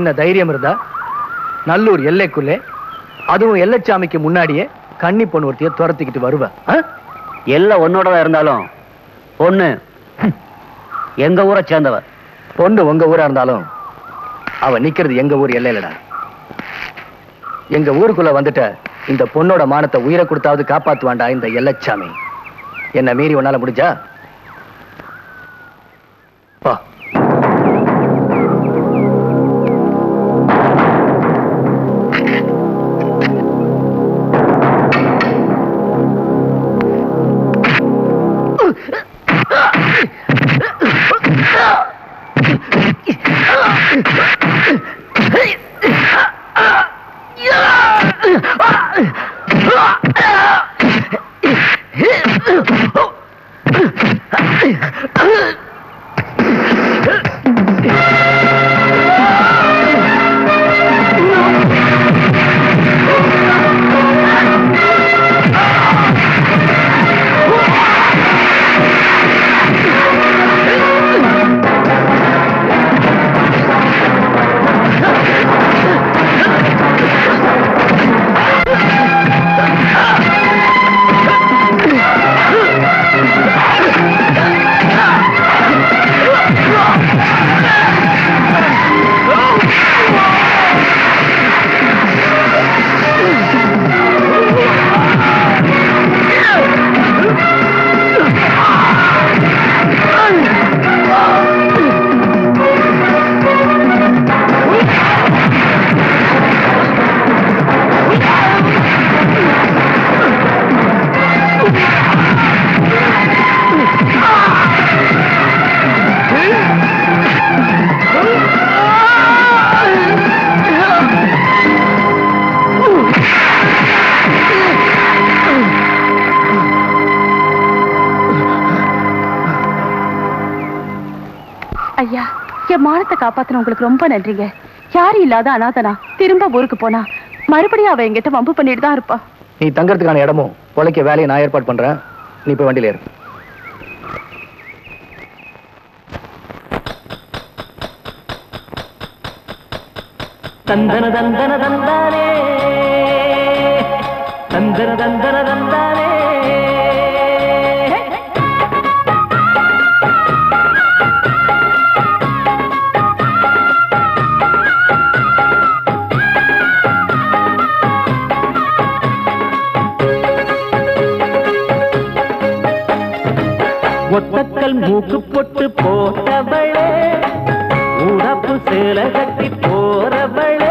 என்ன தைரியம் இருந்தா? நல்லூர் எல்லைக்குள்ளே அதுவும் எல்லைச்சாமிக்கு முன்னாடியே கன்னி பொண்ணு ஒருத்திய துரத்திக்கிட்டு வருவ. ஆ? எல்லாம் உன்னோடதான் இருந்தாலும் பொண்ணு எங்க ஊரை சேர்ந்தவ பொண்ணு உங்க ஊரா இருந்தாலும் அவ நிக்கிறது எங்க ஊர் எல்லையிலடா. எங்க ஊருக்குள்ள வந்துட்ட இந்த பொண்ணோட மானத்தை உயிரை கொடுத்தாவது காப்பாத்துவான்டா இந்த எல்லச்சாமி. என்ன மீறி உன்னால முடிஞ்சா? வா. காப்பாத்தின உங்களுக்கு ரொம்ப நன்றிங்க. யாரும் இல்லாத அனாதனா திரும்ப ஊருக்கு போனா மறுபடியும் அவ என்கிட்ட வம்பு பண்ணிட்டு தான் இருப்பா. நீ தங்கறதுக்கான இடமும் பொழைக்க வேலையை நான் ஏற்பாடு பண்றேன். நீ போய் வண்டியில ஏறு. தந்தன தந்தன தந்தானே. தந்தன தந்தன தந்தானே. ஒட்டக்கல் மூக்கு பொட்டு போட்டவளே. உடப்பு சேலை கட்டி போறவளே.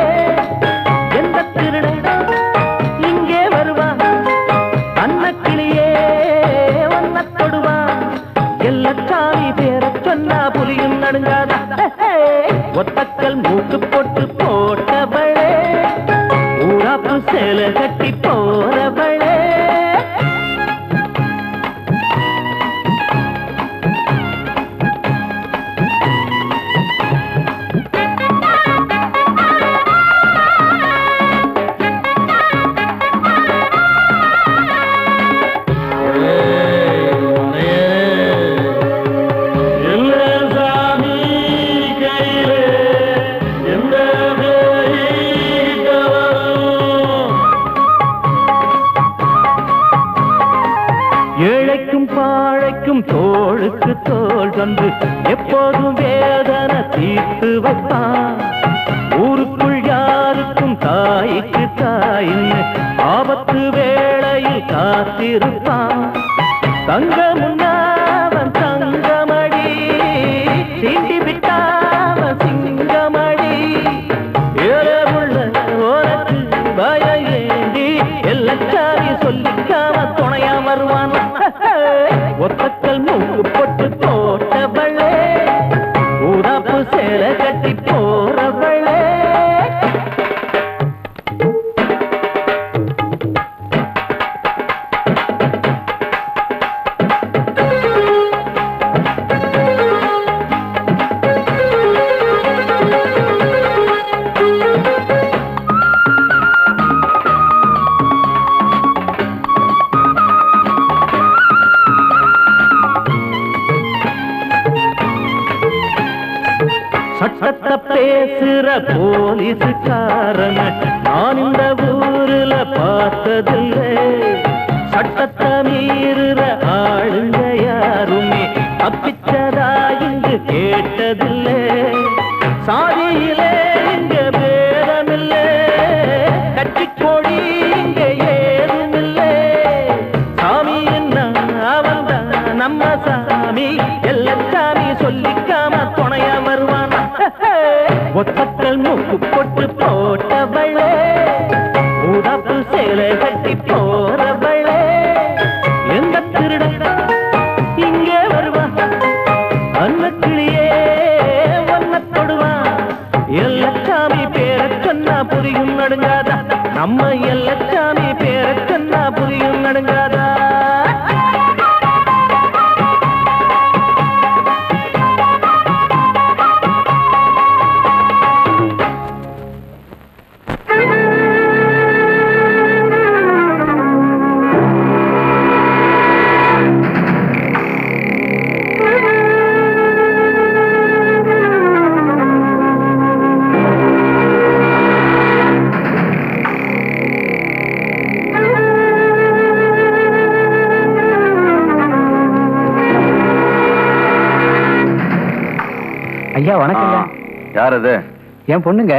என் பொண்ணுங்க.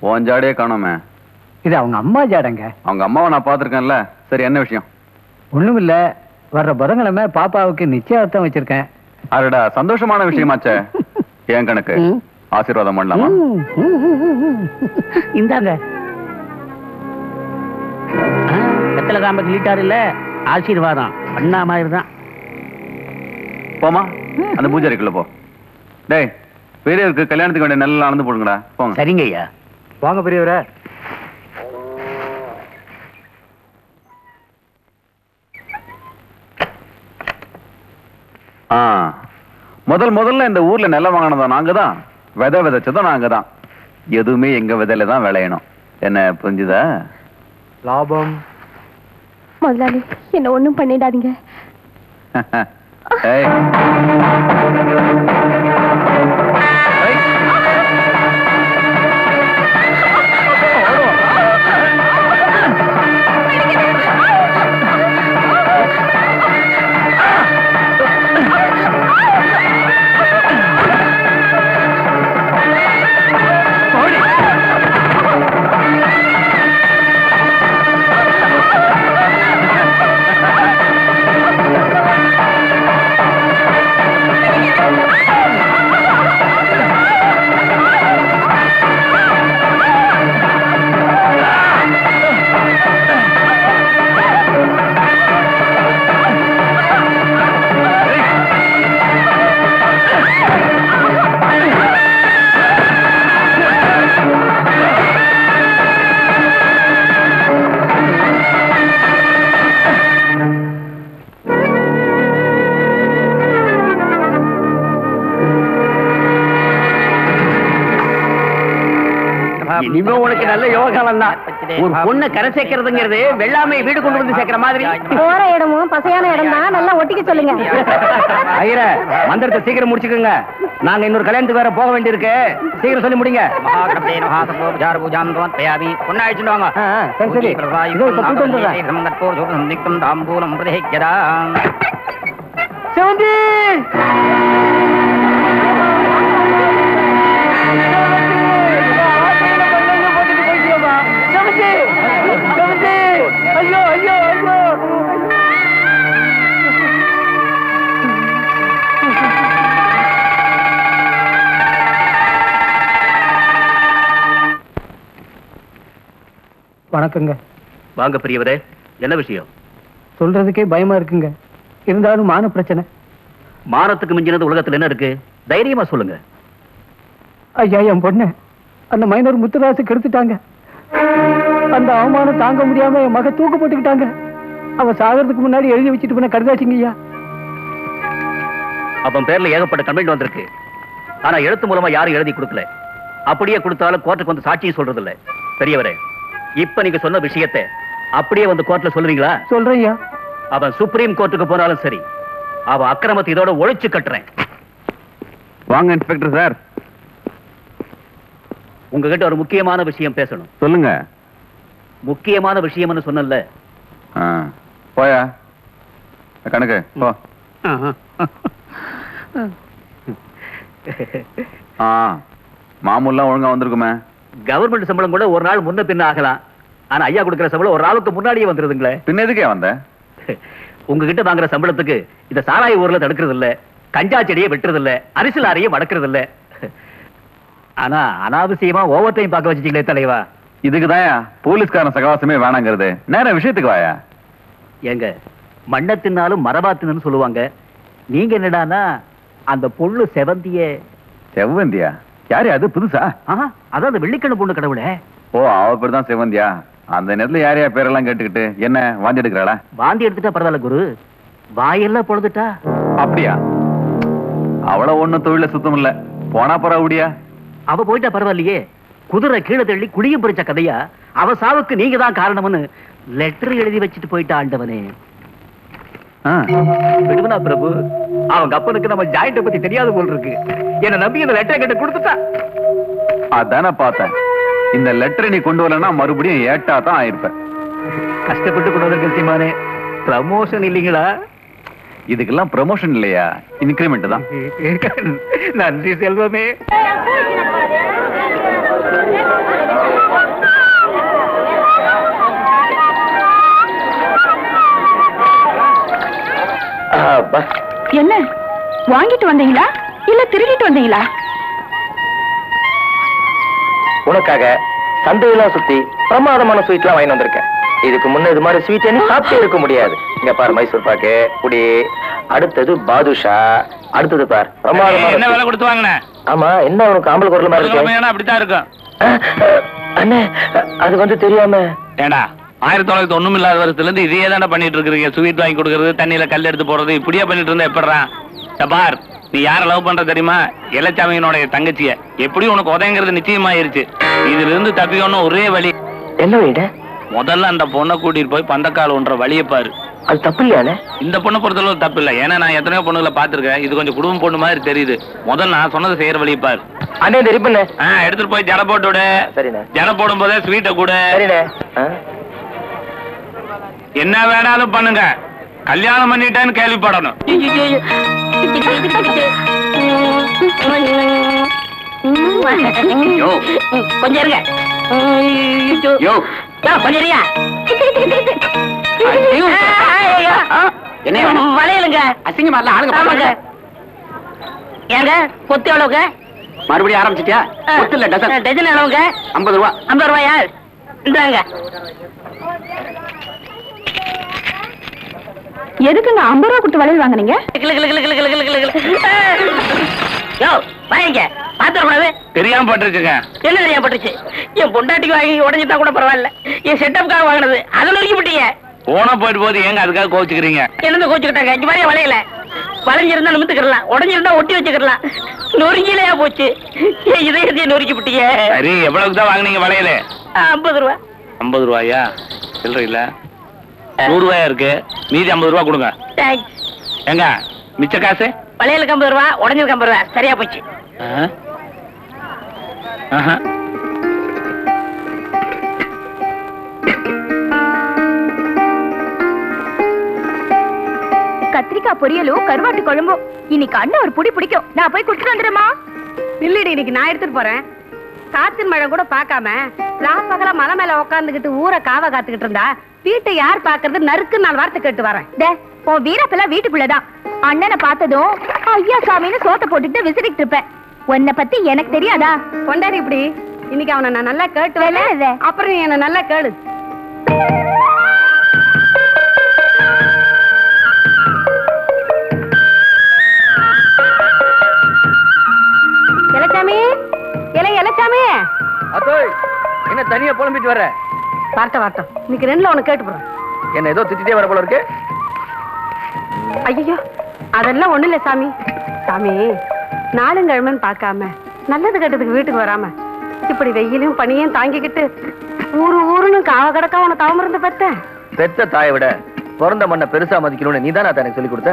உன் ஜாடியே காணோமே. இது அவங்க அம்மா ஜாடங்க. அவங்க அம்மாவை நான் பார்த்துருக்கேன்ல. சரி என்ன விஷயம்? ஒண்ணும் இல்ல. வர்ற புதன்கிழமை பாப்பாவுக்கு நிச்சயார்த்தம் வச்சிருக்கேன். அடடா சந்தோஷமான விஷயமாச்சே. ஏன் கணக்கு? ஆசீர்வாதம் பண்ணலாமா? இந்தாங்க. வெத்தலை கிளிட்டார் இல்ல? ஆசீர்வாதம். அண்ணா மாதிரி தான் போமா அந்த பூஜாரிக்குள்ள போ. டேய் பெரியவருக்கு கல்யாணத்துக்கு வேண்டிய நெல்லாம் அளந்து போடுங்கடா. போங்க. சரிங்க ஐயா வாங்க பெரியவரே. ஆ. முதல் முதல்ல இந்த ஊர்ல நிலம் வாங்கினதும் நாங்க தான் விதை விதைச்சதும் நாங்க தான் எதுவுமே எங்க விதையில தான் விளையணும். என்ன புரிஞ்சுதா? லாபம். முதலாளி என்ன ஒண்ணும் பண்ணிடாதீங்க. ஏய். ஒரு பொண்ணை கரை சேர்க்கறதுங்கிறது வெள்ளாமை வீடு கொண்டு வந்து சேர்க்கிற மாதிரி. போற இடமும் பசையான இடம் தான் நல்லா ஒட்டிக்க சொல்லுங்க. ஐயர மந்திரத்தை சீக்கிரம் முடிச்சுக்கோங்க. நாங்க இன்னொரு கல்யாணத்துக்கு வேற போக வேண்டியிருக்கு. சீக்கிரம் சொல்லி முடிங்க. பொண்ணை பிரதிக்கிறா செவந்தி ஐயோ ஐயோ ஐயோ வணக்கங்க. வாங்க பெரியவரே என்ன விஷயம்? சொல்றதுக்கே பயமா இருக்குங்க. இருந்தாலும் மான பிரச்சனை. மானத்துக்கு மிஞ்சினது உலகத்துல என்ன இருக்கு? தைரியமா சொல்லுங்க. ஐயா என் பொண்ணு. அந்த மைனர் முத்துராசு கெடுத்துட்டாங்க அந்த அவமானம் தாங்க முடியாம என் மக தூக்கு போட்டுக்கிட்டாங்க. அவ சாகிறதுக்கு முன்னாடி எழுதி வச்சுட்டு போன கருதாச்சிங்க ஐயா. அவன் பேர்ல ஏகப்பட்ட கம்ப்ளைண்ட் வந்திருக்கு. ஆனா எழுத்து மூலமா யாரும் எழுதி கொடுக்கல. அப்படியே கொடுத்தாலும் கோர்ட்டுக்கு வந்து சாட்சியும் சொல்றது இல்ல பெரியவரே இப்ப நீங்க சொன்ன விஷயத்தை அப்படியே வந்து கோர்ட்ல சொல்லுவீங்களா? சொல்றேன் ஐயா. அவன் சுப்ரீம் கோர்ட்டுக்கு போனாலும் சரி. அவன் அக்கிரமத்தை இதோட ஒழிச்சு கட்டுறேன். வாங்க இன்ஸ்பெக்டர் சார். உங்ககிட்ட ஒரு முக்கியமான விஷயம் பேசணும். சொல்லுங்க. முக்கியமான விஷயம்னு சொன்னல ஆ, போயா. கணக்கு போ. ஆ மாமூல்லாம் ஒழுங்கா வந்திருக்குமே. கவர்மெண்ட் சம்பளம் கூட ஒரு நாள் முன்ன பின்ன ஆகலாம். ஆனா ஐயா கொடுக்கிற சம்பளம் ஒரு நாளுக்கு முன்னாடியே வந்துருதுங்களே. பின்ன எதுக்கே வந்த? உங்ககிட்ட வாங்குற சம்பளத்துக்கு இந்த சாராய ஊர்ல தடுக்கிறது இல்ல கஞ்சா செடியை வெட்டுறது இல்ல அரிசி லாரியை மடக்கிறது இல்ல ஆனா அனாவசியமா ஓவர் டைம் பார்க்க வச்சுட்டீங்களே தலைவா. இதுக்குதான் போலீஸ்காரன் சகவாசமே வேணாங்கிறது. நேர விஷயத்துக்கு வாயா. ஏங்க மண்ணை தின்னாலும் மரபா தின்னு சொல்லுவாங்க. நீங்க என்னடான்னா அந்த பொண்ணு செவந்திய செவ்வந்தியா? யாரு அது புதுசா? அதான் அந்த வெள்ளிக்கண்ணு பொண்ணு கடவுளே. ஓ அவ பேர் தான் செவ்வந்தியா? அந்த நேரத்துல யார் யார் பேரெல்லாம் கேட்டுக்கிட்டு என்ன வாந்தி எடுக்கிறாளா? வாந்தி எடுத்துட்டா பரவாயில்ல குரு. வாயெல்லாம் பொழுதுட்டா. அப்படியா? அவள ஒண்ணும் தொழில சுத்தம் இல்ல. போனா பரவாடியா அவ போயிட்டா பரவாயில்லையே. குதிரை கீழே தள்ளி குடியும் பிடிச்ச கதையா? அவ சாவுக்கு நீங்க தான் காரணம்னு லெட்டர் எழுதி வச்சுட்டு போயிட்டா ஆண்டவனே. விடுவனா பிரபு. அவங்க அப்பனுக்கு நம்ம ஜாயிண்ட பத்தி தெரியாது போல் இருக்கு. என்ன நம்பி இந்த லெட்டர் கிட்ட கொடுத்துட்டா? அதானே பார்த்தேன். இந்த லெட்டர் நீ கொண்டு வரலன்னா மறுபடியும் ஏட்டா தான் ஆயிருப்ப கஷ்டப்பட்டு கொண்டு வந்திருக்க சீமானே. ப்ரமோஷன் இல்லைங்களா? இதுக்கெல்லாம் ப்ரமோஷன் இல்லையா? இன்கிரிமெண்ட் தான். நன்றி செல்வமே. என்ன? வாங்கிட்டு வந்தீங்களா? இல்ல திருடிட்டு வந்தீங்களா? உனக்காக சந்தையெல்லாம் சுத்தி பிரமாதமான ஸ்வீட்லாம் வாங்கி வந்திருக்கேன். இதுக்கு முன்ன இது மாதிரி ஸ்வீட் சாப்பிட்டே இருக்க முடியாது. இங்க பாரு மைசூர் பாக்கு. குடி. அடுத்தது பாதுஷா. அடுத்தது பார். பிரமாதமான என்ன விலை. கொடுத்து வாங்கின? ஆமா என்ன உனக்கு ஆம்பல் குரல் மாதிரி இருக்கு? அப்படித்தான் இருக்கும். அண்ணே அது வந்து தெரியாம. ஏண்டா ஆயிரத்தி தொள்ளாயிரத்தி ஒண்ணும் இல்லாத வருஷத்துல இருந்து இதையே தானே பண்ணிட்டு இருக்கிறீங்க. ஸ்வீட் வாங்கி கொடுக்கறது தண்ணியில கல் எடுத்து போடுறது இப்படியே பண்ணிட்டு இருந்தா எப்படிறா? பார் நீ யார லவ் பண்ற தெரியுமா? இளச்சாமியனோட தங்கச்சிய. எப்படியும் உனக்கு உதயங்கிறது நிச்சயமாயிருச்சு. இதுல இருந்து தப்பிக்கணும் ஒரே வழி. என்ன வீடு முதல்ல அந்த பொண்ணை கூட்டிட்டு போய் பந்தக்கால் ஒன்ற வழியை பாரு. அது தப்பு இல்லையானே இந்த பொண்ணை பொறுத்தளவு தப்பு இல்ல ஏன்னா நான் எத்தனையோ பொண்ணுகளை பாத்திருக்கேன் இது கொஞ்சம் குடும்பம் பொண்ணு மாதிரி தெரியுது. முதல்ல நான் சொன்னதை செய்யற வழியை பாரு. அண்ணே இந்த ரிப்பண்ணே ஆ, எடுத்துட்டு போய் ஜட போட்டு விடு. சரிண்ணே. ஜட போடும் போதே ஸ்வீட்டை கூட. சரிண்ணே? என்ன வேணாலும் பண்ணுங்க. கல்யாணம் பண்ணிட்டேன்னு கேள்விப்படணும். யோ. கொஞ்சம் இருங்க. யோ கொஞ்சம் இருங்க என்ன வளையலுங்க. அசிங்கமா இல்ல ஆளுங்க ஆமாங்க. ஏங்க கொத்து எவ்வளவுங்க? மறுபடியும் ஆரம்பிச்சிட்டியா? கொத்து இல்ல டசன். டஜன் எவ்வளவுங்க? ஐம்பது ரூபா. ஐம்பது ரூபாயா? இந்தாங்க. எதுக்குங்க ஐம்பது ரூபா கொடுத்து வளையல் வாங்குனீங்க? யோ வாங்க பாத்துறக்கூடாது தெரியாம பட்டிருக்குங்க என்ன தெரியாம பட்டுச்சு என் பொண்டாட்டிக்கு வாங்கி உடஞ்சிட்டா கூட பரவாயில்ல. என் செட்டப்காக வாங்கினது. அதை நொறுக்கி விட்டீங்க. போன போயிட்டு போது ஏங்க அதுக்காக கோச்சுக்கிறீங்க என்னது கோச்சுக்கிட்டாங்க இங்க மாதிரி வளையல. வளைஞ்சிருந்தா நிமித்துக்கிடலாம் உடஞ்சிருந்தா ஒட்டி வச்சுக்கிடலாம். நொறுங்கிலையா போச்சு. என் இதயத்தையே நொறுக்கி விட்டீங்க. சரி எவ்வளவுக்கு தான் வாங்குனீங்க வளையல? ஐம்பது ரூபா. ஐம்பது ரூபாயா? சில்லற இல்ல. நூறு ரூபாயா இருக்கு? மீதி ஐம்பது ரூபா கொடுங்க. தேங்க்ஸ் ஏங்க மிச்ச காசு? வளையலுக்கு ஐம்பது ரூபா உடஞ்சதுக்கு ஐம்பது ரூபா. சரியா போச்சு. கத்திரிக்காய் பொரியலும் கருவாட்டு குழம்பும். இன்னைக்கு அண்ணன் ஒரு புடி பிடிக்கும். நான் போய் குடுத்துட்டு வந்துடுமா இல்லடி இன்னைக்கு நான் எடுத்துட்டு போறேன். காத்து மழை கூட பார்க்காம ராப்பகல மலை மேல உட்காந்துக்கிட்டு ஊரை காவ காத்துக்கிட்டு இருந்தா வீட்டை யார் பாக்குறது நறுக்கு நாலு வார்த்தை கேட்டு வரேன். டே உன் வீரப்பெல்லாம் வீட்டுக்குள்ளதான். அண்ணனை பார்த்ததும் ஐயா சாமின்னு சோத்த போட்டுட்டு விசிறிட்டு இருப்பேன். உன்னை பத்தி எனக்கு தெரியாதா? கொண்டாடி இப்படி? இன்னைக்கு அவனை நான் நல்லா கேட்டு வரேன் என்னது? அப்புறம் நீ என்ன நல்லா கேளு. இலச்சாமி இல இலச்சாமி அத்தோய் என்ன தனியா புலம்பிட்டு வர்ற? வரட்டும் வரட்டும் இன்னைக்கு ரெண்டுல உனக்கு கேட்டு போறேன். என்ன ஏதோ திட்டிட்டே வர போல இருக்கு. ஐயோ அதெல்லாம் ஒண்ணு இல்ல சாமி. சாமி நாளுங்கிழமைன்னு பார்க்காம நல்லது கெட்டதுக்கு வீட்டுக்கு வராம இப்படி வெயிலும் பனியும் தாங்கிக்கிட்டு ஊரு ஊருன்னு காவ கடக்கா உன தவமிருந்து பார்த்தேன் பெத்த தாயை விட பிறந்த மண்ணை பெருசா மதிக்கணும்னு நீ தானே எனக்கு சொல்லி கொடுத்த?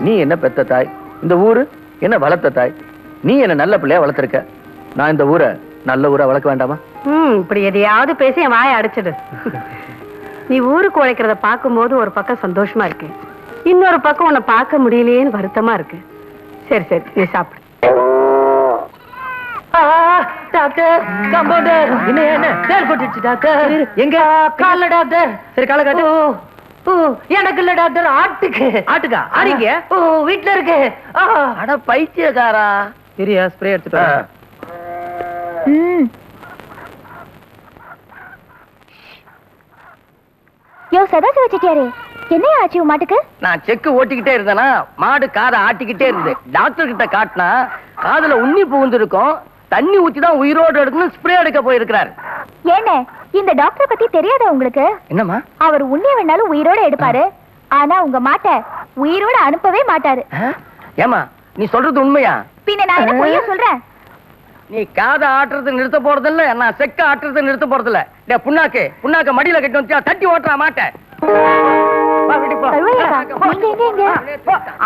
நீ என்ன பெத்த தாய்? இந்த ஊரு என்ன வளர்த்த தாய்? நீ என்ன நல்ல பிள்ளையா வளர்த்திருக்க? நான் இந்த ஊரை நல்ல ஊரா வளர்க்க வேண்டாமா? ம் இப்படி எதையாவது பேசி என் வாயை அடைச்சிடு. நீ ஊருக்கு உழைக்கிறத பார்க்கும்போது ஒரு பக்கம் சந்தோஷமா இருக்கு இன்னொரு பக்கம் உன்னை பார்க்க முடியலையேன்னு வருத்தமா இருக்கு. சரி சரி நீ சாப்பிடு. டாக்டர் கம்பவுண்டர் என்ன என்ன? தேல் போட்டுச்சு டாக்டர். எங்க? கால்ல டாக்டர். சரி கால காட்டு. ஓ எனக்கு இல்ல டாக்டர் ஆட்டுக்கு. ஆட்டுக்கா? ஆடிங்க. ஓ வீட்ல இருக்கு. அட பைத்தியக்காரா. சரியா ஸ்ப்ரே எடுத்துட்டு ம். யோ சதாசிவ செட்டியாரே என்ன ஆச்சு மாட்டுக்கு? நான் செக்கு ஓட்டிக்கிட்டே இருந்தேனா மாடு காதை ஆட்டிக்கிட்டே இருந்தது. டாக்டர் கிட்ட காட்டினா காதுல உண்ணி புகுந்திருக்கும் தண்ணி ஊத்தி தான் உயிரோடு எடுக்கணும் ஸ்ப்ரே எடுக்க போயிருக்கிறார். ஏண்ணே இந்த டாக்டரை பத்தி தெரியாதா உங்களுக்கு? என்னம்மா? அவர் உண்ணிய வேணாலும் உயிரோட எடுப்பாரு. ஆனா உங்க மாட்டை உயிரோட அனுப்பவே மாட்டாரு. ஆ? ஏம்மா நீ சொல்றது உண்மையா? பின்ன நான் என்ன பொய்யா சொல்றேன்? நீ காதை ஆட்டுறது நிறுத்த போறதில்ல நான் செக்க ஆட்டுறது நிறுத்த போறதில்ல. டே புண்ணாக்கு புண்ணாக்க மடியில கட்டி வச்சா தட்டி ஓட்டுறா மாட்டேன்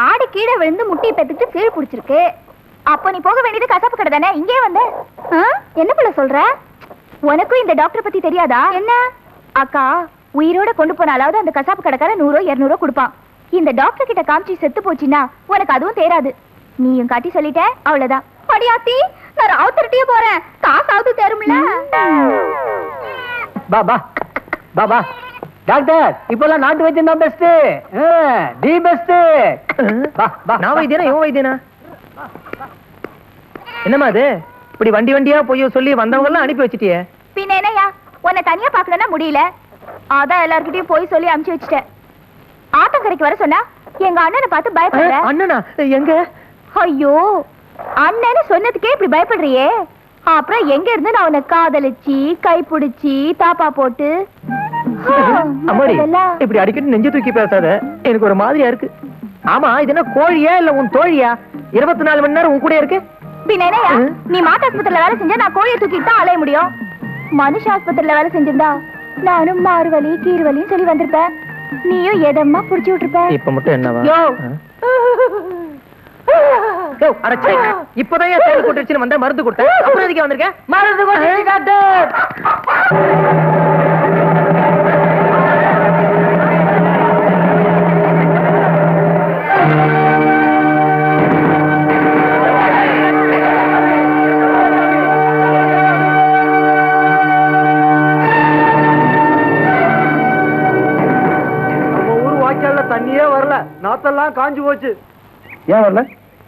ஆடு கீழே விழுந்து முட்டி பெத்துட்டு சீழ் புடிச்சிருக்கு அப்போ நீ போக வேண்டியது கசாப்பு கடை தானே? இங்கே வந்த? என்ன போல சொல்ற? உனக்கும் இந்த டாக்டர் பத்தி தெரியாதா? என்ன? அக்கா உயிரோட கொண்டு போனாலாவது அந்த கசாப்பு கடைக்கார நூறோ இருநூறோ கொடுப்பான். இந்த டாக்டர் கிட்ட காமிச்சு செத்து போச்சுன்னா உனக்கு அதுவும் தேராது. நீயும் காட்டி சொல்லிட்ட? அவ்வளவுதான். படியாத்தி நான் ராவுத்தரட்டியே போறேன். காசாவது தேரும்ல. பா பா பா பா டாக்டர் இப்பெல்லாம் நாட்டு வைத்தியம் தான் பெஸ்ட் தி பெஸ்ட் நான் வைத்தியனா இவன் வைத்தியனா? என்னம்மா அது இப்படி வண்டி வண்டியா போய் சொல்லி வந்தவங்க எல்லாம் அனுப்பி வச்சிட்டியே? பின்ன என்னய்யா? உன்னை தனியா பார்க்கலன்னா முடியல. அதான் எல்லார்கிட்டயும் போய் சொல்லி அமுச்சு வச்சுட்டேன். ஆத்தங்கரைக்கு வர சொன்னா எங்க அண்ணனை பார்த்து பயப்படுற. அண்ணனா? எங்க? ஐயோ அண்ணன்னு சொன்னதுக்கே இப்படி பயப்படுறியே. அப்புறம் எங்க இருந்து நான் உன்னை காதலிச்சு கை பிடிச்சி தாப்பா போட்டு? அம்மாடி இப்படி அடிக்கடி நெஞ்சு தூக்கி பேசாத. எனக்கு ஒரு மாதிரியா இருக்கு. ஆமா இது என்ன கோழியா இல்ல உன் தோழியா? இருபத்தி நாலு மணி நேரம் உன் கூட இருக்கு. நீ மாட்டு ஆஸ்பத்திரியில வேலை செஞ்சா நான் கோழியை தூக்கிட்டு தான் அலைய முடியும். மனுஷ ஆஸ்பத்திரியில வேலை செஞ்சிருந்தா நானும் மாறுவலி கீர்வலின்னு சொல்லி வந்திருப்பேன். நீயும் எதம்மா புடிச்சு விட்டுருப்ப? இப்ப மட்டும் என்னவா? இப்பதான் கொட்டுருச்சுன்னு வந்தா மருந்து கொடுத்தேன். அப்புறம் எதுக்கு வந்திருக்க? மருந்து தண்ணியே வரல. நாத்தெல்லாம் காஞ்சு போச்சு. ஏன் வரல?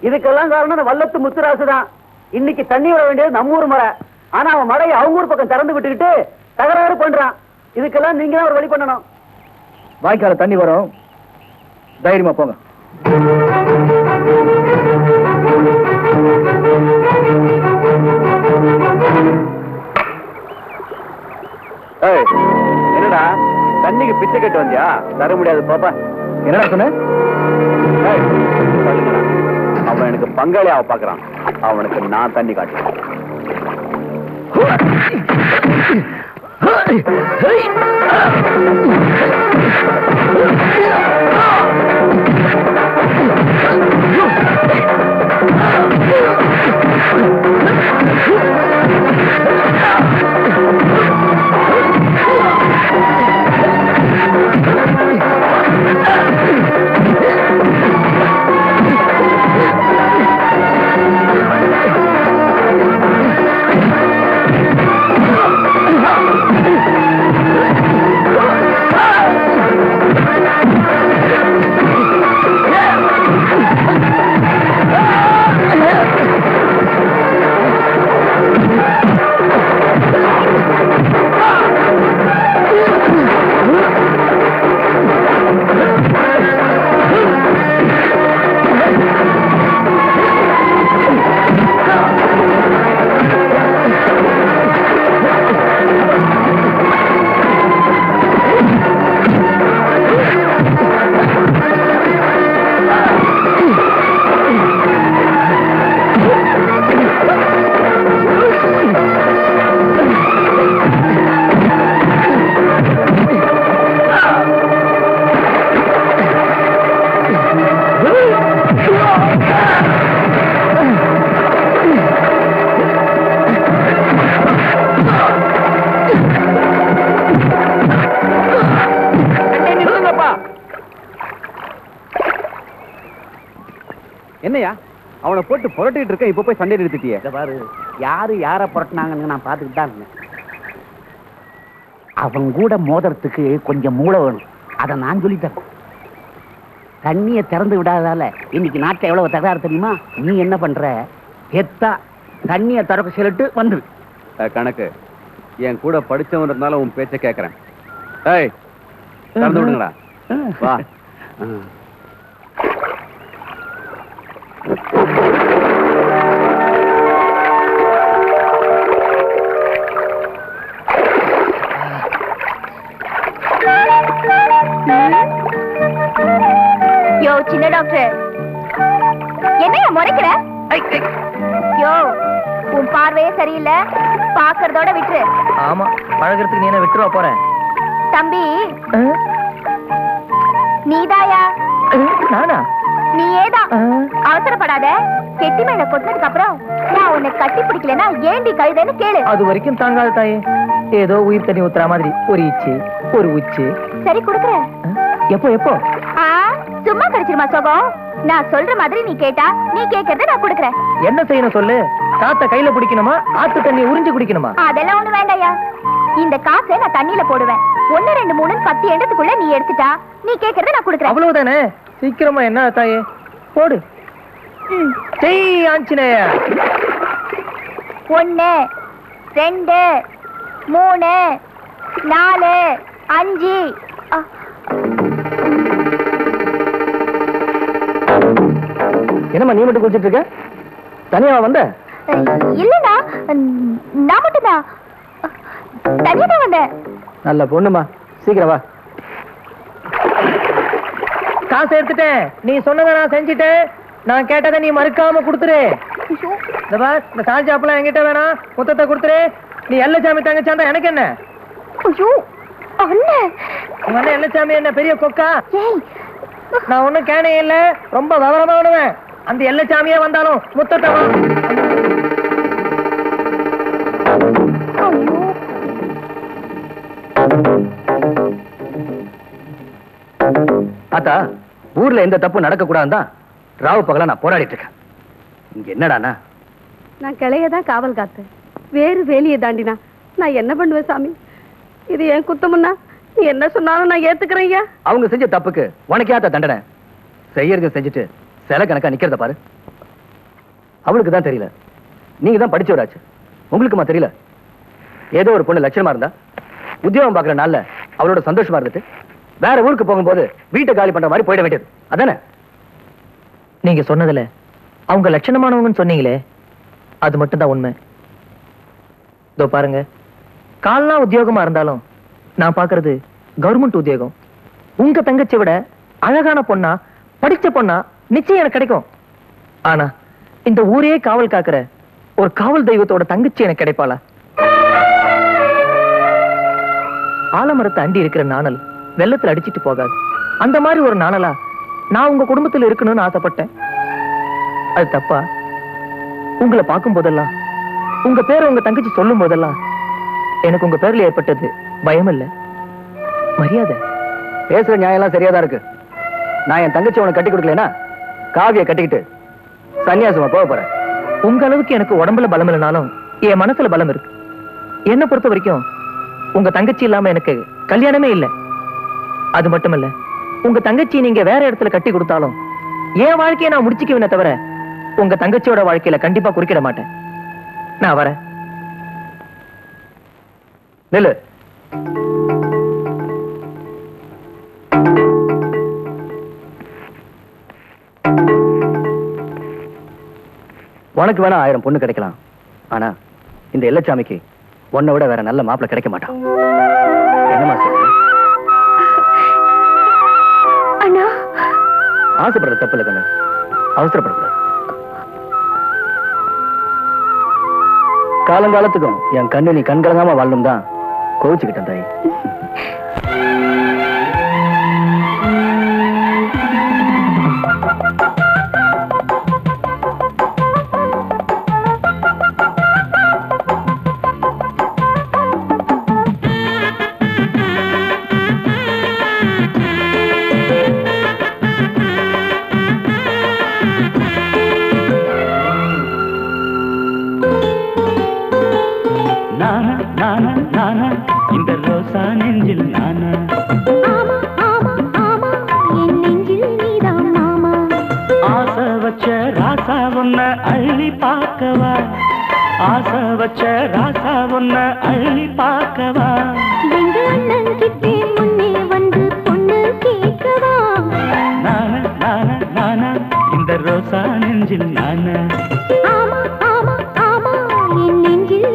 இதுக்கெல்லாம் காரணம் வல்லத்து முத்துராசு தான் இன்னைக்கு தண்ணி வர வேண்டியது நம்ம ஊர் மழை ஆனா அவன் மழையை அவங்க ஊர் பக்கம் திறந்து விட்டுக்கிட்டு தகராறு பண்றான். இதுக்கெல்லாம் நீங்க தான் ஒரு வழி பண்ணணும். வாய்க்கால தண்ணி வரும். தைரியமா போங்க. என்னடா? தண்ணிக்கு பிச்சை கட்டு வந்தியா? தர முடியாது பாப்பா. என்னடா சொன்ன? எனக்கு பங்காளியாவ பாக்குறான். அவனுக்கு நான் தண்ணி காட்டுறேன். புரட்டிட்டு இருக்க இப்ப போய் சண்டை நிறுத்திட்டியே பாரு யாரு யார புரட்டினாங்கன்னு நான் பார்த்துக்கிட்டு தான் இருந்தேன். அவன் கூட மோதுறதுக்கு கொஞ்சம் மூளை வேணும். அதை நான் சொல்லித்தரேன் தண்ணியை திறந்து விடாதால இன்னைக்கு நாட்டில் எவ்வளவு தகராறு தெரியுமா? நீ என்ன பண்ற? எத்தா தண்ணியை திறக்க சொல்லிட்டு வந்துரு. கணக்கு. என் கூட படிச்சவன் இருந்தாலும் உன் பேச்ச கேக்குறேன். ஏய் திறந்து விடுங்களா வா. சரியில்லை பாக்குறதோட விட்டுரு. ஆமா பழகிறதுக்கு நீ என்ன விட்டுருவா போறேன்? தம்பி நீதாயா? நானா? நீயேதான் அவசரப்படாத. கெட்டி மேல கொட்டினதுக்கு அப்புறம் நான் உன்னை கட்டி பிடிக்கலன்னா ஏண்டி கழுதைன்னு கேளு. அது வரைக்கும் தாங்காது தாயே. ஏதோ உயிர் தண்ணி ஊத்துற மாதிரி. ஒரு இச்சு ஒரு உச்சு. சரி குடுக்குறேன் எப்போ எப்போ? சும்மா கிடைச்சிருமா சோகம்? நான் சொல்ற மாதிரி நீ கேட்டா நீ கேக்குறத நான் குடுக்குறேன். என்ன செய்யணும் சொல்லு? காத்த கையில பிடிக்கணுமா? ஆத்து தண்ணி உறிஞ்சு குடிக்கணுமா? அதெல்லாம் ஒண்ணு வேண்டாயா இந்த காசை நான் தண்ணியில போடுவேன். ஒண்ணு ரெண்டு மூணு பத்து எண்ணத்துக்குள்ள நீ எடுத்துட்டா நீ கேக்குறத நான் குடுக்குறேன். அவ்வளவுதானே? சீக்கிரமா என்ன தாயே? போடு. ஜெய் ஆஞ்சநேயா. ஒண்ணு ரெண்டு மூணு நாலு அஞ்சு. என்னம்மா நீ மட்டும் குளிச்சிட்டு இருக்க? தனியா வந்த? இல்லண்ணா நான் மட்டும்தான். தனியா தான் வந்தேன். நல்ல பொண்ணுமா. சீக்கிரம் வா. காசு எடுத்துட்டேன். நீ சொன்னதை நான் செஞ்சுட்டேன். நான் கேட்டதை நீ மறுக்காம கொடுத்துரு. இந்த இந்த சார்ஜாப்பெல்லாம் என்கிட்ட வேணாம். மொத்தத்தை கொடுத்துரு. நீ எல்லச்சாமி தங்கச்சாண்டா எனக்கு என்ன? ஐயோ அண்ணன் உங்க அண்ணன் எல்லச்சாமி என்ன பெரிய கொக்கா? நான் ஒண்ணும் கேனே இல்ல. ரொம்ப விவரமா விடுவேன் அந்த எல்லச்சாமியே வந்தாலும் முத்தத்தை ஆத்தா ஊர்ல எந்த தப்பு நடக்க கூடாதுதான் ராவு பகலா நான் போராடிட்டு இருக்கேன். இங்க என்னடானா? நான் கிளைய தான் காவல் காத்தேன் வேறு வேலியை தாண்டினா. நான் என்ன பண்ணுவேன் சாமி? இது என் குத்தமுன்னா? நீ என்ன சொன்னாலும் நான் ஏத்துக்கிறேன் அவங்க செஞ்ச தப்புக்கு உனக்கு யாத்த தண்டனை? செய்யறது செஞ்சுட்டு சில கணக்கா நிக்கிறத பாரு. அவளுக்கு தான் தெரியல. நீங்க தான் படிச்சவராச்சு. உங்களுக்குமா தெரியல? ஏதோ ஒரு பொண்ணு லட்சணமா இருந்தா உத்தியோகம் பாக்குற நாள்ல அவளோட சந்தோஷமா இருந்துட்டு வேற ஊருக்கு போகும்போது வீட்டை காலி பண்ற மாதிரி போயிட வேண்டியது. அதானே? நீங்க சொன்னதுல அவங்க லட்சணமானவங்கன்னு சொன்னீங்களே அது மட்டும் தான் உண்மை. இதோ பாருங்க காலெல்லாம் உத்தியோகமா இருந்தாலும் நான் பாக்குறது கவர்மெண்ட் உத்தியோகம். உங்க தங்கச்சி விட அழகான பொண்ணா படிச்ச பொண்ணா நிச்சயம் எனக்கு கிடைக்கும். ஆனா இந்த ஊரே காவல் காக்குற ஒரு காவல் தெய்வத்தோட தங்கச்சி எனக்கு கிடைப்பாளா? ஆலமரத்தை அண்டி இருக்கிற நாணல் வெள்ளத்துல அடிச்சிட்டு போகாது. அந்த மாதிரி ஒரு நாணலா நான் உங்க குடும்பத்துல இருக்கணும்னு ஆசைப்பட்டேன். அது தப்பா? உங்களை பார்க்கும் போதெல்லாம் உங்க பேரை உங்க தங்கச்சி சொல்லும் போதெல்லாம் எனக்கு உங்க பேர்ல ஏற்பட்டது பயம் இல்ல மரியாதை. பேசுற நியாயம் எல்லாம் சரியாதான் இருக்கு. நான் என் தங்கச்சி உனக்கு கட்டி கொடுக்கலனா காவிய கட்டிக்கிட்டு சன்னியாசமா போக போறேன் உங்க அளவுக்கு எனக்கு உடம்புல பலம் இல்லைனாலும் என் மனசுல பலம் இருக்கு. என்ன பொறுத்த வரைக்கும் உங்க தங்கச்சி இல்லாம எனக்கு கல்யாணமே இல்ல. அது மட்டும் இல்ல உங்க தங்கச்சி நீங்க வேற இடத்துல கட்டி கொடுத்தாலும் என் வாழ்க்கையை நான் முடிச்சுக்குவேனே தவிர உங்க தங்கச்சியோட வாழ்க்கையில கண்டிப்பா குறுக்கிட மாட்டேன். நான் வரேன். நில்லு. உனக்கு வேணா ஆயிரம் பொண்ணு கிடைக்கலாம். ஆனா இந்த எல்லச்சாமிக்கு உன்னை விட வேற நல்ல மாப்பிள்ளை கிடைக்க மாட்டான். என்னமா சொல்ற அண்ணா. ஆசைப்படுறது தப்பு இல்லை கண்ணு. அவசரப்படக்கூடாது. காலங்காலத்துக்கும் என் கண்ணு நீ கண்கலங்காம வாழணும் தான் கோவிச்சுக்கிட்டேன் தாய். நெஞ்சில் நானா ஆசை வச்ச ராசா உன்ன அள்ளி பார்க்கவா? ஆசை வச்ச ராசா உன்ன அள்ளி பார்க்கவா? முன்னே வந்து பொண்ணு கேட்கவா? நானா நானா நானா. இந்த ரோசா நெஞ்சில் நானா. ஆமா ஆமா ஆமா. என் நெஞ்சில்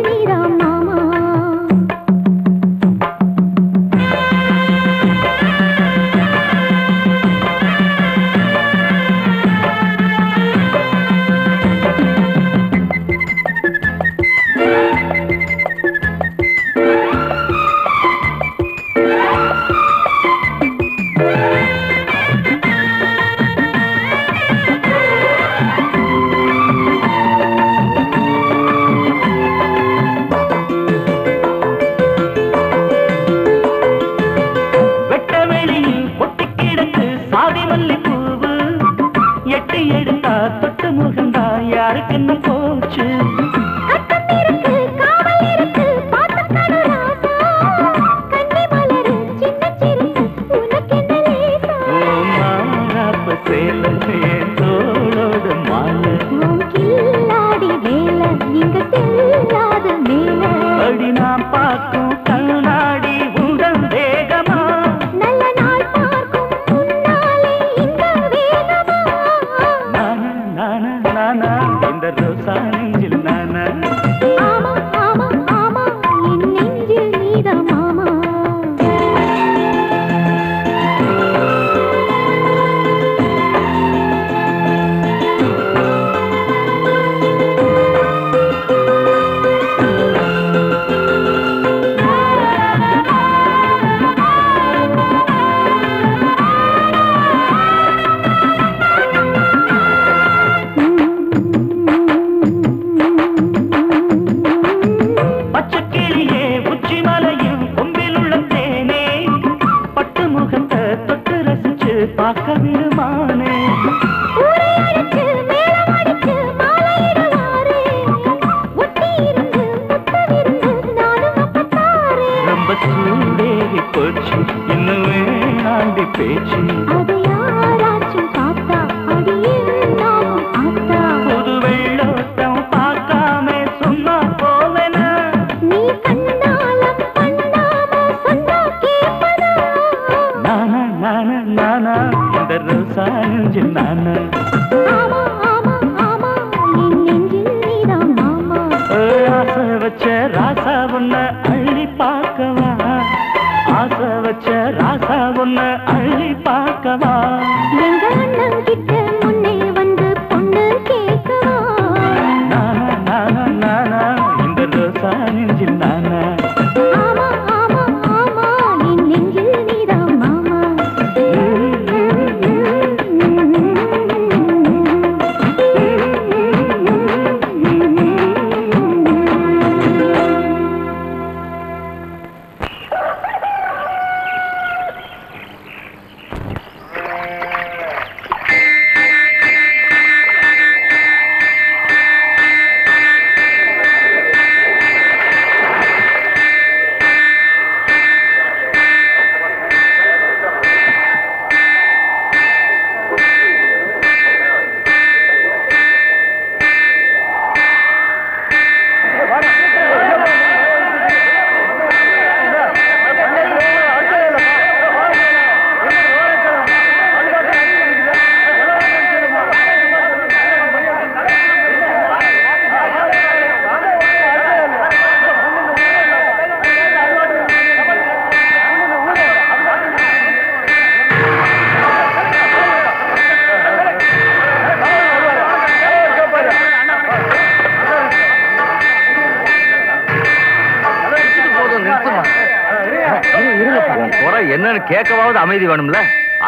கேட்கவாவது அமைதி வேணும்ல?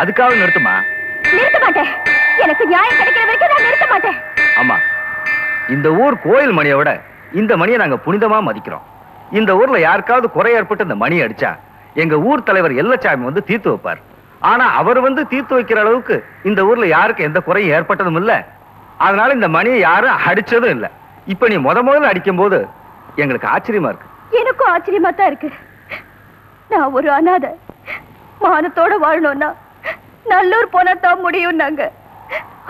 அதுக்காவது நிறுத்துமா? நிறுத்த மாட்டேன். எனக்கு நியாயம் கிடைக்கிற வரைக்கும் நான் நிறுத்த மாட்டேன். ஆமா. இந்த ஊர் கோயில் மணியை விட இந்த மணியை நாங்க புனிதமா மதிக்கிறோம். இந்த ஊர்ல யாருக்காவது குறை ஏற்பட்டு இந்த மணி அடிச்சா எங்க ஊர் தலைவர் எல்லச்சாமி வந்து தீர்த்து வைப்பார். ஆனா அவர் வந்து தீர்த்து வைக்கிற அளவுக்கு இந்த ஊர்ல யாருக்கு எந்த குறையும் ஏற்பட்டதும் இல்ல. அதனால இந்த மணியை யாரும் அடிச்சதும் இல்ல. இப்ப நீ முத முதல்ல அடிக்கும் போது எங்களுக்கு ஆச்சரியமா இருக்கு. எனக்கும் ஆச்சரியமா தான் இருக்கு. நான் ஒரு அனாதை. மானத்தோட வாழணும்னா நல்லூர் போனா தான் முடியும் நாங்க.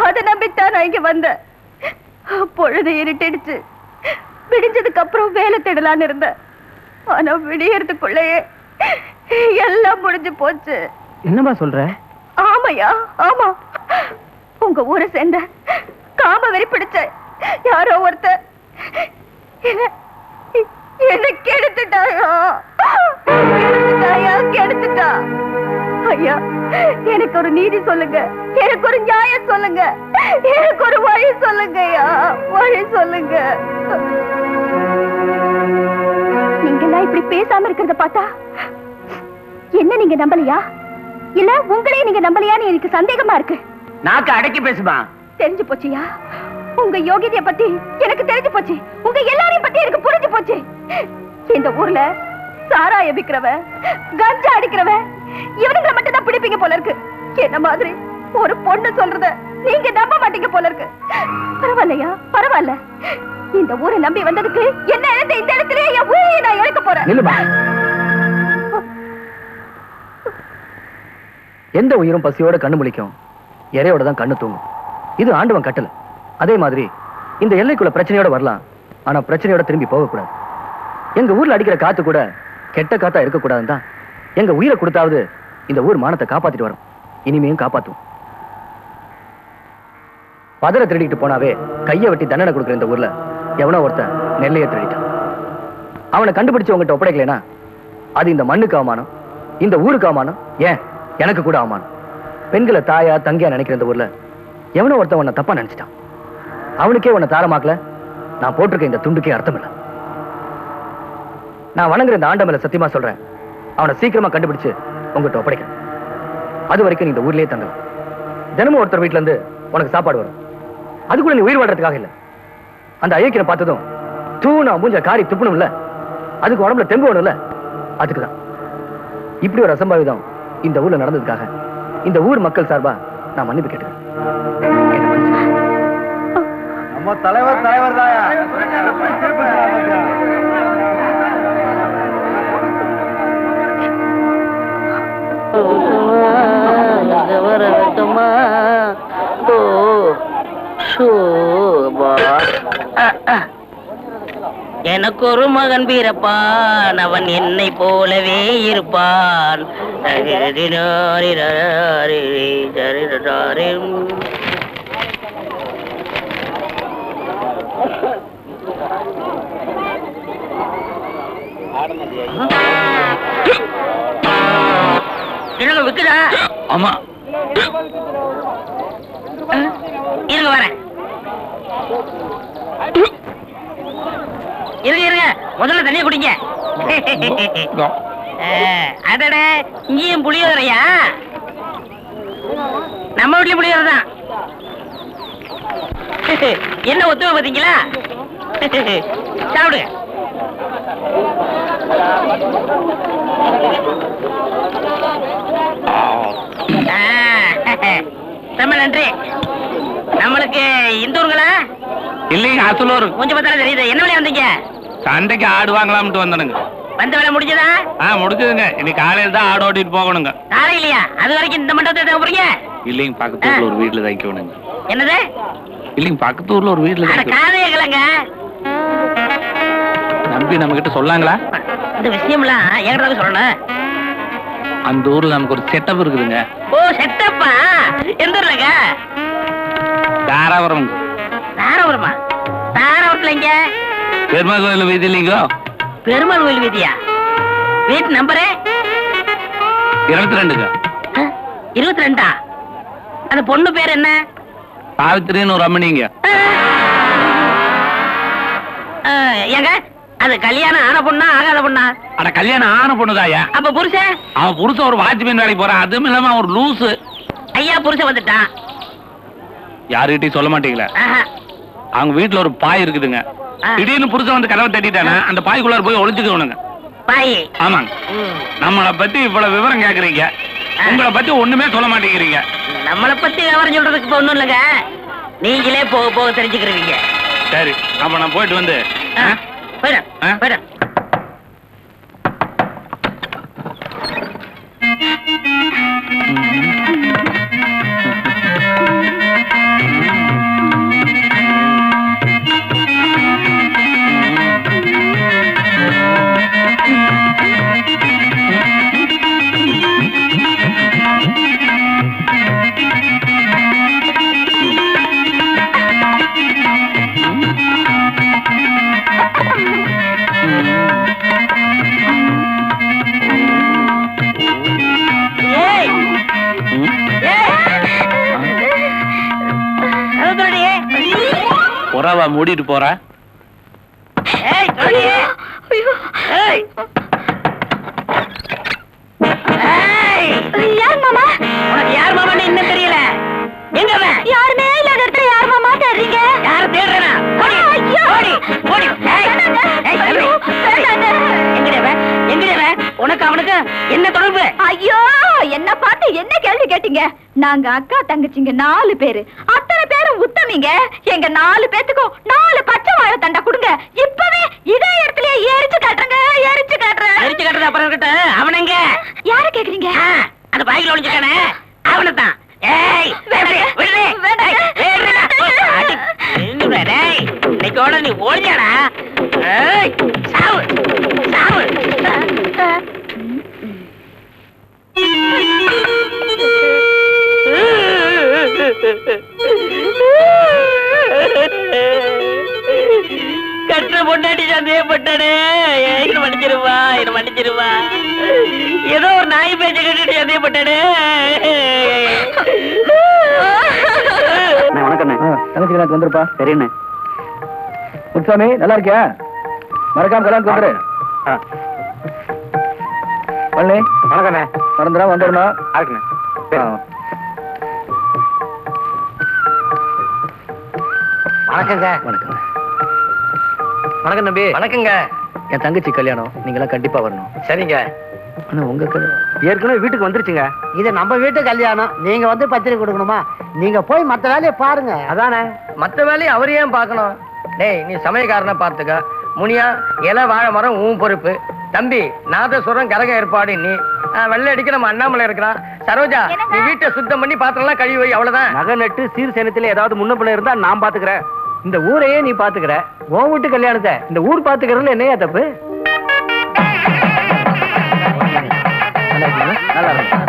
அதை நம்பித்தான் நான் இங்க வந்தேன். பொழுது இருட்டிடுச்சு. விடிஞ்சதுக்கு அப்புறம் வேலை தேடலான்னு இருந்தேன். ஆனா விடியறதுக்குள்ளேயே எல்லாம் முடிஞ்சு போச்சு. என்னம்மா சொல்ற? ஆமாயா? ஆமா. உங்க ஊரை சேர்ந்த காம வெறி பிடிச்ச யாரோ ஒருத்தர். என்ன- கெடுத்துட்டாயா கெடுத்துட்டா? ஐயா எனக்கு ஒரு நீதி சொல்லுங்க. எனக்கு ஒரு நியாயம் சொல்லுங்க. எனக்கு ஒரு வழி சொல்லுங்க ஐயா. வழி சொல்லுங்க. நீங்க எல்லாம் இப்படி பேசாம இருக்கிறத பார்த்தா என்ன நீங்க நம்பலையா? இல்ல உங்களே நீங்க நம்பலையான்னு எனக்கு சந்தேகமா இருக்கு. நாக்கு அடக்கி பேசுமா? தெரிஞ்சு போச்சியா? உங்க யோகிதைய பத்தி எனக்கு தெரிஞ்சு போச்சு. உங்க எல்லாரையும் பத்தி எனக்கு புரிஞ்சு போச்சு. இந்த ஊர்ல சாராய விக்கிறவ கஞ்சா அடிக்கிறவ இவனுங்களை மட்டும் தான் பிடிப்பீங்க போல இருக்கு. என்ன மாதிரி ஒரு பொண்ணு சொல்றத நீங்க நம்ப மாட்டீங்க போல இருக்கு. பரவாயில்லையா? பரவாயில்ல. இந்த ஊரை நம்பி வந்ததுக்கு என்ன இழந்த இந்த இடத்துலயே என் ஊரையே நான் இழக்க போறேன். எந்த உயிரும் பசியோட கண்ணு முழிக்கும். இறையோட தான் கண்ணு தூங்கும். இது ஆண்டவன் கட்டல அதே மாதிரி இந்த எல்லைக்குள்ள பிரச்சனையோட வரலாம் ஆனா பிரச்சனையோட திரும்பி போகக்கூடாது. எங்க ஊர்ல அடிக்கிற காத்து கூட கெட்ட காத்தா இருக்கக்கூடாதுன்னு தான் எங்க உயிரை கொடுத்தாவது இந்த ஊர் மானத்தை காப்பாத்திட்டு வரோம். இனிமேயும் காப்பாத்துவோம். பதற திருடிட்டு போனாவே கையை வெட்டி தண்டனை கொடுக்குற இந்த ஊர்ல எவனோ ஒருத்தன் நெல்லையை திருடிட்டான். அவனை கண்டுபிடிச்சு உங்ககிட்ட ஒப்படைக்கலனா அது இந்த மண்ணுக்கு அவமானம் இந்த ஊருக்கு அவமானம் ஏன் எனக்கு கூட அவமானம். பெண்களை தாயா தங்கியா நினைக்கிற இந்த ஊர்ல எவனோ ஒருத்தன் உன்னை தப்பா நினைச்சிட்டான். அவனுக்கே உன்னை தாரமாக்கல. நான் போட்டிருக்க இந்த துண்டுக்கே அர்த்தம் இல்லை நான் வணங்குற இந்த ஆண்ட மேல சத்தியமா சொல்றேன். அவனை சீக்கிரமா கண்டுபிடிச்சு உங்ககிட்ட ஒப்படைக்கிறேன். அது வரைக்கும் நீ இந்த ஊர்லயே தங்கலாம். தினமும் ஒருத்தர் வீட்டுல இருந்து உனக்கு சாப்பாடு வரும். அதுக்குள்ள நீ உயிர் வாழ்றதுக்காக இல்ல. அந்த ஐயக்கினை பார்த்ததும் தூ நான் மூஞ்ச காரி துப்பணும்ல. அதுக்கு உடம்புல தெம்பு வேணும்ல. அதுக்குதான். இப்படி ஒரு அசம்பாவிதம் இந்த ஊர்ல நடந்ததுக்காக இந்த ஊர் மக்கள் சார்பா நான் மன்னிப்பு கேட்டுக்கிறேன். நம்ம தலைவர் தலைவர் தாயா. வரட்டுமா ஓ சோபா. எனக்கு ஒரு மகன் பிறப்பான் அவன் என்னை போலவே இருப்பான். கிழங்கு விக்குதா? ஆமா. இருங்க வரேன். இருங்க இருங்க. முதல்ல தண்ணிய குடிங்க. அடடே இங்கேயும் புளியோதரையா? நம்ம வீட்லயும் புளியோதரை தான். என்ன ஒத்துமை பாத்தீங்களா சாப்பிடுங்க. ரொம்ப நன்றி. நம்மளுக்கு இந்த ஊருங்களா இல்லைங்க அசலூர். கொஞ்சம் பார்த்தாலும் தெரியுது. என்ன வேலையா வந்தீங்க? சண்டைக்கு ஆடு வாங்கலாம்ட்டு வந்தனுங்க. வந்த வேலை முடிஞ்சதா? ஆ முடிஞ்சதுங்க. இன்னைக்கு காலையில தான் ஆடு ஓட்டிட்டு போகணுங்க. இல்லையா அது வரைக்கும் இந்த மண்டபத்தை போறீங்க? இல்லைங்க பக்கத்து ஊர்ல ஒரு வீட்டுல தைக்கணுங்க என்னது? இல்லைங்க பக்கத்து ஊர்ல ஒரு வீட்டுல அட தைக்கணும் காதையே கிளங்க நம்பி நம்ம கிட்ட சொல்லாங்களா? இந்த விஷயம்லாம் என்கிட்ட சொல்லணும்? அந்த ஊர்ல நமக்கு ஒரு செட்டப் இருக்குதுங்க. ஓ செட்டப்பா எந்த ஊர்லங்க தாராபுரம் தாராபுரமா? தாராபுரத்துல இங்க பெருமா கோயில் வீதி இல்லைங்கோ? பெருமாள் கோயில் வீதியா? வீட்டு நம்பரு இருபத்தி ரெண்டுங்க. இருபத்தி ரெண்டா? அந்த பொண்ணு பேர் என்ன? சாவித்திரின்னு ஒரு அம்மனிங்க ஏங்க அது கல்யாணம் ஆன பொண்ணா ஆகாத பொண்ணா? அட கல்யாணம் ஆன பொண்ணுதாயா? அப்ப புருஷன் அவன் புருஷன் ஒரு வாட்ச்மேன் வேலைக்கு போறான். அதுவும் இல்லாம அவன் ஒரு லூசு. ஐயா புருஷன் வந்துட்டான். யாருகிட்டயும் சொல்ல மாட்டீங்களா. அவங்க வீட்டுல ஒரு பாய் இருக்குதுங்க. திடீர்னு புருஷன் வந்து கதவை தட்டிட்டானா அந்த பாய்க்குள்ளார போய் ஒளிஞ்சுக்கணுங்க. பாய். ஆமாங்க. நம்மளை பத்தி இவ்வளவு விவரம் கேக்குறீங்க. உங்களை பத்தி ஒண்ணுமே சொல்ல மாட்டேங்கிறீங்க. நம்மளை பத்தி விவரம் சொல்றதுக்கு இப்போ ஒன்றும் இல்லைங்க. நீங்களே போக போக தெரிஞ்சுக்கிறீங்க சரி அப்ப நான் போயிட்டு வந்து போயிடும் போயிடும் Thank you. புறாவா மூடிட்டு போற? யார் மாமா? யார் மாமான்னு இன்னும் தெரியல? எங்க யாருமே இல்லாத இடத்துல யார் மாமா தேடுறீங்க? யார தேடுறா உனக்கு அவனுக்கு என்ன தொடர்பு? ஐயோ என்ன பார்த்து என்ன கேள்வி கேட்டீங்க? நாங்க அக்கா தங்கச்சிங்க நாலு பேரு. அத்தனை பேரும் உத்தமிங்க. எங்க நாலு பேத்துக்கும் நாலு பச்சை வாழை தண்டா கொடுங்க. இப்பவே இதே இடத்துல எரிச்சு காட்டுறேங்க எரிச்சு காட்டுறேன். எரிச்சு கட்டுறது அப்புறம் இருக்கட்டும். அவன் எங்க? யார கேக்குறீங்க? அந்த பைக்ல ஒளிஞ்சுக்கானே அவனை தான் ஏய் விடுறே, விடுறே. வேண்டாங்க. ஏய், கட்டுற பொண்டாட்டி சந்தேகப்பட்டானே என்ன மன்னிச்சிருவா என்ன மன்னிச்சிருவா. ஏதோ ஒரு நாய் பேச்ச கேட்டுட்டு சந்தேகப்பட்டானே வணக்கம் கல்யாணத்துக்கு வந்துருப்பா. சரிண்ணே. முத்துசாமி நல்லா இருக்கியா? மறக்காம கல்யாணத்துக்கு வந்துரு. பழனி வணக்கண்ணே மறந்துடா வந்துடணும். வணக்கம். வணக்கம் தம்பி. வணக்கங்க. என் தங்கச்சி கல்யாணம். நீங்க எல்லாம் கண்டிப்பா வரணும். சரிங்க. ஆனா உங்க கல்யாணம் ஏற்கனவே வீட்டுக்கு வந்துருச்சுங்க. இது நம்ம வீட்டு கல்யாணம். நீங்க வந்து பத்திரிக்கை கொடுக்கணுமா? நீங்க போய் மத்த வேலையை பாருங்க. அதானே? மத்த வேலையை அவர் ஏன் பார்க்கணும்? டேய் நீ சமயக்காரனை பார்த்துக்க. முனியா இலை வாழை மரம் உன் பொறுப்பு. தம்பி நாதசுரம் கரக ஏற்பாடு நீ. வெள்ளை அடிக்க நம்ம அண்ணாமலை இருக்கிறான். சரோஜா நீ வீட்டை சுத்தம் பண்ணி பாத்திரம்லாம் கழுவி வை அவ்வளவுதான். நகை நட்டு சீர் சேனத்துல ஏதாவது முன்ன பின்ன இருந்தா நான் பாத்துக்கிறேன். இந்த ஊரையே நீ பாத்துக்கிற? உன் வீட்டு கல்யாணத்தை இந்த ஊர் பாத்துக்கிறதுல என்னையா தப்பு? நல்லா இருக்கு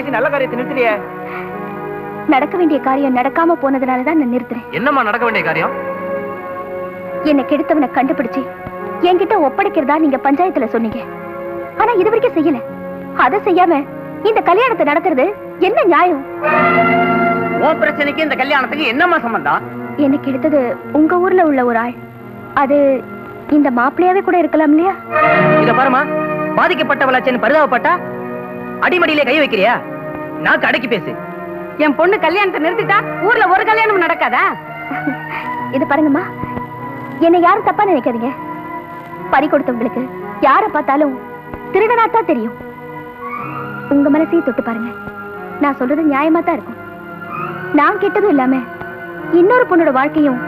பேசி நல்ல காரியத்தை நிறுத்துறியே நடக்க வேண்டிய காரியம் நடக்காம போனதுனால தான் நான் நிறுத்துறேன். என்னம்மா நடக்க வேண்டிய காரியம்? என்னை கெடுத்தவனை கண்டுபிடிச்சு என்கிட்ட ஒப்படைக்கிறதா நீங்க பஞ்சாயத்துல சொன்னீங்க. ஆனா இது வரைக்கும் செய்யல. அதை செய்யாம இந்த கல்யாணத்தை நடத்துறது என்ன நியாயம்? உன் பிரச்சனைக்கு இந்த கல்யாணத்துக்கு என்னம்மா சம்பந்தம்? என்னை கெடுத்தது உங்க ஊர்ல உள்ள ஒரு ஆள். அது இந்த மாப்பிள்ளையாவே கூட இருக்கலாம் இல்லையா? இத பாருமா பாதிக்கப்பட்டவளாச்சேன்னு பரிதாபப்பட்டா அடிமடியிலே கை வைக்கிறியா? நான் அடக்கி பேசு. என் பொண்ணு கல்யாணத்தை நிறுத்திட்டா ஊர்ல ஒரு கல்யாணம் நடக்காதா? இது பாருங்கம்மா. என்னை யாரும் தப்பா நினைக்காதீங்க. பறி கொடுத்தவங்களுக்கு யார பார்த்தாலும் திருடனாத்தான் தெரியும். உங்க மனசையும் தொட்டு பாருங்க. நான் சொல்றது நியாயமா தான் இருக்கும். நான் கெட்டதும் இல்லாம இன்னொரு பொண்ணோட வாழ்க்கையும்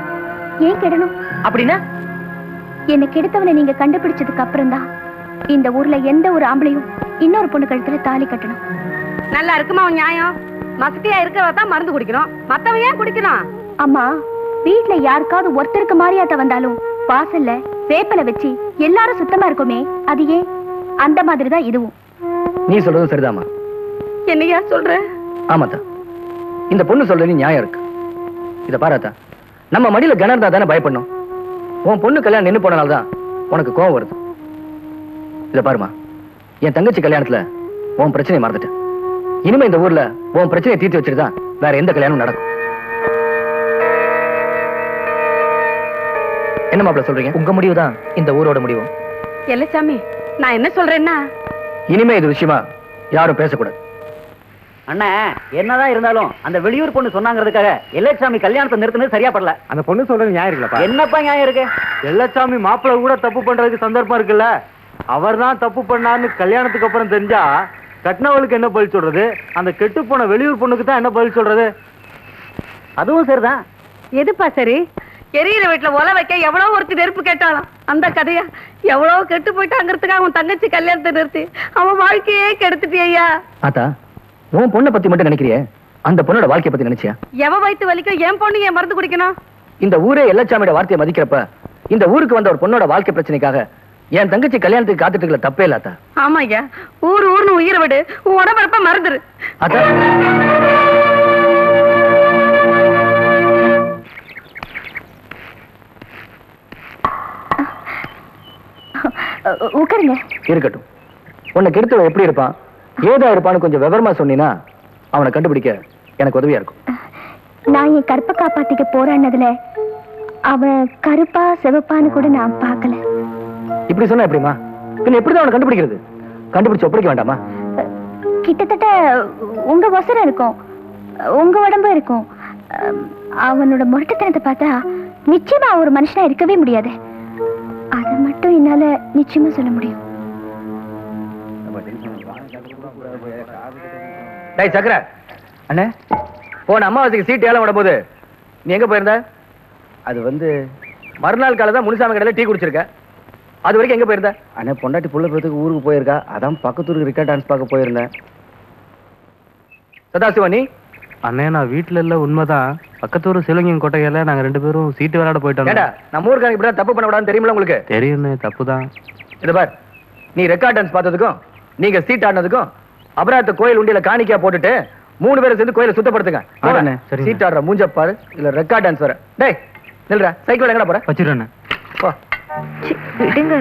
ஏன் கெடணும்? அப்படின்னா? என்னை கெடுத்தவனை நீங்க கண்டுபிடிச்சதுக்கு அப்புறம் தான் இந்த ஊர்ல எந்த ஒரு ஆம்பளையும் இன்னொரு பொண்ணு கழுத்துல தாலி கட்டணும். நல்லா இருக்குமா உன் நியாயம்? மசதியா இருக்கிறவ தான் மருந்து குடிக்கணும். மத்தவன் ஏன் குடிக்கணும்? அம்மா வீட்ல யாருக்காவது ஒருத்தருக்கு மாறியாட்ட வந்தாலும் வாசல்ல வேப்பலை வச்சு எல்லாரும் சுத்தமா இருக்குமே அது ஏன்? அந்த மாதிரி தான் இதுவும். நீ சொல்றதும் சரிதாம்மா. என்னையா சொல்ற? ஆமாத்தா. இந்த பொண்ணு சொல்றது நியாயம் இருக்கு. இத பாராத்தா. நம்ம மடியில இருந்தா தானே பயப்படணும். உன் பொண்ணு கல்யாணம் நின்னு போனனால தான் உனக்கு கோவம் வருது. இத பாருமா. என் தங்கச்சி கல்யாணத்துல உன் பிரச்சனையை மறந்துட்டேன். இனிமே இந்த ஊர்ல உன் பிரச்சனையை தீர்த்து வச்சுட்டு தான் வேற எந்த கல்யாணமும் நடக்கும். என்ன மாப்பிள்ள சொல்றீங்க? உங்க முடிவு தான் இந்த ஊரோட முடிவு எல்லச்சாமி நான் என்ன சொல்றேன்னா? இனிமே இது விஷயமா யாரும் பேசக்கூடாது. அண்ணா என்னதான் இருந்தாலும் அந்த வெளியூர் பொண்ணு சொன்னாங்கிறதுக்காக எல்லைச்சாமி கல்யாணத்தை நிறுத்தினது சரியா படல. அந்த பொண்ணு சொல்றது நியாயம் இருக்குல்லப்பா. என்னப்பா நியாயம் இருக்கு? எல்லச்சாமி மாப்பிள்ளை கூட தப்பு பண்றதுக்கு சந்தர்ப்பம் இருக்குல்ல? அவர் தான் தப்பு பண்ணாருன்னு கல்யாணத்துக்கு அப்புறம் தெரிஞ்சா கட்டினவளுக்கு என்ன பதில் சொல்றது? அந்த கெட்டு போன வெளியூர் பொண்ணுக்கு தான் என்ன பதில் சொல்றது? அதுவும் சரிதான். எதுப்பா சரி? எரியிற வீட்டுல ஒல வைக்க எவ்வளவு ஒருத்தி நெருப்பு கேட்டாலும் அந்த கதையா? எவ்வளவு கெட்டு போயிட்டாங்கிறதுக்காக அவன் தங்கச்சி கல்யாணத்தை நிறுத்தி அவன் வாழ்க்கையே கெடுத்துட்டியா ஆத்தா உன் பொண்ணை பத்தி மட்டும் நினைக்கிறியே? அந்த பொண்ணோட வாழ்க்கைய பத்தி நினைச்சியா? எவ வயித்து வலிக்கும் என் பொண்ணு என் மருந்து குடிக்கணும்? இந்த ஊரே எல்லச்சாமியோட வார்த்தையை மதிக்கிறப்ப இந்த ஊருக்கு வந்த ஒரு பொண்ணோட வாழ்க்கை பிரச்சனைக்காக என் தங்கச்சி கல்யாணத்துக்கு காத்துட்டு இருக்கல தப்பே இல்லாதா ஆமா ஐயா ஊர் ஊர்னு உயிரை விடு. உடம்பரப்ப மறந்துரு? உட்காருங்க. இருக்கட்டும். உன்னை கெடுத்தவன் எப்படி இருப்பான்? ஏதா இருப்பான்னு கொஞ்சம் விவரமா சொன்னீன்னா அவனை கண்டுபிடிக்க எனக்கு உதவியா இருக்கும். நான் என் கற்பை காப்பாத்திக்க போராடினதுல அவன் கருப்பா சிவப்பான்னு கூட நான் பார்க்கல. இப்படி சொன்னா எப்படிமா பின்ன எப்படிதான் அவனை கண்டுபிடிக்கிறது? கண்டுபிடிச்சு ஒப்படைக்க வேண்டாமா? கிட்டத்தட்ட உங்க வசரம் இருக்கும். உங்க உடம்பு இருக்கும். அவனோட முரட்டுத்தனத்தை பார்த்தா நிச்சயமா ஒரு மனுஷனா இருக்கவே முடியாது. அது மட்டும் என்னால நிச்சயமா சொல்ல முடியும். டேய் சக்கர. அண்ணே போன அம்மாவாசைக்கு சீட்டு ஏலம் விட போது நீ எங்க போயிருந்த? அது வந்து மறுநாள் காலை தான் முனிசாமி கடையில் டீ குடிச்சிருக்க அது வரைக்கும் எங்க போயிருந்த? அண்ணே பொண்டாட்டி புள்ள பேத்துக்கு ஊருக்கு போயிருக்கா. அதான் பக்கத்தூருக்கு ரிக்கா டான்ஸ் பார்க்க போயிருந்தேன். சதாசிவா நீ? அண்ணே நான் வீட்டுல இல்ல உண்மைதான். பக்கத்தூர் சிவலிங்கம் கோட்டையில நாங்க ரெண்டு பேரும் சீட்டு விளையாட போயிட்டோம் நம்ம ஊருக்காரங்க இப்படி தப்பு பண்ணக்கூடாதுன்னு தெரியுமில உங்களுக்கு? தெரியும்ண்ணே தப்புதான். இத பார் நீ ரெக்கார்ட் டான்ஸ் பார்த்ததுக்கும் நீங்க சீட் ஆடினதுக்கும் அபராத்த கோயில் உண்டியில காணிக்கா போட்டுட்டு மூணு பேரும் சேர்ந்து கோயிலை சுத்தப்படுத்துங்க. சீட் ஆடுற மூஞ்ச பாரு இல்ல ரெக்கார்ட் டான்ஸ் வர. டேய் நில்றா சைக்கிள் எங்கடா போற? வச்சிருண்ணே போ. விடுங்க.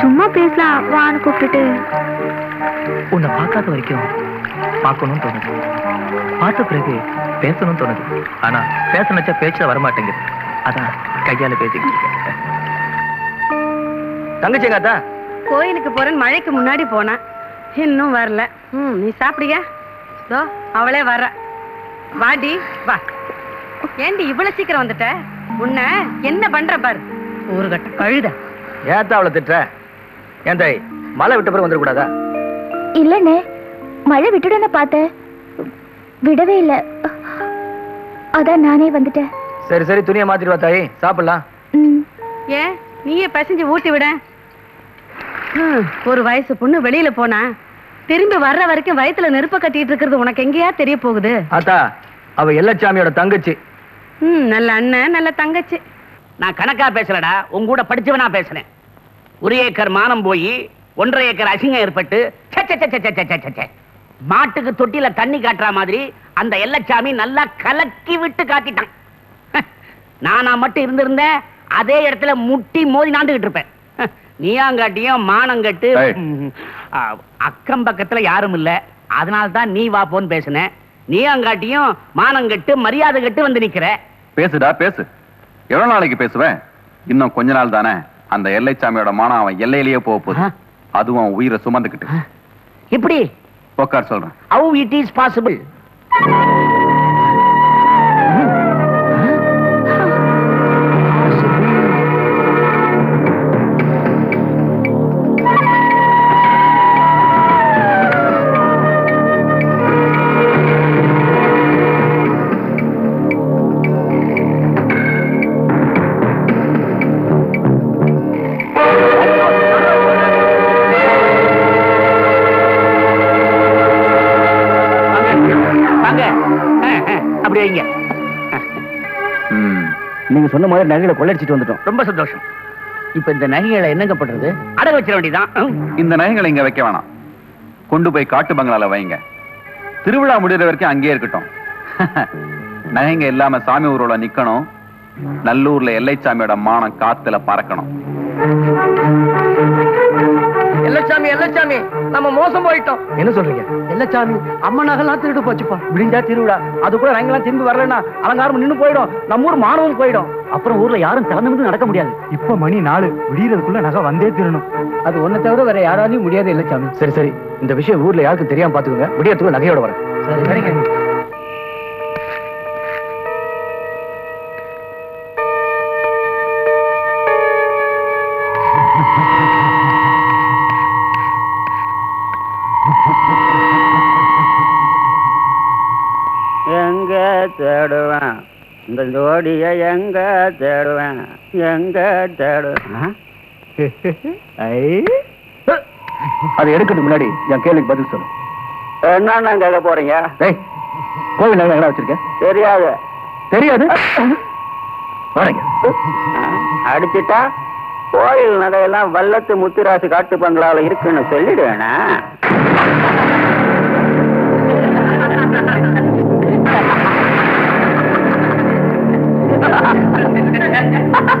சும்மா பேசலாம். வான்னு கூப்பிட்டுட்டு. உன்னை பார்க்காத வரைக்கும் பார்க்கணும்னு தோணுது. பார்த்த பிறகு பேசணும்னு தோணுது. ஆனா பேச நினைச்சா பேச்ச வரமாட்டேங்குது. அதான் கையால பேசிக்கிட்டு இருக்கேன். தங்கச்சி எங்க அத்தா? கோயிலுக்கு போறேன் மழைக்கு முன்னாடி போனேன். இன்னும் வரல. ம் நீ சாப்பிடுங்க தோ அவளே வர்ற. வாடி வா. ஏண்டி இவ்வளவு சீக்கிரம் வந்துட்ட? உன்னை என்ன பண்ற பாரு? ஊருகட்ட கழுத. ஏத்தா அவளை திட்டுற? ஏன் தாய் மழை விட்ட பிறகு வந்துடக்கூடாதா? இல்லண்ணே மழை விட்டுடுன்னு பார்த்தேன். விடவே இல்லை. அதான் நானே வந்துட்டேன். சரி சரி துணியை மாத்திட்டு வா தாயி. சாப்பிடலாம். ஏன்? நீயே பசஞ்சு ஊட்டி விட. ஒரு வயசு பொண்ணு வெளியில போனா திரும்பி வர்ற வரைக்கும் வயித்துல நெருப்ப கட்டிட்டு இருக்கிறது உனக்கு எங்கேயா தெரிய போகுது? ஆத்தா அவ எல்லச்சாமியோட தங்கச்சி. ம் நல்ல அண்ணன் நல்ல தங்கச்சி. நான் கணக்கா பேசலடா உங்க கூட படிச்சவனா பேசுறேன் ஒரு ஏக்கர் மானம் போய் ஒன்றரை ஏக்கர் அசிங்கம் ஏற்பட்டு ச்சே, ச்சே, ச்சே, ச்சே, ச்சே, ச்சே, ச்சே, ச்சே. மாட்டுக்கு தொட்டில தண்ணி காட்டுற மாதிரி அந்த எல்லச்சாமி நல்லா கலக்கி விட்டு காட்டிட்டான். நானா மட்டும் இருந்திருந்தேன் அதே இடத்துல முட்டி மோதி நாண்டுகிட்டு இருப்பேன். நீயாங்காட்டியும் மானங்கட்டு அக்கம் பக்கத்துல யாரும் இல்ல. அதனால தான் நீ வா போன்னு பேசினேன். நீயாங்காட்டியும் மானங்கட்டு மரியாதை கட்டு வந்து நிக்கிற. பேசுடா பேசு. எவ்வளவு நாளைக்கு பேசுவேன்? இன்னும் கொஞ்ச நாள் தானே. அந்த எல்லைச்சாமியோட மானம் அவன் எல்லையிலேயே போக போகுது. அதுவும் அவன் உயிரை சுமந்துக்கிட்டு. எப்படி? உட்கார் சொல்றேன். How it is possible? சொன்ன மாதிரி நகைகளை கொள்ளடிச்சிட்டு வந்துட்டோம். ரொம்ப சந்தோஷம். இப்ப இந்த நகைகளை என்னங்க பண்றது? அடகு வச்சிட வேண்டியதான் இந்த நகைகளை இங்க வைக்க வேணாம். கொண்டு போய் காட்டு பங்களால வைங்க. திருவிழா முடிகிற வரைக்கும் அங்கேயே இருக்கட்டும். நகைங்க இல்லாம சாமி ஊரோட நிக்கணும். நல்லூர்ல எல்லைச்சாமியோட மானம் காத்துல பறக்கணும். எல்லச்சாமி எல்லச்சாமி நம்ம மோசம் போயிட்டோம். என்ன சொல்றீங்க? எல்லச்சாமி அம்மா நகெல்லாம் திருடு போச்சுப்பா. விடிஞ்சா திருவிழா. அது கூட நாங்கெல்லாம் திரும்பி வரலன்னா அலங்காரம் நின்னு போயிடும். நம்ம ஊர் மானமும் போயிடும். அப்புறம் ஊர்ல யாரும் திறந்து நடக்க முடியாது. இப்ப மணி நாலு. விடியறதுக்குள்ள நகை வந்தே திருணும். அது ஒன்ன தவிர வேற யாராலையும் முடியாது இல்லச்சாமி சரி சரி. இந்த விஷயம் ஊர்ல யாருக்கும் தெரியாம பாத்துக்கோங்க விடியத்துக்குள்ள நகையோட வரேன். சரிங்க. ஜோடிய எங்க தேடுவேன்? எங்க தேடுவேன்? அதை எடுக்கிறதுக்கு முன்னாடி என் கேள்விக்கு பதில் சொல்லு. என்னன்னு கேட்க போறீங்க? கோவில் நகை எங்கடா வச்சிருக்க? தெரியாது. தெரியாது? அடிச்சுட்டா கோயில் நகையெல்லாம் வல்லத்து முத்துராசு காட்டு பங்களால இருக்குன்னு சொல்லிடுவேனா. Huh?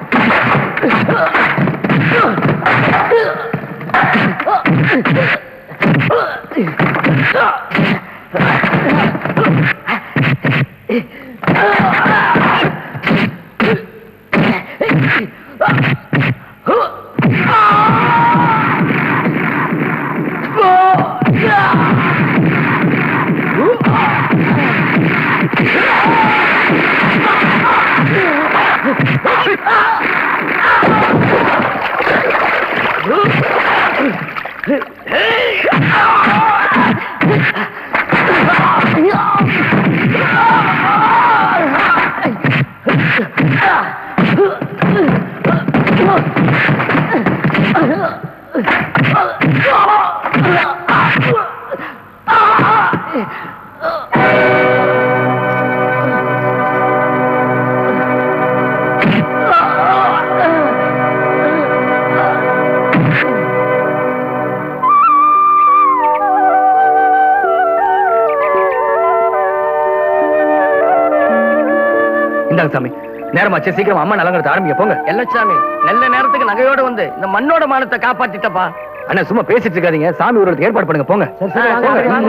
நேரமாச்சு சீக்கிரம் அம்மா நலங்கிறத ஆரம்பிக்க போங்க. எல்லச்சாமி நல்ல நேரத்துக்கு நகையோட வந்து இந்த மண்ணோட மானத்தை காப்பாத்திட்டப்பா. அண்ணா சும்மா பேசிட்டு இருக்காதீங்க. சாமி ஊர்வலத்துக்கு ஏற்பாடு பண்ணுங்க போங்க.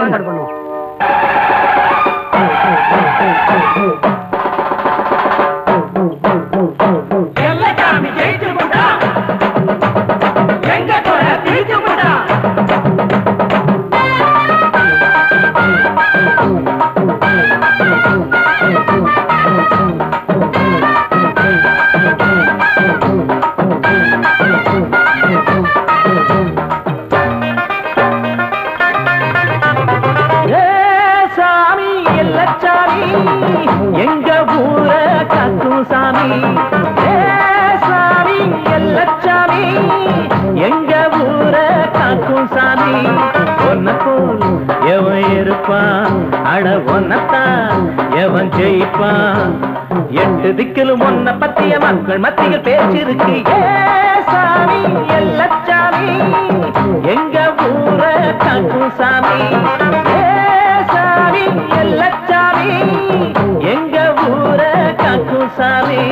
ஏற்பாடு பண்ணுவோம் திக்கிலும் ஒன்ன பத்திய மக்கள் மத்தியில் பேச்சிருக்கு ஏ சாமி எல்லச்சாமி எங்க ஊர காக்கும் சாமி சாமி எல்லச்சாமி எங்க ஊர காக்கும் சாமி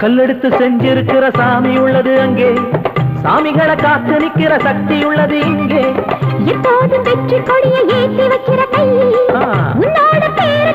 கல்லெடுத்து செஞ்சிருக்கிற சாமி உள்ளது அங்கே. சாமிகளை காத்து நிக்கிற சக்தி உள்ளது இங்கே எப்போதும் வெற்றி கொடிய ஏற்றி வைக்கிற கை. உன்னோட பேரு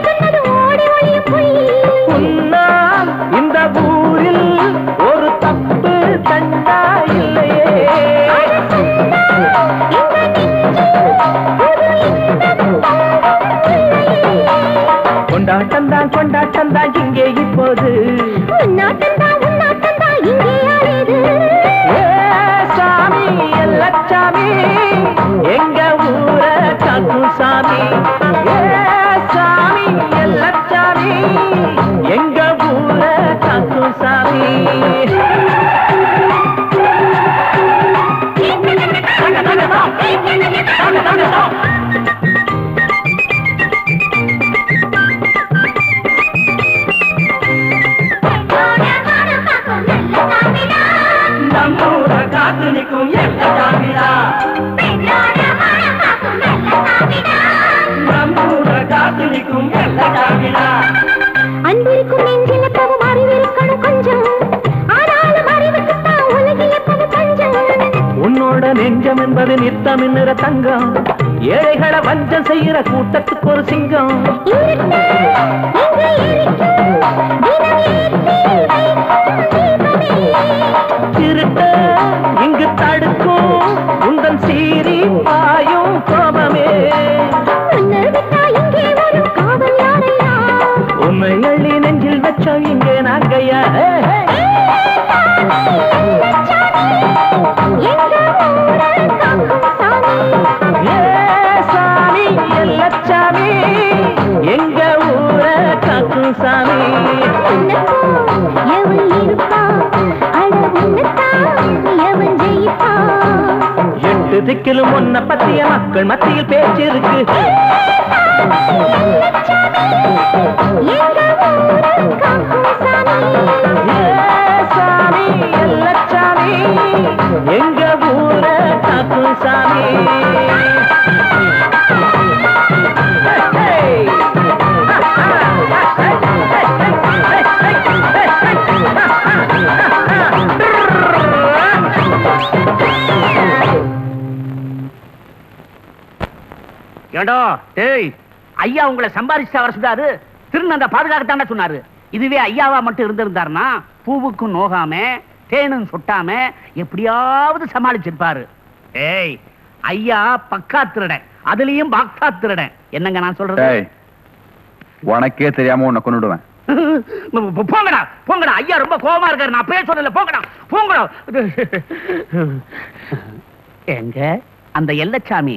நம்மூர காத்து நிற்கும் நம்மூர நெஞ்சில் எப்பவும் அறிவிருக்கணும் கொஞ்சம். ஆனாலும் உலகில் எப்பவும் உன்னோட நெஞ்சம் என்பது நித்தம் நிற தங்கம். ஏழைகளை வஞ்சம் செய்யற கூட்டத்துக்கு ஒரு சிங்கம். திருட்ட இங்கு தடுக்கும் உந்தன் சீரி பாயும் கோபமே. உண்மை எள்ளி நெஞ்சில் வச்சோம் இங்கே நாங்கையா எட்டு திக்கிலும் உன்னை பத்திய மக்கள் மத்தியில் பேச்சு இருக்கு. எங்க ஊர? காக்கும் சாமி. ஐயா உங்களை சம்பாதிச்சு வர சொன்னாரு. திருநந்த பாதுகாக்கத்தானே சொன்னாரு. இதுவே ஐயாவா மட்டும் இருந்திருந்தாருன்னா பூவுக்கும் நோகாம தேனும் சொட்டாம எப்படியாவது சமாளிச்சிருப்பாரு. ஏய் ஐயா பக்கா திருடன். அதுலயும் பாக்தா திருடன். என்னங்க நான் சொல்றது? டேய் உனக்கே தெரியாம உன்னை கொண்டுடுவேன் போங்கடா போங்கடா. ஐயா ரொம்ப கோவமா இருக்காரு. நான் பேச சொல்லல போங்கடா போங்கடா. எங்க? அந்த எல்லச்சாமி.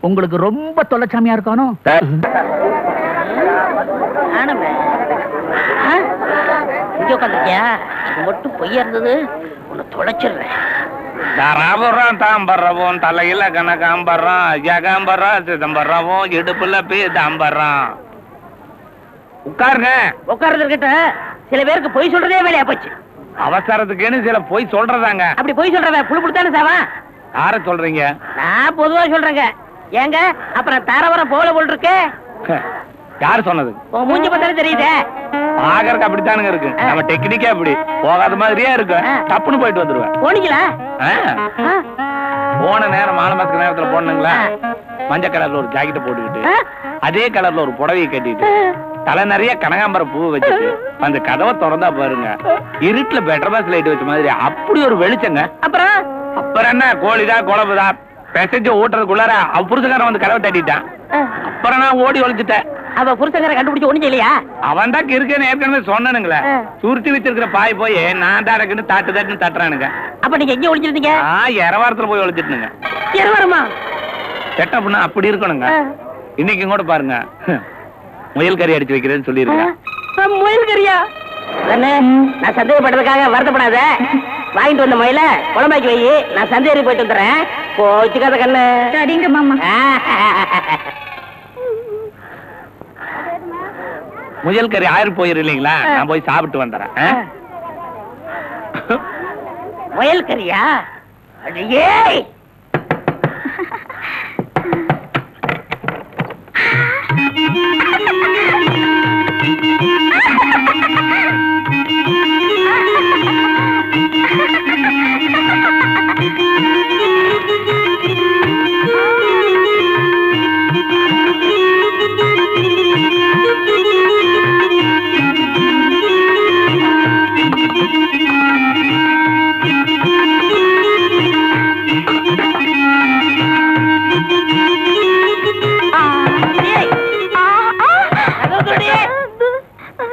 உங்களுக்கு ரொம்ப தொல்லச்சாமியா இருக்கானோ? உட்காந்துருக்கியா? மட்டும் பொய்யா இருந்தது. உன்னை தொலைச்சிடுறேன். தராபுரம் தாம்பர்றவும் தலையில கணக்காம்பர்றோம் ஜகாம்பர்றோம் சிதம்பரவும் இடுப்புல பீதாம்பர்றோம் உட்காருங்க. உட்கார்றது இருக்கட்டும். சில பேருக்கு பொய் சொல்றதே வேலையா போச்சு. அவசரத்துக்குன்னு சில போய் சொல்றதாங்க. அப்படி பொய் சொல்றவன் புழு புடுத்தானே சாவான் யார சொல்றீங்க? நான் பொதுவா சொல்றேங்க. ஏங்க அப்புறம் தரவரம் போல போல் இருக்கு யார் சொன்னது? மூஞ்சி பார்த்தாலே தெரியுதே. பாக்கறதுக்கு அப்படித்தானுங்க இருக்கு. நம்ம டெக்னிக்கே அப்படி. போகாத மாதிரியே இருக்கு டப்புன்னு போயிட்டு வந்துருவேன். போனீங்களா. போன நேரம் மாலை மாசத்துக்கு நேரத்துல போனீங்களா மஞ்சள் கலர்ல ஒரு ஜாக்கெட் போட்டுக்கிட்டு அதே கலர்ல ஒரு புடவையை கட்டிட்டு தலை நிறைய கனகாம்பரம் பூ வச்சுட்டு அந்த கதவை திறந்தா பாருங்க. இருட்டுல பெட்டர் பாஸ் லைட் வச்ச மாதிரி அப்படி ஒரு வெளிச்சங்க. அப்புறம்? அப்புறம் என்ன? கோழிதா குழம்புதா பெசஞ்சு ஊட்டுறதுக்குள்ளார அவ புருஷக்காரன் வந்து கதவை தட்டிட்டான். அப்புறம் நான் ஓடி ஒழிச்சிட்டேன் அவ புருஷங்கரை கண்டுபிடிச்சு ஒண்ணு இல்லையா? அவன் தான் இருக்கேன்னு ஏற்கனவே சொன்னனுங்களே. சுருட்டி வச்சிருக்கிற பாய் போய் நான் தான் இருக்குன்னு தட்டு தட்டுன்னு தட்டுறானுங்க. அப்ப நீங்க எங்க ஒளிஞ்சிருந்தீங்க? ஆ இரவாரத்துல போய் ஒழிச்சிட்டுனுங்க இருவருமா செட்டப்னா அப்படி இருக்கணுங்க. இன்னைக்கு கூட பாருங்க. முயல் கறி அடிச்சு வைக்கிறேன்னு சொல்லியிருக்கேன். முயல் கறியா? நான் சந்தேகப்பட்டதுக்காக வருத்தப்படாத. வாங்கிட்டு வந்த முயல குழம்பாக்கி வை. நான் சந்தேகம் போயிட்டு வந்துடுறேன். போச்சுக்காத கண்ணு. சரிங்க மாமா. முயல் கறி ஆயிரம் போயிரு இல்லைங்களா? நான் போய் சாப்பிட்டு வந்துடுறேன். ஆ? முயல் கறியா? அடியே! Thank you. Ha!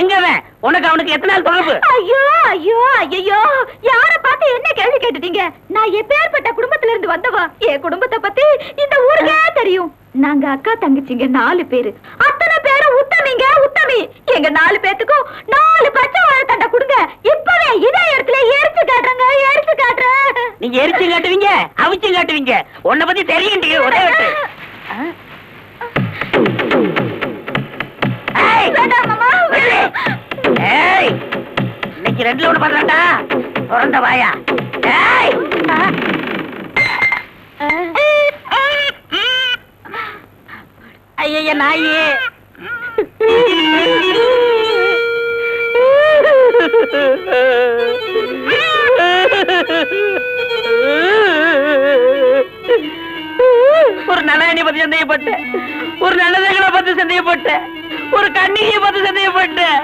எங்க உனக்கு அவனுக்கு எத்தனை நாள் தொடர்பு? ஐயோ ஐயோ ஐயோ யார பார்த்து என்ன கேள்வி கேட்டுட்டீங்க? நான் எப்பேற்பட்ட குடும்பத்துல இருந்து வந்தவா என் குடும்பத்தை பத்தி இந்த ஊருக்கே தெரியும். நாங்க அக்கா தங்கச்சிங்க நாலு பேரு. அத்தனை பேரும் உத்தமிங்க உத்தமி. எங்க நாலு பேத்துக்கும் நாலு பச்சை வாழைத்தண்டை கொடுங்க. இப்பவே இதே இடத்துல எரிச்சு காட்டுறேங்க எரிச்சு காட்டுறேன். நீங்க காட்டுவீங்க அவிச்சும் காட்டுவீங்க. உன்னை பத்தி தெரியும் ஒரே ஏய், இன்னைக்கு ரெண்டுல ஒண்ணு பண்ணலாம்டா பிறந்த வாயா. ஏய். ஐய நாயே. ஒரு நல்ல பத்தி சந்தேகப்பட்டேன். ஒரு நல்லதங்களை பத்தி சந்தேகப்பட்டேன். ஒரு கண்ணியை பத்தி சந்தேகப்பட்டேன்.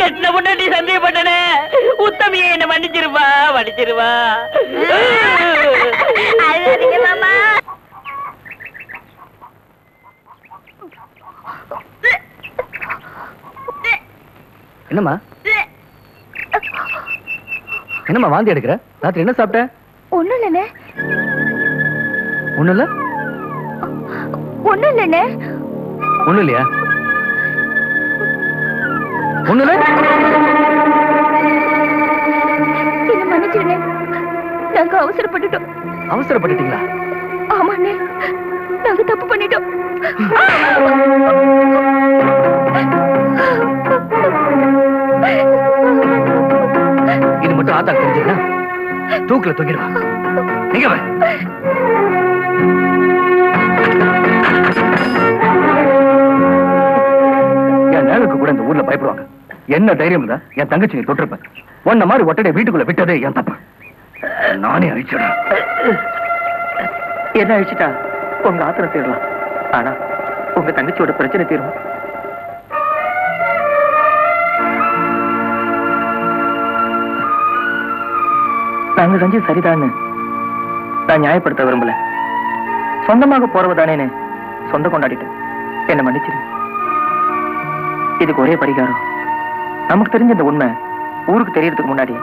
கெட்ட பொண்டாட்டி சந்தேகப்பட்டனே. உத்தமியை என்ன மன்னிச்சிருவா. மன்னிச்சிருவா என்னம்மா? என்னம்மா வாந்தி எடுக்கிற? ராத்திரி என்ன சாப்பிட்ட? ஒண்ணும் இல்லைண்ணே. ஒண்ணும் இல்ல? ஒண்ணும் இல்லைண்ணே. ஒண்ணும் இல்லையா? இல்ல என்ன மன்னிச்சிருண்ணே நாங்க அவசரப்பட்டுட்டோம். அவசரப்பட்டுட்டீங்களா? ஆமாண்ணே. நாங்க தப்பு பண்ணிட்டோம். இது மட்டும் ஆத்தா தெரிஞ்சதுன்னா தூக்குல தூக்கிடுவா. நீங்க வா. கூட இந்த ஊர்ல பயப்படுவாங்க. என்ன தைரியம் தான் என் தங்கச்சி நீ தொட்டிருப்பேன். உன்ன மாதிரி ஒட்டடை வீட்டுக்குள்ள விட்டதே என் தப்பு. நானே அழிச்சிடா என்ன அழிச்சிட்டா? உங்க ஆத்திரம் தீரலாம். ஆனா உங்க தங்கச்சியோட பிரச்சனை தீரும். நாங்க செஞ்சு சரிதான்னு நான் நியாயப்படுத்த விரும்பல. சொந்தமாக போறவதானேன்னு சொந்த கொண்டாடிட்டேன். என்ன மன்னிச்சிரு. இதுக்கு ஒரே பரிகாரம். நமக்கு தெரிஞ்ச இந்த உண்மை ஊருக்கு தெரியறதுக்கு முன்னாடி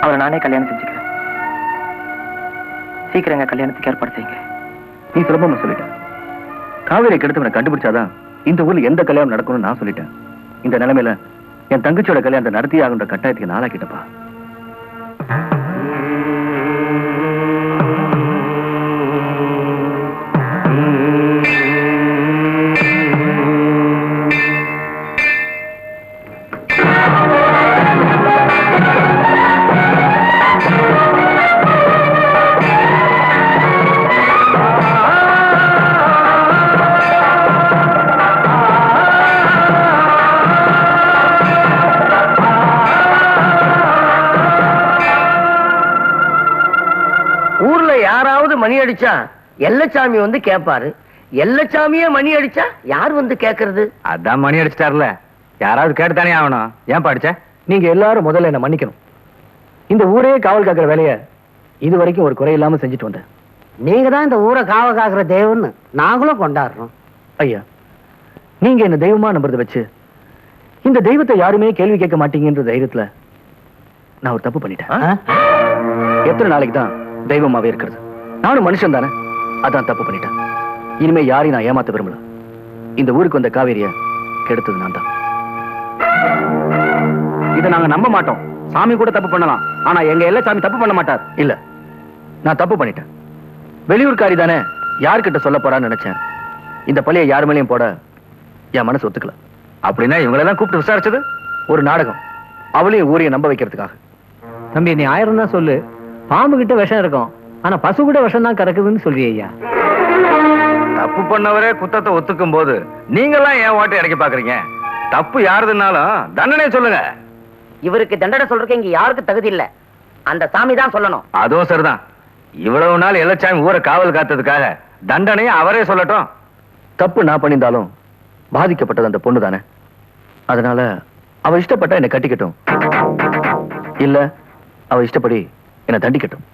அவரை நானே கல்யாணம் செஞ்சுக்கிறேன். சீக்கிரம் கல்யாணத்துக்கு ஏற்பாடு செய்யுங்க. நீ சுலபமா சொல்லிட்டேன் காவேரி கெடுத்தவனை கண்டுபிடிச்சாதான் இந்த ஊர்ல எந்த கல்யாணம் நடக்கணும்னு நான் சொல்லிட்டேன். இந்த நிலைமையில என் தங்கச்சியோட கல்யாணத்தை நடத்தி ஆகுன்ற கட்டாயத்துக்கு நாளாக்கிட்டப்பா அடிச்சா எல்லச்சாமி வந்து கேட்பாரு எல்லச்சாமியே மணி அடிச்சா யார் வந்து கேக்குறது? அதான் மணி அடிச்சிட்டார்ல. யாராவது கேட்டுத்தானே ஆகணும். ஏன் படிச்ச? நீங்க எல்லாரும் முதல்ல என்ன மன்னிக்கணும். இந்த ஊரே காவல் காக்கிற வேலைய இது வரைக்கும் ஒரு குறை இல்லாம செஞ்சுட்டு வந்தேன். நீங்க தான் இந்த ஊரை காவ காக்குற தெய்வம்னு நாங்களும் கொண்டாடுறோம். ஐயா நீங்க என்ன தெய்வமா நம்புறத வச்சு இந்த தெய்வத்தை யாருமே கேள்வி கேட்க மாட்டீங்கன்ற தைரியத்துல நான் ஒரு தப்பு பண்ணிட்டேன். எத்தனை நாளைக்கு தான் தெய்வமாவே இருக்கிறது? நானும் மனுஷன் தானே? அதான் தப்பு பண்ணிட்டேன். இனிமே யாரையும் நான் ஏமாத்த விரும்பல. இந்த ஊருக்கு வந்த காவேரிய கெடுத்தது நான் தான். இதை நாங்க நம்ப மாட்டோம். சாமி கூட தப்பு பண்ணலாம். ஆனா எங்க எல்லா சாமி தப்பு பண்ண மாட்டார். இல்ல. நான் தப்பு பண்ணிட்டேன். வெளியூர்காரி தானே யார்கிட்ட சொல்ல போறான்னு நினைச்சேன். இந்த பழிய யார் மேலயும் போட என் மனசு ஒத்துக்கல. அப்படின்னா இவங்களெல்லாம் கூப்பிட்டு விசாரிச்சது? ஒரு நாடகம். அவளையும் ஊரையும் நம்ப வைக்கிறதுக்காக. தம்பி நீ ஆயிரம் தான் சொல்லு. பாம்பு கிட்ட விஷம் இருக்கும். ஆனா பசு கூட விஷம் தான் கறக்குதுன்னு சொல்றிய ஐயா. தப்பு பண்ணவரே குத்தத்தை ஒத்துக்கும் போது நீங்கெல்லாம் ஏன் ஓட்டை இறக்கி பாக்குறீங்க தப்பு யாருதுன்னாலும் தண்டனை சொல்லுங்க. இவருக்கு தண்டனை சொல்றதுக்கு இங்க யாருக்கு தகுதி இல்ல. அந்த சாமி தான் சொல்லணும். அதுவும் சரிதான். இவ்வளவு நாள் எல்லச்சாமி ஊரை காவல் காத்ததுக்காக தண்டனையை அவரே சொல்லட்டும். தப்பு நான் பண்ணியிருந்தாலும் பாதிக்கப்பட்டது அந்த பொண்ணு தானே அதனால அவ இஷ்டப்பட்டா என்னை கட்டிக்கட்டும். இல்ல அவ இஷ்டப்படி என்னை தண்டிக்கட்டும்.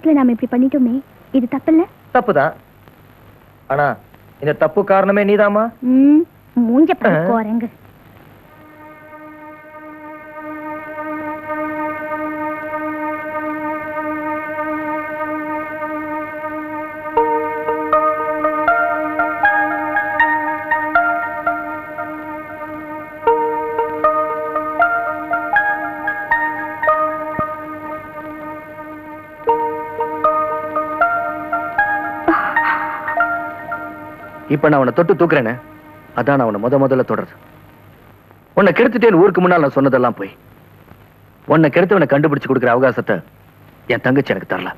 வேகத்துல நாம இப்படி பண்ணிட்டோமே இது தப்பில்ல? தப்புதான் ஆனா இந்த தப்பு காரணமே நீதாம்மா. ம் மூஞ்ச குரங்கு இப்ப நான் அவனை தொட்டு தூக்குறேனே? அதான் நான் அவனை முத முதல்ல தொடருது உன்னை கெடுத்துட்டேன்னு ஊருக்கு முன்னால் நான் சொன்னதெல்லாம் போய் உன்னை கெடுத்தவனை கண்டுபிடிச்சு கொடுக்குற அவகாசத்தை என் தங்கச்சி எனக்கு தரல.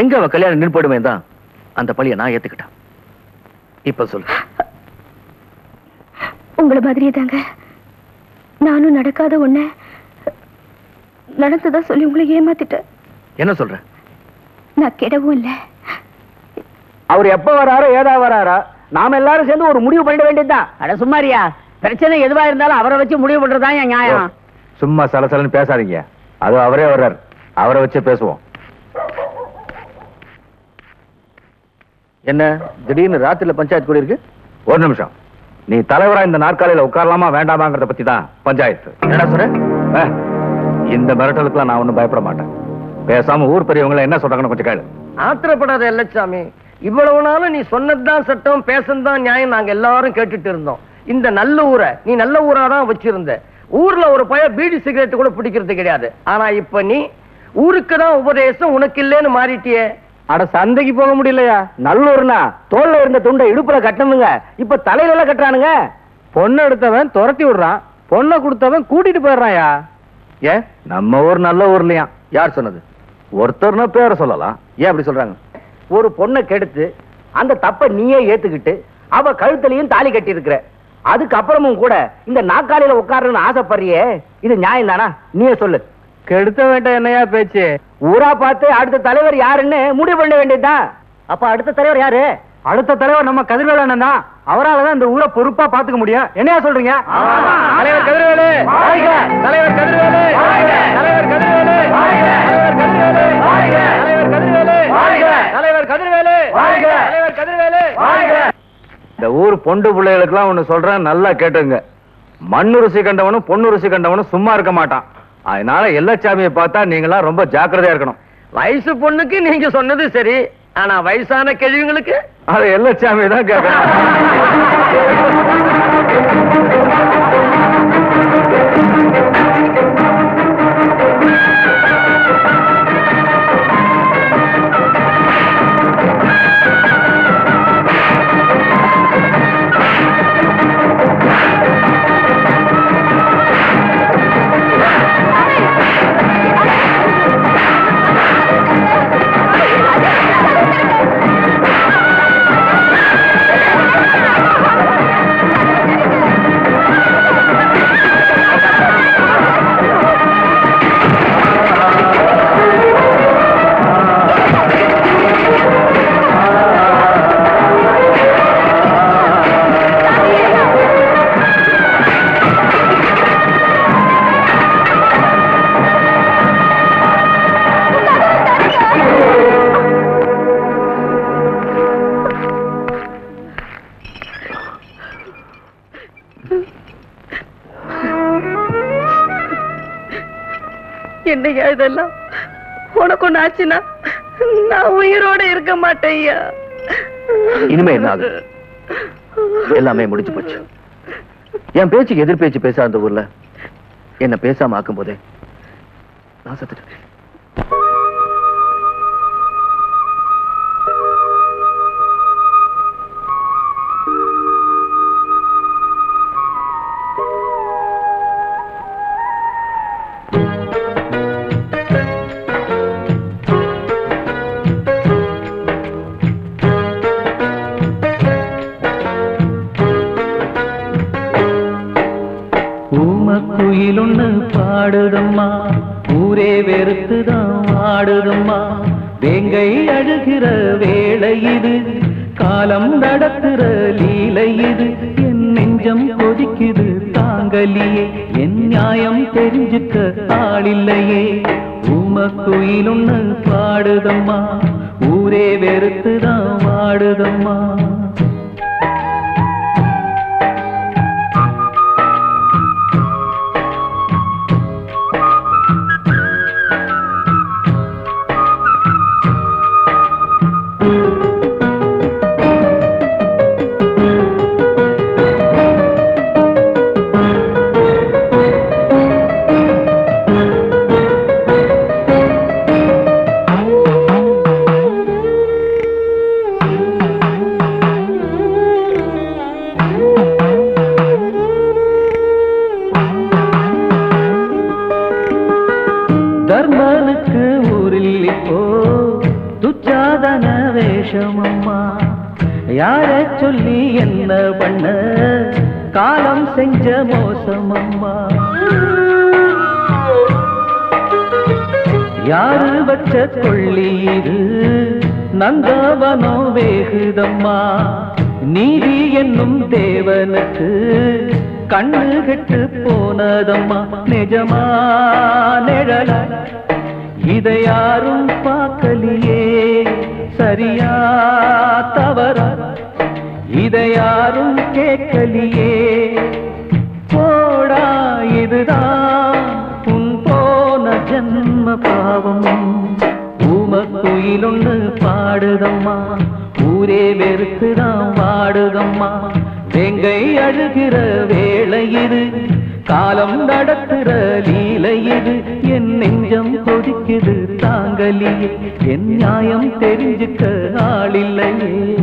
எங்க அவன் கல்யாணம் நின்படுமே தான் அந்த பழிய நான் ஏத்துக்கிட்டேன். இப்ப சொல்லு. உங்களை மாதிரியே தாங்க. நானும் நடக்காத ஒண்ணு நடந்ததா சொல்லி உங்களை ஏமாத்திட்டேன். என்ன சொல்ற? நான் கெடவும் இல்லை. அவர் எப்ப வராரோ ஏதா வராரோ நாம எல்லாரும் சேர்ந்து ஒரு முடிவு பண்ணிட வேண்டியதுதான். அட சும்மாரியா. பிரச்சனை எதுவா இருந்தாலும் அவரை வச்சு முடிவு பண்றதுதான் என் நியாயம். சும்மா சலசலன்னு பேசாதீங்க. அது அவரே வர்றார். அவரை வச்சு பேசுவோம். என்ன திடீர்னு ராத்திரில பஞ்சாயத்து கூட இருக்கு? ஒரு நிமிஷம். நீ தலைவரா இந்த நாற்காலியில உட்காரலாமா வேண்டாமாங்கிறத பத்தி தான் பஞ்சாயத்து. என்னடா சொல்ற? இந்த மிரட்டலுக்குலாம் நான் ஒண்ணும் பயப்பட மாட்டேன். பேசாம ஊர் பெரியவங்களை என்ன சொல்றாங்கன்னு கொஞ்சம் கேளு. ஆத்திரப்படாத எல்லச்சாமி. இவ்வளவு நாளும் நீ சொன்னதுதான் சட்டம் பேசுனதுதான் நியாயம் நாங்க எல்லாரும் கேட்டுட்டு இருந்தோம். இந்த நல்ல ஊரை நீ நல்ல ஊரா தான் வச்சிருந்த. ஊர்ல ஒரு பய பீடி சிகரெட் கூட பிடிக்கிறது கிடையாது. ஆனா இப்ப நீ ஊருக்கு தான் உபதேசம் உனக்கு இல்லைன்னு மாறிட்டியே. அட சந்தைக்கு போக முடியலையா? நல்லூர்னா தோல்ல இருந்த துண்டை இடுப்புல கட்டணுங்க. இப்ப தலையில எல்லாம் கட்டுறானுங்க. பொண்ணு எடுத்தவன் துரத்தி விடுறான். பொண்ணை கொடுத்தவன் கூட்டிட்டு போயிடுறான்யா. ஏன்? நம்ம ஊர் நல்ல ஊர்லயாம் யார் சொன்னது? ஒருத்தர்னா பேரை சொல்லலாம். ஏன் அப்படி சொல்றாங்க? ஒரு பொண்ணை கெடுத்து அந்த தப்ப நீயே ஏத்துக்கிட்டு அவ கழுத்துலயும் தாலி கட்டி இருக்கிற அதுக்கப்புறமும் கூட இந்த நாக்காளியில உட்காரணும்னு ஆசைப்படுறியே இது நியாயம் தானா? நீயே சொல்லு. கெடுத்த வேண்டாம் என்னையா பேச்சு? ஊரா பார்த்து அடுத்த தலைவர் யாருன்னு முடிவு பண்ண வேண்டியதுதான் அப்ப அடுத்த தலைவர் யாரு? அடுத்த தலைவர் நம்ம கதிர்வேல் அண்ணன் தான். அவரால தான் இந்த ஊரை பொறுப்பா பாத்துக்க முடியும். என்னையா சொல்றீங்க? தலைவர் கதிரவேலு. தலைவர் கதிரவேலு. தலைவர் கதிரவேலு. தலைவர் கதிரவேலு. தலைவர் கதிரவேலு. தலைவர் கதிரவேலு! தலைவர் கதிரவேலு! இந்த ஊர் பொண்டு பிள்ளைகளுக்கெல்லாம் ஒண்ணு சொல்றேன் நல்லா கேட்டுங்க. மண்ணு ருசி கண்டவனும் பொண்ணு ருசி கண்டவனும் சும்மா இருக்க மாட்டான். அதனால எல்லச்சாமியை பார்த்தா நீங்களாம் ரொம்ப ஜாக்கிரதையா இருக்கணும். வயசு பொண்ணுக்கு நீங்க சொன்னது சரி ஆனா வயசான கேள்விங்களுக்கு? அது எல்லச்சாமி தான் கேட்கணும். என்னையா இதெல்லாம்? உனக்கு ஒண்ணு ஆச்சுன்னா நான் உயிரோட இருக்க மாட்டேன் இனிமே என்ன ஆகுது? எல்லாமே முடிஞ்சு போச்சு. என் பேச்சுக்கு எதிர் பேச்சு பேசாத அந்த ஊர்ல. என்ன பேசாம ஆக்கும் போதே ஜன்ம பாவம். உமக்குயிலுண்டு பாடுதம்மா. ஊரே வெறுத்துதான் பாடுதம்மா வெங்கை அழுகிற வேலை இது. காலம் நடத்துற லீலை இது. என் நெஞ்சம் கொதிக்குது தாங்கலியே. என் நியாயம் தெரிஞ்சுக்க ஆளில்லையே.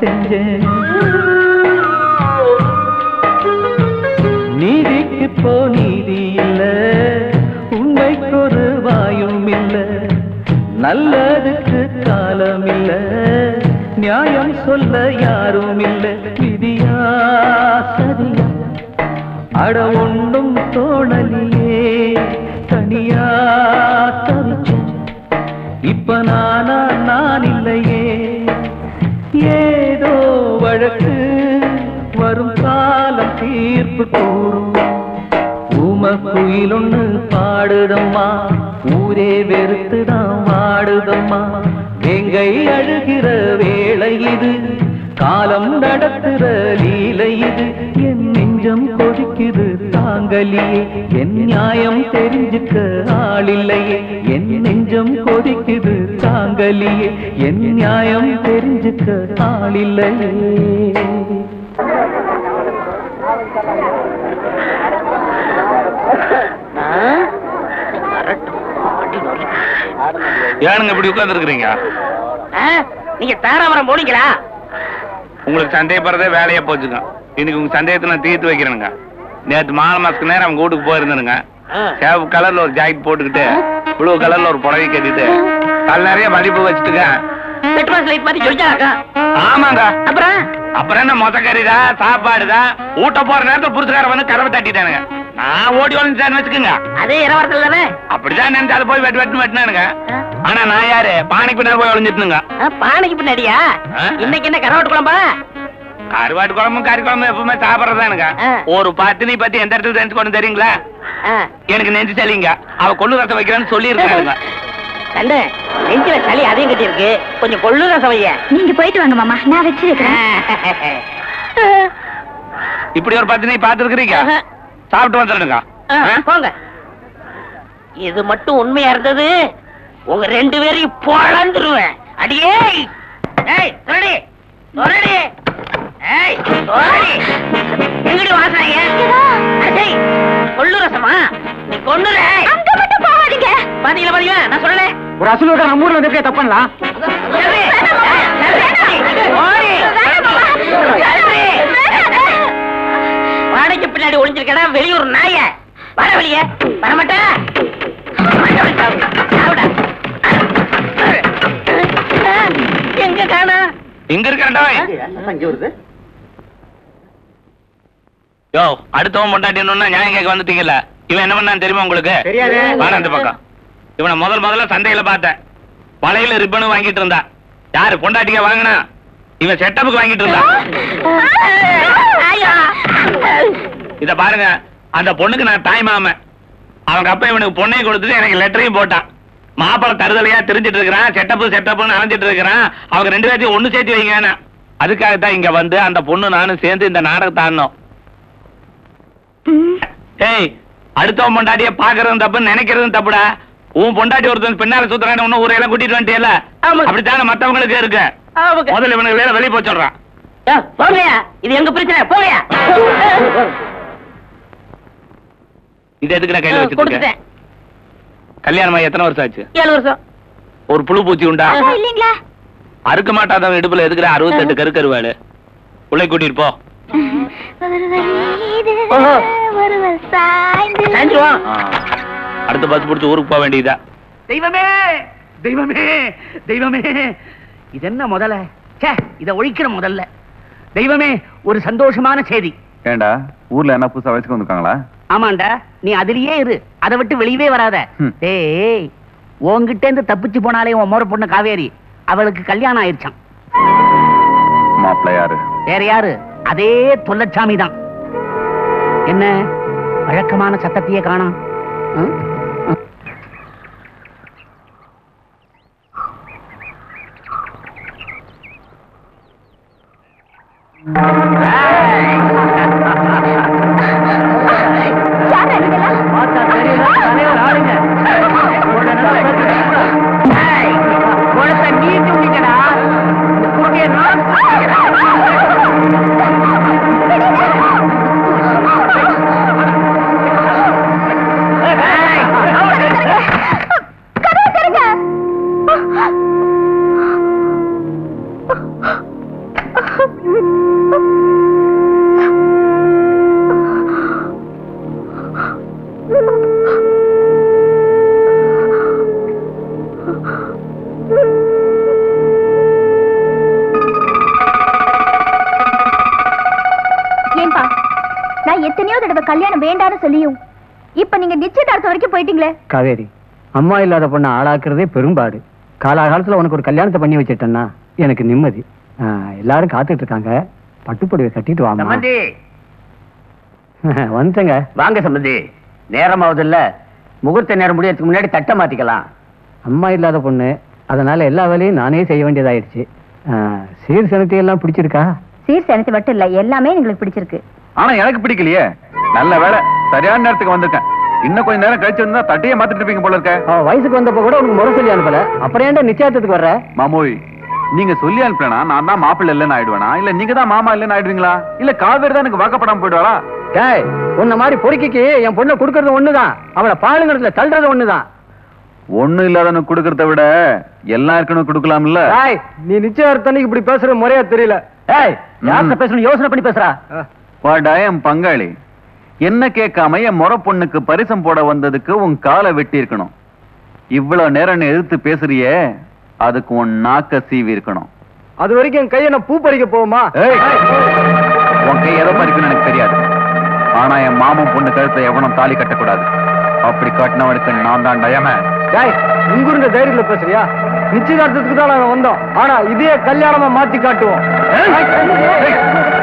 செஞ்சேன் தாங்கலியே என் நியாயம் தெரிஞ்சுக்க ஆளில்லையே ஏனுங்க இப்படி உட்கார்ந்துருக்கிறீங்க? நீங்க தாராபுரம் போனீங்களா? உங்களுக்கு சந்தேகப்படுறதே வேலையா போச்சுங்க. இன்னைக்கு உங்க சந்தேகத்தை நான் தீர்த்து வைக்கிறேனுங்க. நேத்து மாலை மாசத்துக்கு நேரம் அவங்க வீட்டுக்கு போயிருந்தேனுங்க. சேவ் கலர்ல ஒரு ஜாக்கெட் போட்டுக்கிட்டு ப்ளூ கலர்ல ஒரு புடவை கட்டிட்டு கல் நிறைய மதிப்பு வச்சுட்டுங்க பெட்ரோல் லைட் மாதிரி சொல்லிட்டாக்கா ஆமாங்க. அப்புறம்? அப்புறம் என்ன மொத்த கறிதான் சாப்பாடுதான் ஊட்ட போற நேரத்துல புருஷக்கார வந்து கதவை தட்டிட்டானுங்க. நான் ஓடி ஒளிஞ்சான்னு வச்சுக்கோங்க. அதே இரவரத்துல தானே? அப்படிதான் நினைச்சு அதை போய் வெட்டு வெட்டு வெட்டினானுங்க. ஆனா நான் யாரு? பானைக்கு பின்னாடி போய் ஒளிஞ்சிட்டுங்க பானைக்கு பின்னாடியா? இன்னைக்கு என்ன கரவாட்டு குழம்பா? கருவாட்டு குழம்பும் கறி குழம்பும் எப்பவுமே சாப்பிடறதானுங்க. ஒரு பத்தினி பத்தி எந்த இடத்துல தெரிஞ்சு கொண்டு தெரியுங்களா எனக்கு நெஞ்சு சளிங்க அவ கொள்ளு ரசம் வைக்கிறேன்னு சொல்லி இருக்காங்க கண்டே நெஞ்சில சளி அதையும் கட்டி இருக்கு கொஞ்சம் கொள்ளுற சவைய நீங்க போயிட்டு வாங்க மாமா நான் வச்சிருக்கேன் இப்படி ஒரு பத்து நீ பார்த்து இருக்கிறீங்க சாப்பிட்டு வந்துடுங்க போங்க. இது மட்டும் உண்மையா இருந்தது? உங்க ரெண்டு பேரையும் பொழந்துருவேன். அடியே! ஏய் துரடி! துரடி! ஏய் துரடி! எங்கடி வாசனையா அடேய் கொள்ளுரசமா நீ கொள்ளுற அங்க மட்டும் போறீங்க நான் சொல்லல. ஒரு அசுல் நம்ம ஊர்ல வந்து எப்படி தப்பண்ணலாம் வாடகைக்கு பின்னாடி ஒளிஞ்சிருக்கடா வெளியூர் நாய. வர வெளிய. வரமாட்டா? எங்க காணா? எங்க இருக்கா யோ அடுத்தவன் பொண்டாட்டினா நியாயம் கேட்க வந்துட்டீங்கல்ல? இவன் என்ன தெரியுமா உங்களுக்கு? தெரியாதே. இந்த பக்கம். இவனை முதல் முதல்ல சந்தையில பார்த்தேன். வளையல ரிப்பனும் வாங்கிட்டு இருந்தா யாரு பொண்டாட்டிக்க வாங்கினா? இவன் செட்டப்புக்கு வாங்கிட்டு இருந்தா இத பாருங்க. அந்த பொண்ணுக்கு நான் தாய் மாமன். அவங்க அப்பா இவனுக்கு பொண்ணையும் கொடுத்துட்டு எனக்கு லெட்டரையும் போட்டான். மாப்பிள தருதலையா தெரிஞ்சிட்டு இருக்கிறான். செட்டப்பு செட்டப்னு அலைஞ்சிட்டு இருக்கிறான். அவங்க ரெண்டு பேர்த்தையும் ஒண்ணு சேர்த்து வைங்க அதுக்காகத்தான் இங்க வந்து அந்த பொண்ணு நானும் சேர்ந்து இந்த நாடகத்தை ஆடணும் ஏய் அடுத்தவன் பொண்டாட்டிய பாக்குறதும் தப்பு நினைக்கிறதும் தப்புடா. உன் பொண்டாட்டி ஒருத்தன் பின்னால சுத்துறான்னு ஒன்னும் ஊரையெல்லாம் கூட்டிட்டு வந்துட்டியல அப்படித்தானே மத்தவங்களுக்கு இருக்கு? முதல்ல இவனுக்கு வேலை வெளியே போங்கயா இது எங்க பிரச்சனை? போங்கயா இது எதுக்கு நான் கையில கொடுத்துட்டேன். கல்யாணம் எத்தனை வருஷம் ஆச்சு? ஏழு வருஷம். ஒரு புழு பூச்சி உண்டா? இல்லீங்களா? அறுக்க மாட்டாதவன் இடுப்புல எதுக்குற அறுபத்தெட்டு கரு கருவாடு? உள்ளே கூட்டிட்டு போ. அடுத்த பஸ் பிடிச்சி ஊருக்கு போக வேண்டியதா தெய்வமே தெய்வமே தெய்வமே. இது என்ன முதல்ல ச்சே இத ஒழிக்கிற முதல்ல. தெய்வமே ஒரு சந்தோஷமான செய்தி. ஏண்டா ஊர்ல என்ன புதுசா வயசுக்கு வந்திருக்காங்களா? ஆமாண்டா நீ அதிலேயே இரு. அதை விட்டு வெளியவே வராத. டேய் உன்கிட்ட இருந்து தப்பிச்சு போனாலே உன் மோர பொண்ணு காவேரி. அவளுக்கு கல்யாணம் ஆயிருச்சான் மாப்பிள்ள யாரு? வேற யாரு? அதே தொல்லச்சாமி தான். என்ன? வழக்கமான சத்தத்தையே காணாம் Hey! சொல்லியும். இப்ப நீங்க நிச்சயதார்த்தம் வரைக்கும் போயிட்டீங்களே? காவேரி அம்மா இல்லாத பொண்ணை ஆளாக்குறதே பெரும்பாடு. காலாகாலத்துல உனக்கு ஒரு கல்யாணத்தை பண்ணி வச்சிட்டேன்னா எனக்கு நிம்மதி. எல்லாரும் காத்துட்டு இருக்காங்க. பட்டுப்புடவை கட்டிட்டு சம்பந்தி! வந்துட்டேங்க. வாங்க சம்பந்தி. நேரமாவது இல்ல. முகூர்த்த நேரம் முடியறதுக்கு முன்னாடி தட்டை மாத்திக்கலாம். அம்மா இல்லாத பொண்ணு அதனால எல்லா வேலையும் நானே செய்ய வேண்டியதாயிடுச்சு. சீர் சனத்தை எல்லாம் பிடிச்சிருக்கா? சீர் சனத்து மட்டும் இல்ல எல்லாமே எங்களுக்கு பிடிச்சிருக்கு. ஆனா எனக்கு பிடிக்கலையே. நல்ல வேலை சரியான நேரத்துக்கு வந்திருக்கேன். இன்னும் கொஞ்ச நேரம் கழிச்சு வந்தா தட்டையே மாத்திட்டு இருப்பீங்க போல இருக்க. அவ வயசுக்கு வந்தப்ப கூட உனக்கு முறை சொல்லி அனுப்பல. அப்புறம் ஏன்டா நிச்சயத்துக்கு வர்ற? மாமோய் நீங்க சொல்லி அனுப்பினா நான் தான் மாப்பிள்ளை இல்லைன்னு ஆயிடுவேனா? இல்ல நீங்க தான் மாமா இல்லைன்னு ஆயிடுவீங்களா? இல்ல காவேரி தான் எனக்கு வாக்கப்படாம போயிடுவாளா? டேய் உன்ன மாதிரி பொறுக்கிக்கு என் பொண்ணை கொடுக்கறது ஒண்ணுதான். அவளை பாலுங்கிறதுல தள்ளுறது ஒண்ணுதான். ஒண்ணும் இல்லாதவனுக்கு கொடுக்கறத விட எல்லாருக்கும் கொடுக்கலாம்ல. டேய் நீ நிச்சயார்த்தனைக்கு இப்படி பேசுற முறையா தெரியல. ஏய் யார்கிட்ட பேசணும்? யோசனை பண்ணி பேசுறா. வாடா என் பங்காளி. என்ன கேட்காம என் முறை பொண்ணுக்கு பரிசம் போட வந்ததுக்கு உன் காலை வெட்டி இருக்கணும் இவ்வளவு நேரம் எதிர்த்து பேசுறியே அதுக்கு உன் நாக்க சீவி இருக்கணும். அது வரைக்கும் என் கையை நான் பூ பறிக்க போவோமா? ஏய், உன் கை எதை பறிக்கணும்னு எனக்கு தெரியாது. ஆனா என் மாமன் பொண்ணு கழுத்தை எவனும் தாலி கட்டக்கூடாது. அப்படி கட்டினவனுக்கு நான் தான் டயம. டேய் உங்குருந்த தைரியத்துல பேசுறியா? நிச்சயதார்த்தத்துக்கு தான் நாங்க வந்தோம். ஆனா இதே கல்யாணமா மாத்தி காட்டுவோம்.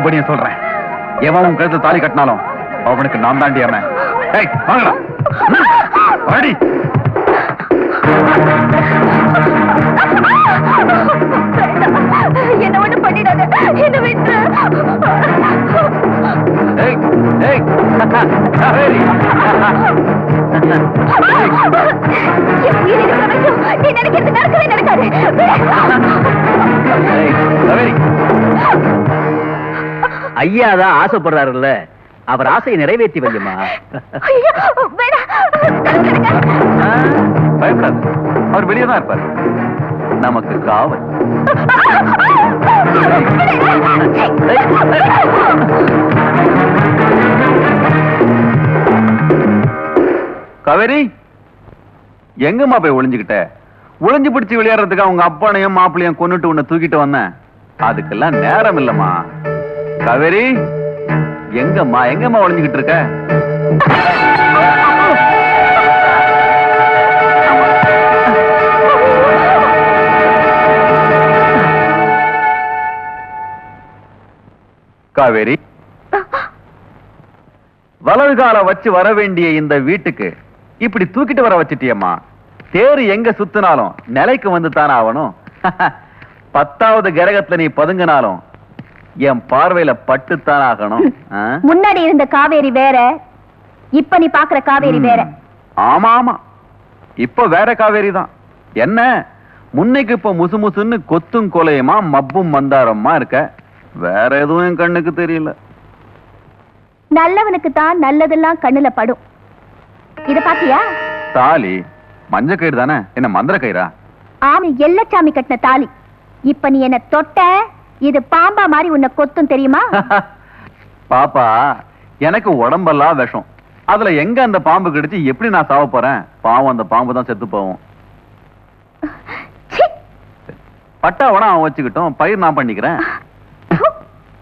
மறுபடியும் சொல்றேன். எவன் உன் கழுத்து தாலி கட்டினாலும் அவனுக்கு நான் தாண்டி அவன் அடி என்ன ஒண்ணு பண்ணிடாத. என்ன விட்டு ஏய் ஏய். ஐயா தான் ஆசைப்படுறாருல்ல. அவர் ஆசையை நிறைவேற்றி வையுமா. பயப்படாது. அவர் வெளியே தான் இருப்பார். நமக்கு காவல். காவேரி எங்கம்மா போய் ஒளிஞ்சுக்கிட்ட? ஒளிஞ்சு பிடிச்சு விளையாடுறதுக்கு அவங்க அப்பானையும் மாப்பிளையும் கொன்னுட்டு உன்னை தூக்கிட்டு வந்தேன். அதுக்கெல்லாம் நேரம் இல்லம்மா. காவேரி எங்கம்மா எங்கம்மா ஒளிஞ்சுக்கிட்டு இருக்க? காவேரி வலது கால வச்சு வர வேண்டிய இந்த வீட்டுக்கு இப்படி தூக்கிட்டு வர வச்சிட்டியம்மா. தேரு எங்க சுத்தினாலும் நிலைக்கு வந்து தானே ஆகணும். பத்தாவது கிரகத்துல நீ பதுங்கினாலும் என் பார்வையில பட்டுத்தான் ஆகணும்? முன்னாடி இருந்த காவேரி வேற இப்ப நீ பாக்குற காவேரி வேற. ஆமா ஆமா. இப்ப வேற காவேரி தான். என்ன? முன்னைக்கு இப்ப முசு முசுன்னு கொத்தும் கொலையுமா மப்பும் மந்தாரமா இருக்க? வேற எதுவும் என் கண்ணுக்கு தெரியல. நல்லவனுக்கு தான் நல்லதெல்லாம் கண்ணுல படும். இத பாத்தியா? தாலி மஞ்ச கயிறு தானே? என்ன மந்திர கயிறா? ஆமா எல்லச்சாமி கட்டின தாலி. இப்ப நீ என்ன தொட்ட இது பாம்பா மாதிரி உன்னை கொத்தும் தெரியுமா? பாப்பா எனக்கு உடம்பெல்லாம் விஷம். அதுல எங்க அந்த பாம்பு கடிச்சு எப்படி நான் சாவ போறேன்? பாவம் அந்த பாம்பு தான் செத்து போகும். சீ! பட்டா வேணா அவன் வச்சுக்கிட்டோம் பயிர் நான் பண்ணிக்கிறேன்.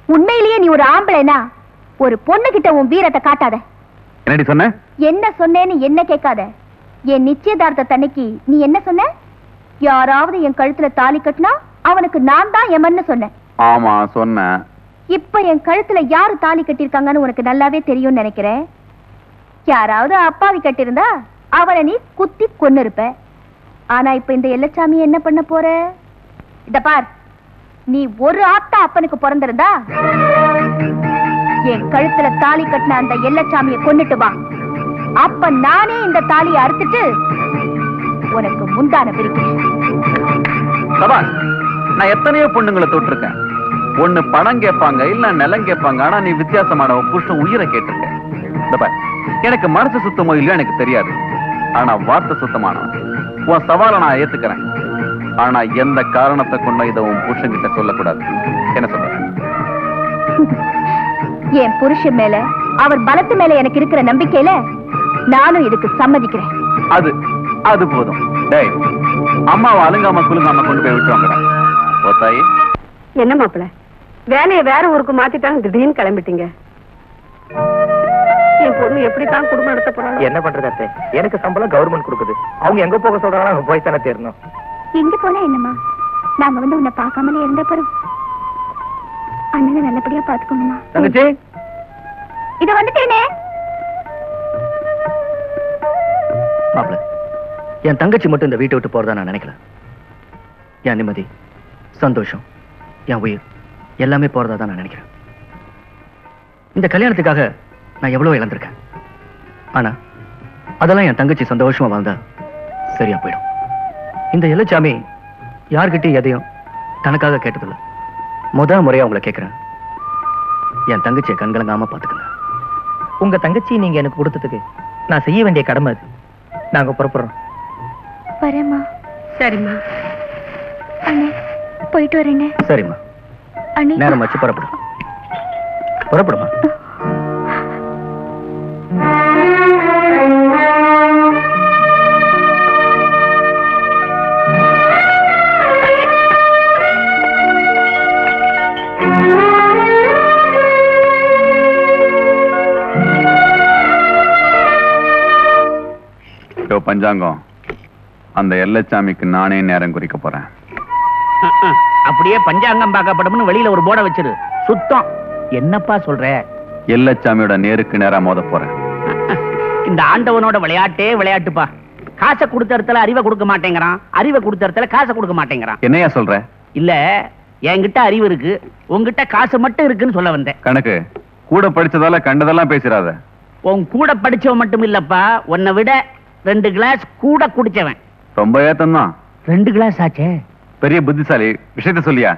உண்மையிலேயே நீ ஒரு ஆம்பளைனா ஒரு பொண்ணு கிட்ட உன் வீரத்தை காட்டாத. என்னடி சொன்ன? என்ன சொன்னேன்னு என்ன கேட்காத. என் நிச்சயதார்த்த தன்னைக்கு நீ என்ன சொன்ன? யாராவது என் கழுத்துல தாலி கட்டினா அவனுக்கு நான் தான் எமன்னு சொன்னேன். ஆமா சொன்னேன். இப்ப என் கழுத்துல யாரு தாலி கட்டியிருக்காங்கன்னு உனக்கு நல்லாவே தெரியும்னு நினைக்கிறேன்? யாராவது அப்பாவி கட்டியிருந்தா அவனை நீ குத்தி கொன்னு இருப்ப ஆனா இப்ப இந்த எல்லச்சாமி என்ன பண்ண போற? இத பார் நீ ஒரு ஆத்தா அப்பனுக்கு பிறந்திருந்தா என் கழுத்துல தாலி கட்டின அந்த எல்லச்சாமியை கொன்னுட்டு வா. அப்ப நானே இந்த தாலியை அறுத்துட்டு உனக்கு முந்தான பிரிக்கிறேன். நான் எத்தனையோ பொண்ணுங்களை தொட்டிருக்கேன். ஒண்ணு பணம் கேட்பாங்க இல்ல நிலம் கேட்பாங்க ஆனா நீ வித்தியாசமான புருஷன் உயிரை கேட்டிருக்க எனக்கு மனசு சுத்தமோ இல்லையோ எனக்கு தெரியாது. ஆனா வார்த்தை சுத்தமானவன். உன் சவாலை நான் ஏத்துக்கிறேன். ஆனா எந்த காரணத்தை கொண்டும் இதை உன் புருஷன் கிட்ட சொல்லக்கூடாது. என்ன சொல்ற? என் புருஷன் மேல அவர் பலத்து மேல எனக்கு இருக்கிற நம்பிக்கையில நானும் இதுக்கு சம்மதிக்கிறேன். அது அது போதும். டேய் அம்மாவை அலுங்காம குலுங்காம கொண்டு போய் விட்டுவாங்கடா ஓத்தாயி என்ன மாப்பிள? வேலையை வேற ஊருக்கு மாத்திட்டாங்க திடீர்னு கிளம்பிட்டீங்க. என் பொண்ணு எப்படித்தான் குடும்பம் நடத்த போறாங்க என்ன பண்றது அத்தை? எனக்கு சம்பளம் கவர்மெண்ட் கொடுக்குது. அவங்க எங்க போக சொல்றாங்க அங்க போய் தானே தேரணும் எங்க போனா என்னம்மா? நாங்க வந்து உன்னை பார்க்காமலே இருந்த பிறகு அண்ணனை நல்லபடியா பாத்துக்கணுமா தங்கச்சி? இத வந்துட்டேனே. மாப்பிள என் தங்கச்சி மட்டும் இந்த வீட்டை விட்டு போறதா நான் நினைக்கல. என் நிம்மதி? சந்தோஷம். என் உயிர். எல்லாமே போறதா தான் நான் நினைக்கிறேன். இந்த கல்யாணத்துக்காக நான் எவ்வளவு இழந்திருக்கேன். ஆனா அதெல்லாம் என் தங்கச்சி சந்தோஷமா வாழ்ந்தா சரியா போயிடும். இந்த எல்லச்சாமி யார்கிட்டயும் எதையும் தனக்காக கேட்டதில்ல. முத முறையா உங்களை கேட்கிறேன் என் தங்கச்சியை கண்கலங்காம பாத்துக்கங்க. உங்க தங்கச்சி நீங்க எனக்கு கொடுத்ததுக்கு நான் செய்ய வேண்டிய கடமை அது. நாங்க புறப்படுறோம். வரேம்மா. சரிம்மா. அண்ணே. போயிட்டு வரேனே சரிம்மா. அண்ணே. நேரம் வச்சு புறப்படும்? புறப்படுமா பஞ்சாங்கம். அந்த எல்லச்சாமிக்கு நானே நேரம் குறிக்க போறேன். அப்படியே பஞ்சாங்கம் பார்க்கப்படும்னு வெளியில ஒரு போர்டை வச்சிரு. சுத்தம். என்னப்பா சொல்ற? எல்லச்சாமியோட நேருக்கு நேரா மோத போறேன். இந்த ஆண்டவனோட விளையாட்டே விளையாட்டுப்பா. காசை கொடுத்த இடத்துல அறிவை கொடுக்க மாட்டேங்கிறான். அறிவை கொடுத்த இடத்துல காசை கொடுக்க மாட்டேங்கிறான். என்னையா சொல்ற? இல்ல என்கிட்ட அறிவு இருக்கு. உன்கிட்ட காசு மட்டும் இருக்குன்னு சொல்ல வந்தேன். கணக்கு கூட படிச்சதால கண்டதெல்லாம் பேசிடாத. உன் கூட படிச்சவன் மட்டும் இல்லப்பா. உன்னை விட ரெண்டு கிளாஸ் கூட குடிச்சவன். ரொம்ப ஏத்தம் தான் ரெண்டு கிளாஸ் ஆச்சே. பெரிய புத்திசாலி விஷயத்த சொல்லியா?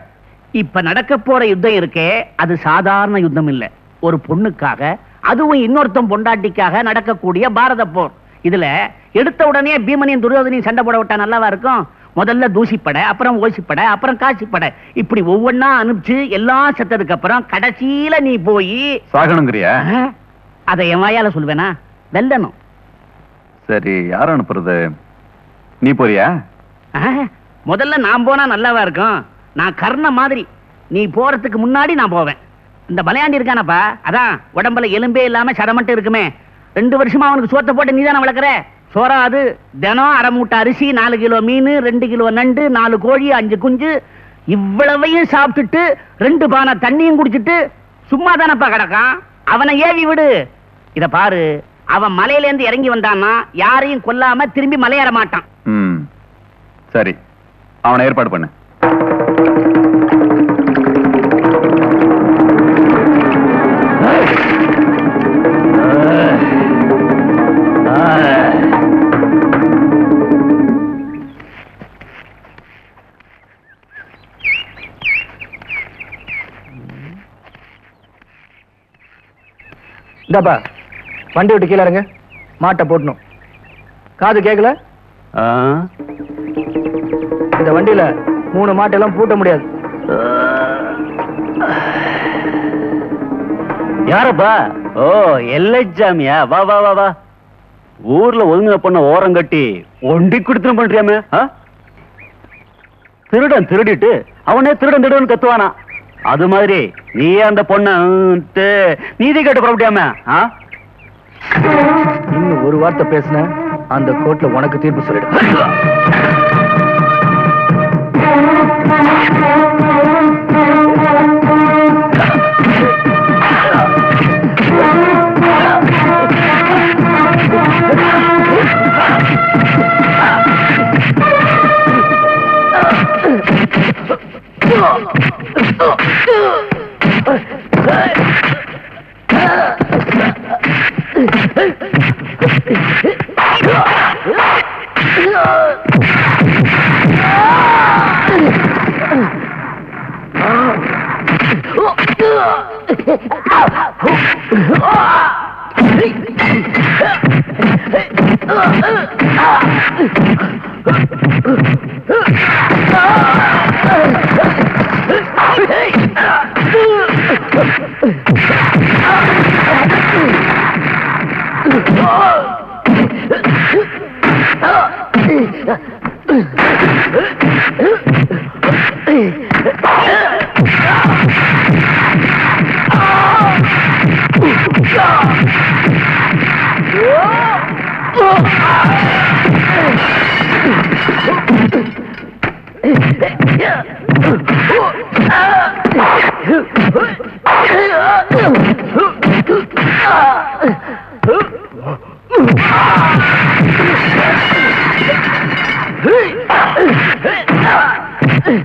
இப்ப நடக்க போற யுத்தம் இருக்கே அது சாதாரண யுத்தம் இல்ல. ஒரு பொண்ணுக்காக அதுவும் இன்னொருத்தன் பொண்டாட்டிக்காக நடக்கக்கூடிய பாரத போர். இதுல எடுத்த உடனே பீமனையும் துரியோதனையும் சண்டை போட விட்டா நல்லாவா இருக்கும்? முதல்ல தூசிப்படை அப்புறம் ஓசிப்படை அப்புறம் காசிப்படை. இப்படி ஒவ்வொன்னா அனுப்பிச்சு எல்லாம் செத்ததுக்கு அப்புறம் கடைசியில நீ போய் சாகணுங்கிறியா? அதை என் வாயால சொல்வேனா? வெல்லணும். சரி யார் அனுப்புறது? நீ போறியா? முதல்ல நான் போனா நல்லாவா இருக்கும்? நான் கர்ண மாதிரி. நீ போறதுக்கு முன்னாடி நான் போவேன். இந்த மலையாண்டி இருக்கானப்பா அதான் உடம்புல எலும்பே இல்லாம சடமட்டும் இருக்குமே. ரெண்டு வருஷமா அவனுக்கு சோத்தை போட்டு நீ தானே வளர்க்குற? சோறா அது தினம் அரை மூட்டை அரிசி நாலு கிலோ மீன் ரெண்டு கிலோ நண்டு நாலு கோழி அஞ்சு குஞ்சு. இவ்வளவையும் சாப்பிட்டுட்டு ரெண்டு பானை தண்ணியும் குடிச்சிட்டு சும்மா தானப்பா கிடக்கான்? அவனை ஏவி விடு. இத பாரு அவன் மலையிலேருந்து இறங்கி வந்தான்னா யாரையும் கொல்லாம திரும்பி மலையேற மாட்டான். ம். சரி. அவனை ஏற்பாடு பண்ணு. இந்தாப்பா வண்டி விட்டு கீழே இறங்க. மாட்டை போட்டணும் காது கேட்கல இந்த வண்டியில மூணு மாட்டெல்லாம் பூட்ட முடியாது. யாரப்பா? ஓ எல்லைச்சாமியா வா வா வா வா. ஊர்ல ஒதுங்க பொண்ண ஓரம் கட்டி ஒண்டி குடுத்து பண்றியாமே? திருடன் திருடிட்டு அவனே திருடன் திருடன் கத்துவானா? அது மாதிரி நீயே அந்த பொண்ண நீதி கேட்டு புறப்பட்டியாமே? இன்னும் ஒரு வார்த்தை பேசுன அந்த கோர்ட்ல உனக்கு தீர்ப்பு சொல்லிடு. Oh! Oh!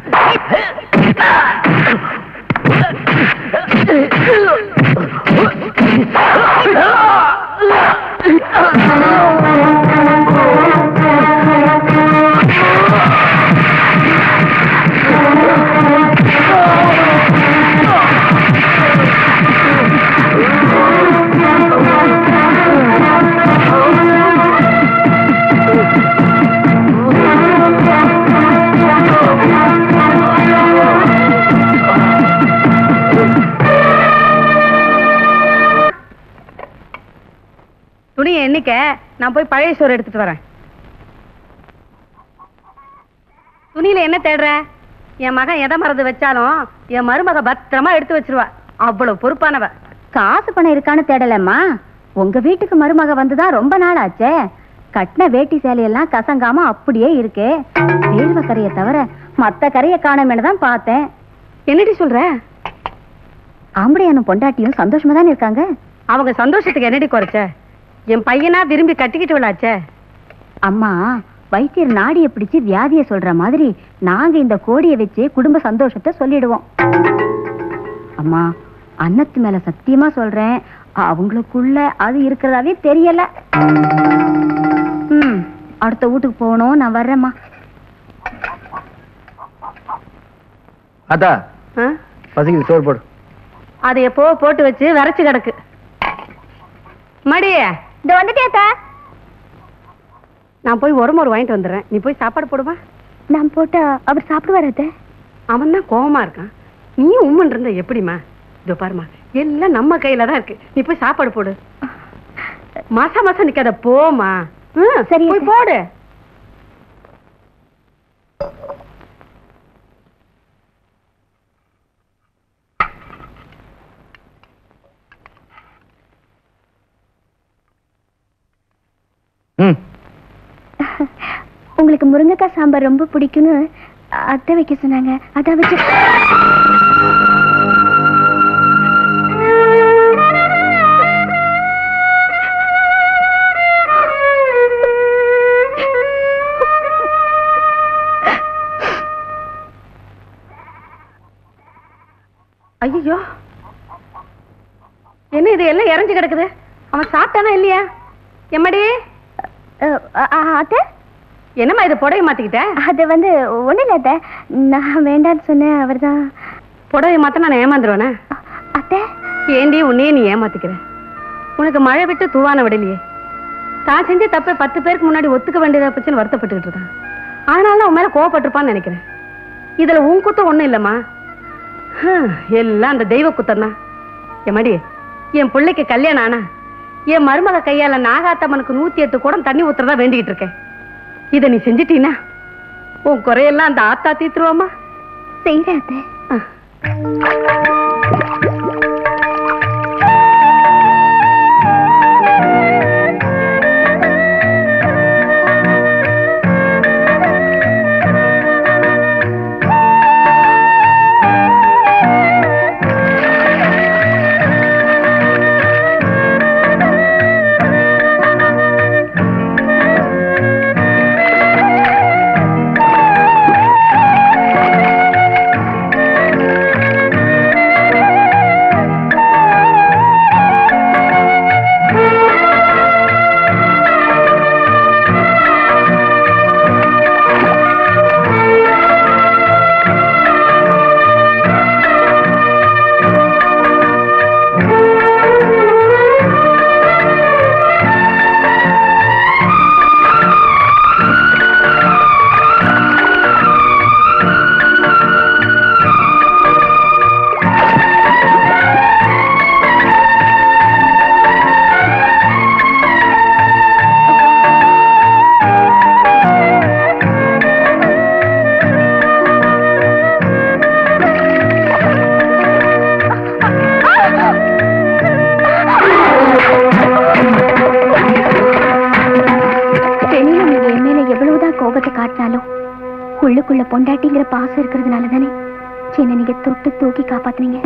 துணியை எண்ணிக்க நான் போய் பழைய சோறு எடுத்துட்டு வரேன். துணியில என்ன தேடுற? என் மகன் எதை மறந்து வச்சாலும் என் மருமக பத்திரமா எடுத்து வச்சிருவா. அவ்வளவு பொறுப்பானவ. காசு பணம் இருக்கான்னு தேடலம்மா. உங்க வீட்டுக்கு மருமக வந்துதான் ரொம்ப நாள் ஆச்சே கட்டின வேட்டி சேலையெல்லாம் கசங்காம அப்படியே இருக்கு. வேர்வ கரையை தவிர மத்த கரையை காணோமேனு தான் பார்த்தேன். என்னடி சொல்ற? ஆம்படையானும் பொண்டாட்டியும் சந்தோஷமா தானே இருக்காங்க? அவங்க சந்தோஷத்துக்கு என்னடி குறைச்ச? என் பையனா விரும்பி கட்டிக்கிட்டு விளாச்சே அம்மா வைத்தியர் நாடிய பிடிச்சு வியாதிய சொல்ற மாதிரி நாங்க இந்த கோடியை வச்சு குடும்ப சந்தோஷத்தை சொல்லிடுவோம். அம்மா அன்னத்து மேல சத்தியமா சொல்றேன். அவங்களுக்குள்ள அது இருக்கிறதாவே தெரியல. ம் அடுத்த வீட்டுக்கு போகணும் நான் வர்றேம்மா. அதா பசிக்குது சோறு போடு. அது எப்போ போட்டு வச்சு விரைச்சு கிடக்கு. மடி இந்த வந்துட்டே நான் போய் உரமொரு வாங்கிட்டு வந்துடுறேன். நீ போய் சாப்பாடு போடுவா நான் போட்டா அவர் சாப்பிடுவார் அத்தை. அவன் தான் கோவமா இருக்கான். நீயும் உம்மன் இருந்த எப்படிம்மா? இதோ பாருமா எல்லாம் நம்ம கையில தான் இருக்கு. நீ போய் சாப்பாடு போடு. மாசம் மாசம் நிக்காத போமா சரி போய் போடு ம் உங்களுக்கு முருங்கைக்காய் சாம்பார் ரொம்ப பிடிக்கும்னு அத்தை வைக்க சொன்னாங்க. அதான் வச்சு ஐயோ என்ன இது எல்லாம் இறஞ்சு கிடக்குது? அவன் சாப்பிட்டானா இல்லையா? எம்மடி? அத்தை? என்னம்மா இது புடவை மாத்திக்கிட்ட? அது வந்து ஒண்ணு இல்ல அத்தை. நான் வேண்டான்னு சொன்னேன் அவர்தான். புடவை மாத்த நான் ஏமாந்துருவானே? அத்தை. ஏண்டி உன்னையே நீ ஏமாத்திக்கிற? உனக்கு மழை விட்டு தூவான விடலையே. தான் செஞ்ச தப்பை பத்து பேருக்கு முன்னாடி ஒத்துக்க வேண்டியதா போச்சுன்னு வருத்தப்பட்டுக்கிட்டு இருக்கான். ஆனாலும் உன் மேல கோவப்பட்டிருப்பான்னு நினைக்கிறேன். இதுல உன் குத்தம் ஒண்ணும் இல்லம்மா. எல்லாம் அந்த தெய்வ குத்தம் தான் எம்மாடி என் பிள்ளைக்கு கல்யாணம் ஆனா என் மருமக கையால நாகாத்தம்மனுக்கு நூத்தி எட்டு குடம் தண்ணி ஊத்துறதா வேண்டிக்கிட்டு இருக்கேன். இதை நீ செஞ்சிட்டீனா? உன் குறையெல்லாம் அந்த ஆத்தா தீத்துருவாமா? செய்யறேன் என்ன நீங்க தொட்டு தூக்கி காப்பாத்துனீங்க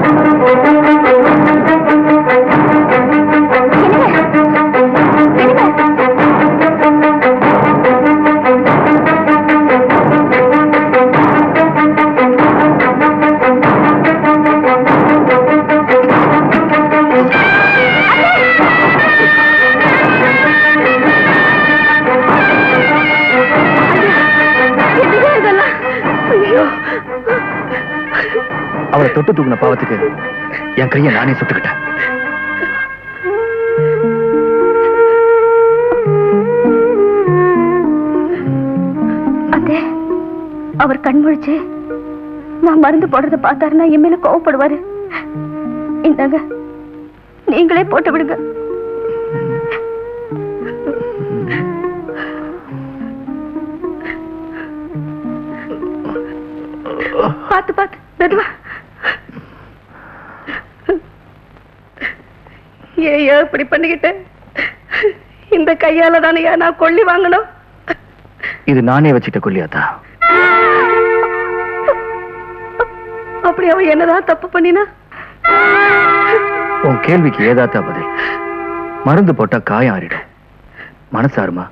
இதெல்லாம் என் நானே சுட்டுக்கிட்டேன் அவர் கண் முழிச்சு நான் மருந்து போடுறத பார்த்தாருன்னா என் மேல கோவப்படுவாரு. இந்தாங்க நீங்களே போட்டு விடுங்க. பார்த்து பார்த்து மெதுவா. ஏயோ இப்படி பண்ணிக்கிட்டேன் இந்த கையால தானே நான் கொள்ளி வாங்கணும்? இது நானே வச்சுட்ட கொல்லியாத்தா. அப்படி அவன் என்னதான் தப்பு பண்ணினா? உன் கேள்விக்கு ஏதாத்தா பதில்? மருந்து போட்டா காயம் ஆறிடும். மனசாருமா?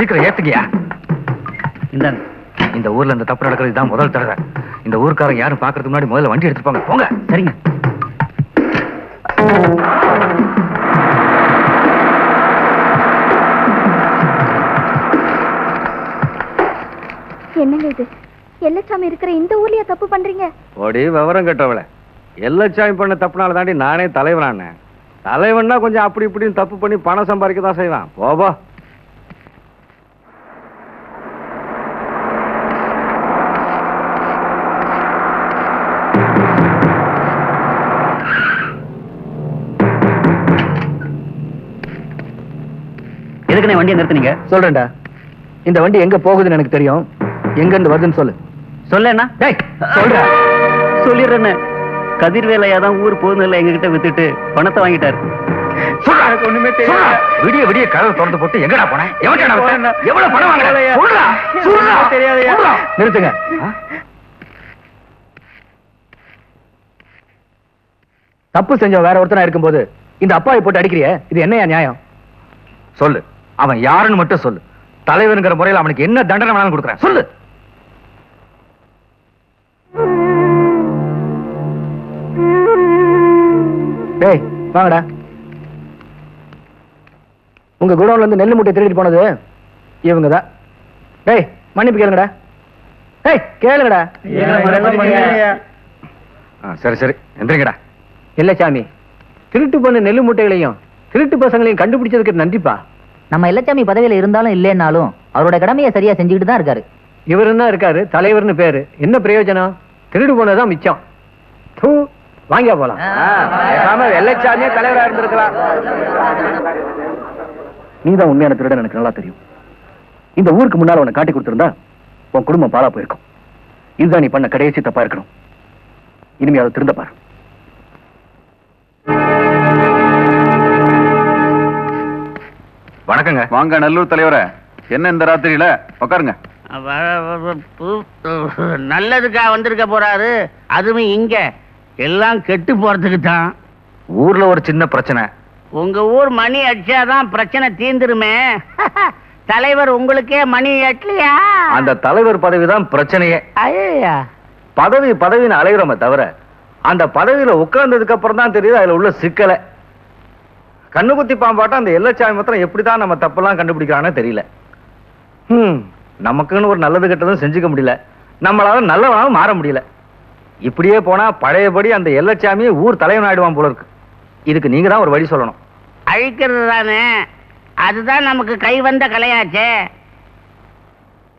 சீக்கிரம் ஏத்துக்கியா? இந்த ஊர்ல இந்த தப்பு நடக்கிறது தான் முதல் தடவை. இந்த ஊர்க்காரங்க யாரும் பாக்குறதுக்கு முன்னாடி முதல்ல வண்டி எடுத்து போங்க. போங்க சரிங்க. என்னங்க இது? எல்லச்சாமி இருக்கிற இந்த ஊர்லயா தப்பு பண்றீங்க. ஓடி விவரம் கெட்டவள. எல்லச்சாமி பண்ண தப்புனால தாண்டி நானே தலைவனானேன். தலைவன்னா கொஞ்சம் அப்படி இப்படின்னு தப்பு பண்ணி பணம் சம்பாதிக்க தான் செய்வான் போபா வண்டியை நிறுத்துனீங்க சொல்றேன்டா. இந்த வண்டி எங்க போகுதுன்னு எனக்கு தெரியும். எங்க இருந்து வருதுன்னு சொல்லு. சொல்லேண்ணா டேய் சொல்றா. கதிர்வேலையா தான் ஊர் போகுதில்ல எங்ககிட்ட வித்துட்டு பணத்தை வாங்கிட்டாரு. ஒண்ணுமே விடிய விடிய கதவை திறந்து போட்டு எங்கடா போனேன் எவன்டா விட்ட? எவ்வளவு பணம் வாங்கின? சொல்றா. சொல்றா. சொல்றா. நிறுத்துங்க. ஆ? தப்பு செஞ்சவன் வேற ஒருத்தனா இருக்கும்போது இந்த அப்பாவை போட்டு அடிக்கிறியே? இது என்னையா நியாயம்? சொல்லு. அவன் யாருன்னு மட்டும் சொல்லு. தலைவனுங்கிற முறையில் அவனுக்கு என்ன தண்டனை வேணாலும் கொடுக்குறேன். சொல்லு. டேய் வாங்கடா. உங்க குடோன்ல இருந்து நெல்லு மூட்டை திருடிட்டு போனது இவங்க தான் டேய் மன்னிப்பு கேளுங்கடா. டேய் கேளுங்கடா. சரி சரி. எந்திரிங்கடா. இல்ல சாமி. திருட்டு போன நெல்லு மூட்டைகளையும் திருட்டு பசங்களையும் கண்டுபிடிச்சதுக்கு நன்றிப்பா. நம்ம எல்லச்சாமி பதவியில இருந்தாலும் இல்லைன்னாலும் அவரோட கடமையை சரியா செஞ்சுக்கிட்டு தான் இருக்காரு. இவர் என்ன இருக்காரு? தலைவர்னு பேரு. என்ன பிரயோஜனம்? திருடு போனதான் மிச்சம். தூ வாங்கியா போலாம். வெள்ளைச்சாமியே தலைவரா இருந்திருக்கலாம். நீ தான் உண்மையான திருடன் எனக்கு நல்லா தெரியும். இந்த ஊருக்கு முன்னால உன்னை காட்டி கொடுத்திருந்தா உன் குடும்பம் பாலா போயிருக்கும். இதுதான் நீ பண்ண கடைசி தப்பா இருக்கணும். இனிமே அதை திருந்த பாரு. வணக்கங்க. வாங்க நல்லூர் தலைவரே. என்ன இந்த ராத்திரியில? உட்காருங்க நல்லதுக்கா வந்திருக்க போறாரு. அதுவும் இங்க. எல்லாம் கெட்டு போறதுக்கு தான். ஊர்ல ஒரு சின்ன பிரச்சனை. உங்க ஊர் மணி அடிச்சாதான் பிரச்சனை தீந்துருமே தலைவர் உங்களுக்கே மணி அட்லையா அந்த தலைவர் பதவி தான் பிரச்சனையே. ஐயா பதவி பதவின்னு அலைகிறோமே தவிர அந்த பதவியில உட்கார்ந்ததுக்கு அப்புறம் தான் தெரியுது அதுல உள்ள சிக்கலை. கண்ணுக்குத்தி பாம்பாட்டம் அந்த எல்லச்சாமி மாத்திரம் எப்படிதான் நம்ம தப்பெல்லாம் கண்டுபிடிக்கிறானே தெரியல. ஹம், நமக்குன்னு ஒரு நல்லது கெட்டதும் செஞ்சுக்க முடியல. நம்மளால நல்லவனாவும் மாற முடியல. இப்படியே போனா பழையபடி அந்த எல்லச்சாமியே ஊர் தலைவன் ஆயிடுவான் போல இருக்கு. இதுக்கு நீங்க தான் ஒரு வழி சொல்லணும். அழிக்கிறது தானே? அதுதான் நமக்கு கை வந்த கலையாச்சே.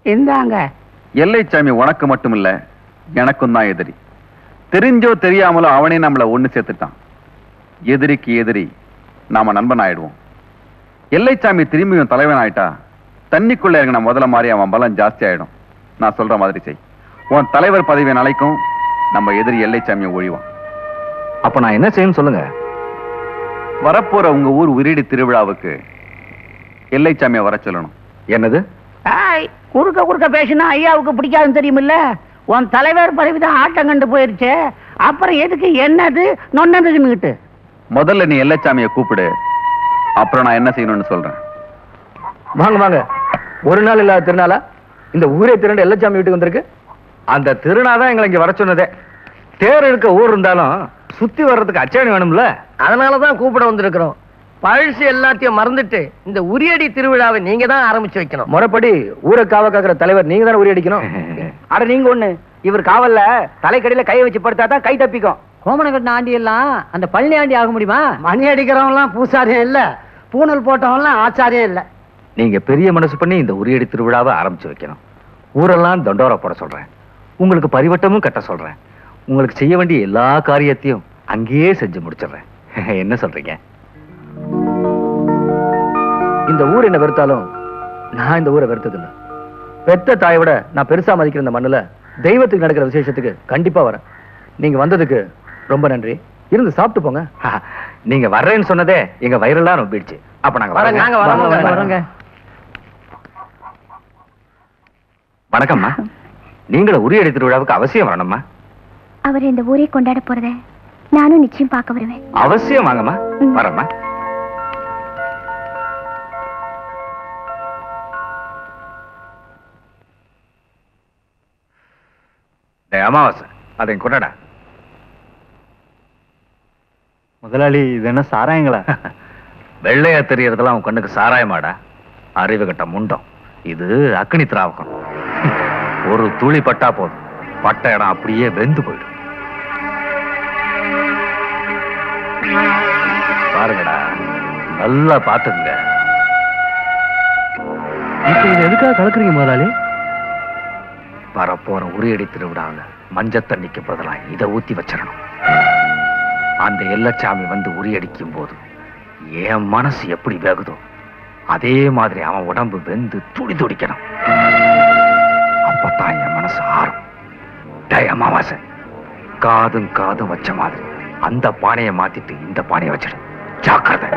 இந்தாங்க. எல்லைச்சாமி உனக்கு மட்டும் இல்ல எனக்கும் தான் எதிரி. தெரிஞ்சோ தெரியாமலோ அவனே நம்மள ஒண்ணு சேர்த்துட்டான். எதிரிக்கு எதிரி நாம நண்பன் ஆயிடுவோம். எல்லைச்சாமி திரும்பியும் தலைவன் ஆயிட்டா தண்ணிக்குள்ள இறங்கின முதல்ல மாதிரி அவன் பலம் ஜாஸ்தி ஆயிடும். நான் சொல்ற மாதிரி செய். உன் தலைவர் பதவியை நாளைக்கும் நம்ம எதிரி எல்லைச்சாமியை ஒழிவான் அப்ப நான் என்ன செய்யணும் சொல்லுங்க? வரப்போற உங்க ஊர் உயிரடி திருவிழாவுக்கு எல்லைச்சாமியை வர சொல்லணும். என்னது? ஆய் குறுக்க குறுக்க பேசினா ஐயாவுக்கு பிடிக்காதுன்னு தெரியுமில்ல? உன் தலைவர் பதவிதான் ஆட்டம் கண்டு போயிருச்சே. அப்புறம் எதுக்கு என்னது நொன்னதுன்னுகிட்டு முதல்ல நீ எல்லைச்சாமியை கூப்பிடு. அப்புறம் நான் என்ன செய்யணும்னு சொல்றேன். வாங்க வாங்க. ஒரு நாள் இல்லாத திருநாளா? இந்த ஊரே திரண்டு எல்லச்சாமி வீட்டுக்கு வந்திருக்கு. அந்த திருநாதான் எங்களை இங்க வர சொன்னதே. தேர் இருக்க ஊர் இருந்தாலும் சுத்தி வர்றதுக்கு அச்சாணி வேணும்ல? அதனாலதான் கூப்பிட வந்திருக்கிறோம். பழசு எல்லாத்தையும் மறந்துட்டு இந்த உரியடி திருவிழாவை நீங்க தான் ஆரம்பிச்சு வைக்கணும். முறைப்படி ஊரை காவ காக்கிற தலைவர் நீங்க தானே உரி அடிக்கணும் அட நீங்க ஒண்ணு. இவர் காவல்ல தலைக்கடியில கையை வச்சு படுத்தா தான் கை தப்பிக்கும். கோமணக்கட்டின ஆண்டி எல்லாம் அந்த பழனி ஆண்டி ஆக முடியுமா? மணி அடிக்கிறவன் எல்லாம் பூசாரியம் இல்ல. பூனல் போட்டவன் எல்லாம் ஆச்சாரியம் இல்ல. நீங்க பெரிய மனசு பண்ணி இந்த உரியடி திருவிழாவை ஆரம்பிச்சு வைக்கணும். ஊரெல்லாம் தண்டோரா போட சொல்றேன். உங்களுக்கு பரிவட்டமும் கட்ட சொல்றேன். உங்களுக்கு செய்ய வேண்டிய எல்லா காரியத்தையும் அங்கேயே செஞ்சு முடிச்சிடுறேன். என்ன சொல்றீங்க? இந்த ஊர் என்ன வெறுத்தாலும் நான் இந்த ஊரை வெறுத்ததில்லை. பெத்த தாயை விட நான் பெருசா மதிக்கிற இந்த மண்ணுல தெய்வத்துக்கு நடக்கிற விசேஷத்துக்கு கண்டிப்பா வரேன். நீங்க வந்ததுக்கு ரொம்ப நன்றி. இருந்து சாப்பிட்டு போங்க. நீங்க வர்றேன்னு சொன்னதே எங்க வயிறெல்லாம் ரொம்பிடுச்சு அப்ப நாங்க வரோங்க. வணக்கம்மா. நீங்கள உரிய எடுத்து விழாவுக்கு அவசியம் வரணும்மா? அவர் இந்த ஊரை கொண்டாட போறத நானும் நிச்சயம் பார்க்க வருவேன். அவசியம் வாங்கம்மா. வரம்மா. அமாவாசை. அதை கொண்டாடா. முதலாளி இது என்ன சாராயங்களா? வெள்ளையா தெரியறதெல்லாம் உன் கண்ணுக்கு சாராயமாடா? அறிவு கட்ட முண்டம். இது அக்னி திராவகம். ஒரு துளி பட்டா போதும். பட்ட இடம் அப்படியே வெந்து போயிடும். பாருங்கடா நல்லா பாத்துக்குங்க இப்ப இது எதுக்காக கலக்குறீங்க முதலாளி? வரப்போற உரியடி திருவிழாவில் மஞ்சள் தண்ணிக்கு பதிலா இதை ஊத்தி வச்சிடணும். அந்த எல்லச்சாமி வந்து உரியடிக்கும் போது என் மனசு எப்படி வேகுதோ அதே மாதிரி அவன் உடம்பு வெந்து துடி துடிக்கணும். அப்பத்தான் என் மனசு ஆறும். டேய் அமாவாசை. காதும் காதும் வச்ச மாதிரி. அந்த பானையை மாத்திட்டு இந்த பானையை வச்சிடு. ஜாக்கிரதை.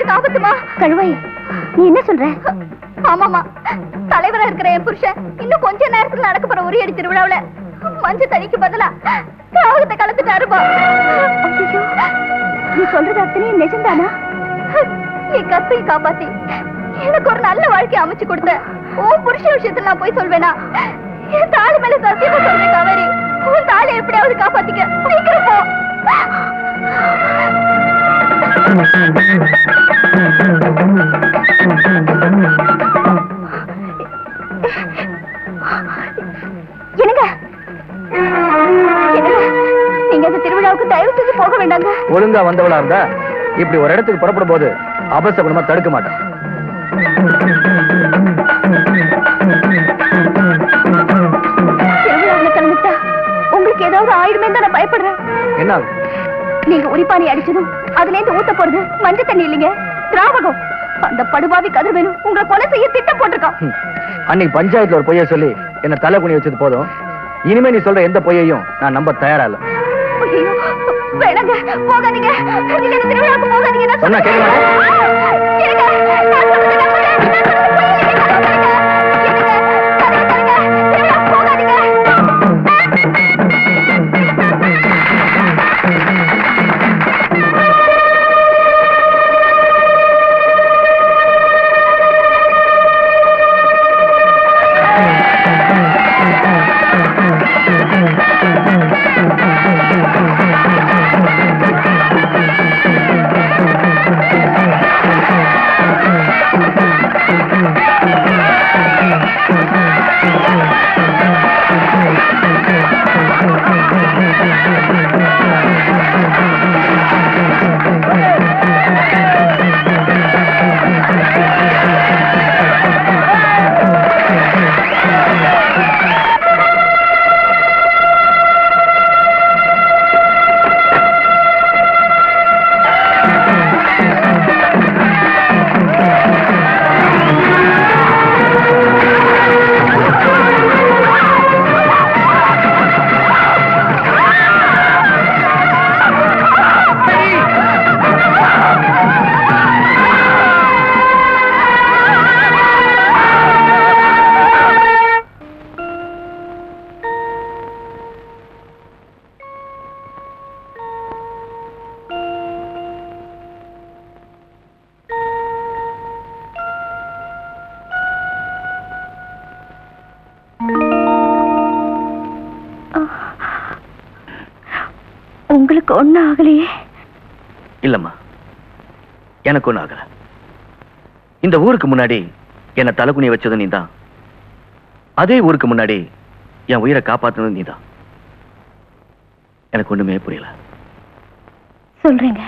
உயிருக்கு ஆபத்துமா? கழுவை. நீ என்ன சொல்ற? ஆமாமா தலைவரா இருக்கிற என் புருஷன் இன்னும் கொஞ்ச நேரத்துல நடக்க போற உரியடி திருவிழாவுல மஞ்ச தண்ணிக்கு பதிலா காவகத்தை கலந்துட்டாருமா ஐயோ நீ சொல்றது அத்தனையும் நிஜம்தானா? நீ கற்பையை காப்பாத்தி எனக்கு ஒரு நல்ல வாழ்க்கையை அமைச்சு கொடுத்த. உன் புருஷ விஷயத்துல நான் போய் சொல்வேனா? என் தாலி மேல சத்தியமா சொல்றேன் காவேரி. உன் தாலி எப்படியாவது காப்பாத்திக்க. சீக்கிரம் போ. என்னங்க? நீங்க அந்த திருவிழாவுக்கு தயவு செஞ்சு போக வேண்டாங்க. ஒழுங்கா வந்தவளா இருந்தா இப்படி ஒரு இடத்துக்கு புறப்படும் போது அபசகுணமா தடுக்க மாட்டேன். உங்களுக்கு ஏதாவது ஆயிடுமே தான் நான் பயப்படுறேன். என்ன? நீங்க உரிப்பானி அடிச்சதும் அதுல இருந்து ஊத்த போறது மஞ்சள் தண்ணி இல்லைங்க. திராவகம். அந்த படுபாவி கதிர்வேணும் உங்களை கொலை செய்ய திட்டம் போட்டிருக்கான். அன்னைக்கு பஞ்சாயத்துல ஒரு பொய்ய சொல்லி என்ன தலை குனி வச்சது போதும். இனிமே நீ சொல்ற எந்த பொய்யையும் நான் நம்ப தயாரா இல்ல வேணாங்க போகாதீங்க. நீங்க இந்த திருவிழாவுக்கு போகாதீங்க. சொன்னா கேட்க மாட்டேன். ஊருக்கு முன்னாடி என்ன தலைகுனிய வச்சது நீதான். அதே ஊருக்கு முன்னாடி என் உயிரை காப்பாத்துனது நீதான். எனக்கு ஒண்ணுமே புரியல. சொல்றீங்க.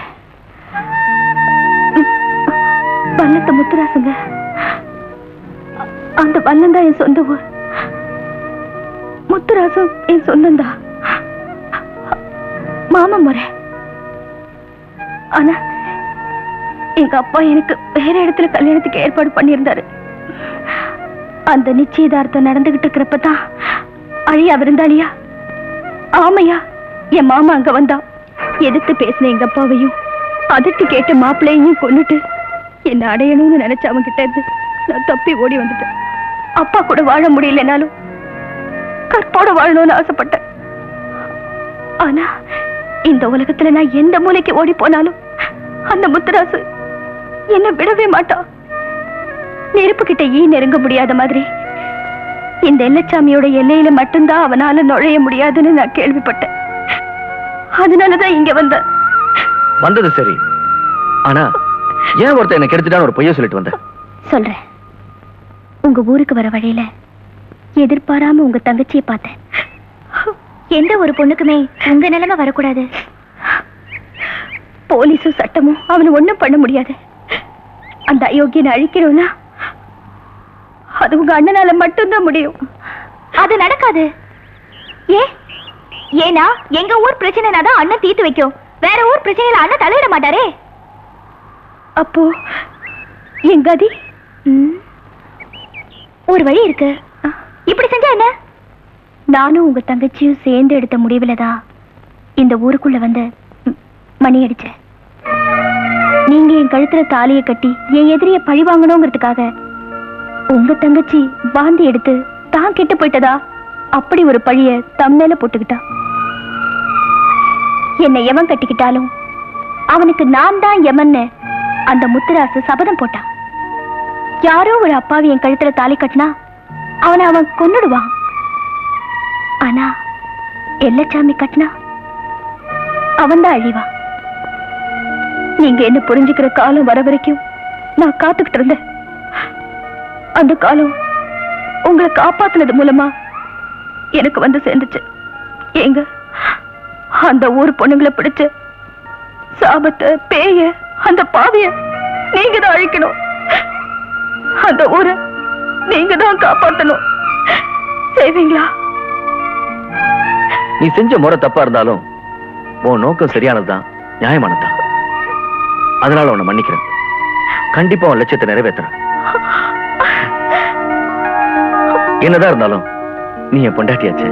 வல்லத்த முத்துராசுங்க. அந்த வல்லம் தான் என் சொந்த ஊர். முத்துராசம் என் சொந்தம்தான் மாமன் முறை. ஆனா எங்க அப்பா எனக்கு வேற இடத்துல கல்யாணத்துக்கு ஏற்பாடு பண்ணியிருந்தாரு. அந்த நிச்சயதார்த்தம் நடந்துகிட்டு இருக்கிறப்ப தான் அழியா விருந்தாளியா? ஆமையா? என் மாமா அங்க வந்தா. எதிர்த்து பேசின எங்க அப்பாவையும் அதட்டு கேட்ட மாப்பிள்ளையையும் கொண்டுட்டு என்ன அடையணும்னு நினைச்ச அவங்க கிட்ட இருந்து நான் தப்பி ஓடி வந்துட்டேன். அப்பா கூட வாழ முடியலனாலும் கற்போட வாழணும்னு ஆசைப்பட்டேன். ஆனா இந்த உலகத்துல நான் எந்த மூலைக்கு ஓடி போனாலும் அந்த முத்துராசு என்ன விடவே மாட்டான் நெருப்பு கிட்ட ஈ நெருங்க முடியாத மாதிரி. இந்த எல்லச்சாமியோட எல்லையில மட்டும்தான் அவனால நுழைய முடியாதுன்னு நான் கேள்விப்பட்டேன். அதனாலதான் இங்க வந்தேன். வந்தது சரி. ஆனா ஏன் ஒருத்தன் என்ன கெடுத்துட்டான்னு ஒரு பொய்ய சொல்லிட்டு வந்த சொல்றேன். உங்க ஊருக்கு வர வழியில எதிர்பாராம உங்க தங்கச்சியை பார்த்தேன். எந்த ஒரு பொண்ணுக்குமே உங்க நிலைமை வரக்கூடாது. போலீஸும் சட்டமும் அவனை ஒண்ணும் பண்ண முடியாது. அந்த அயோக்கியனை அழிக்கணும்னா அது உங்க அண்ணனால மட்டும்தான் முடியும். அது நடக்காது. ஏனா எங்க ஊர் பிரச்சனைனா தான் அண்ணன் தீர்த்து வைக்கும். வேற ஊர் பிரச்சனையில அண்ணன் தலையிட மாட்டாரே. அப்போ கதி? ம். ஒரு வழி இருக்கு. இப்படி செஞ்சா என்ன? நானும் உங்க தங்கச்சியும் சேர்ந்து எடுத்த முடிவுல தான் இந்த ஊருக்குள்ள வந்து மணி அடிச்சேன். நீங்க என் கழுத்துல தாலியை கட்டி என் எதிரிய பழி வாங்கணுங்கிறதுக்காக உங்க தங்கச்சி பாந்தி எடுத்து தான் கெட்டு போயிட்டதா? அப்படி ஒரு பழிய தம் மேல போட்டுக்கிட்டா. என்னை எவன் கட்டிக்கிட்டாலும் அவனுக்கு நான் தான் எமன்னு அந்த முத்துராசு சபதம் போட்டான் யாரோ ஒரு அப்பாவி என் கழுத்துல தாலி கட்டினா அவனை அவன் கொன்னுடுவான். ஆனா எல்லச்சாமி கட்டினா அவன்தான் அழிவா. நீங்க என்ன புரிஞ்சுக்கிற காலம் வர வரைக்கும் நான் காத்துக்கிட்டு இருந்தேன். அந்த காலம் உங்களை காப்பாத்துனது மூலமா எனக்கு வந்து சேர்ந்துச்சு. ஏங்க அந்த ஊர் பொண்ணுங்களை பிடிச்சு சாபத்தை பேய அந்த பாவிய நீங்க தான் அழிக்கணும். அந்த ஊரை நீங்க தான் காப்பாத்தணும். செய்வீங்களா? நீ செஞ்ச முறை தப்பா இருந்தாலும் உன் நோக்கம் சரியானதுதான் நியாயமானதுதான். அதனால உன்னை மன்னிக்கிறேன். கண்டிப்பா உன் லட்சியத்தை நிறைவேற்றுறேன். என்னதான் இருந்தாலும் நீ என் பொண்டாட்டியாச்சு.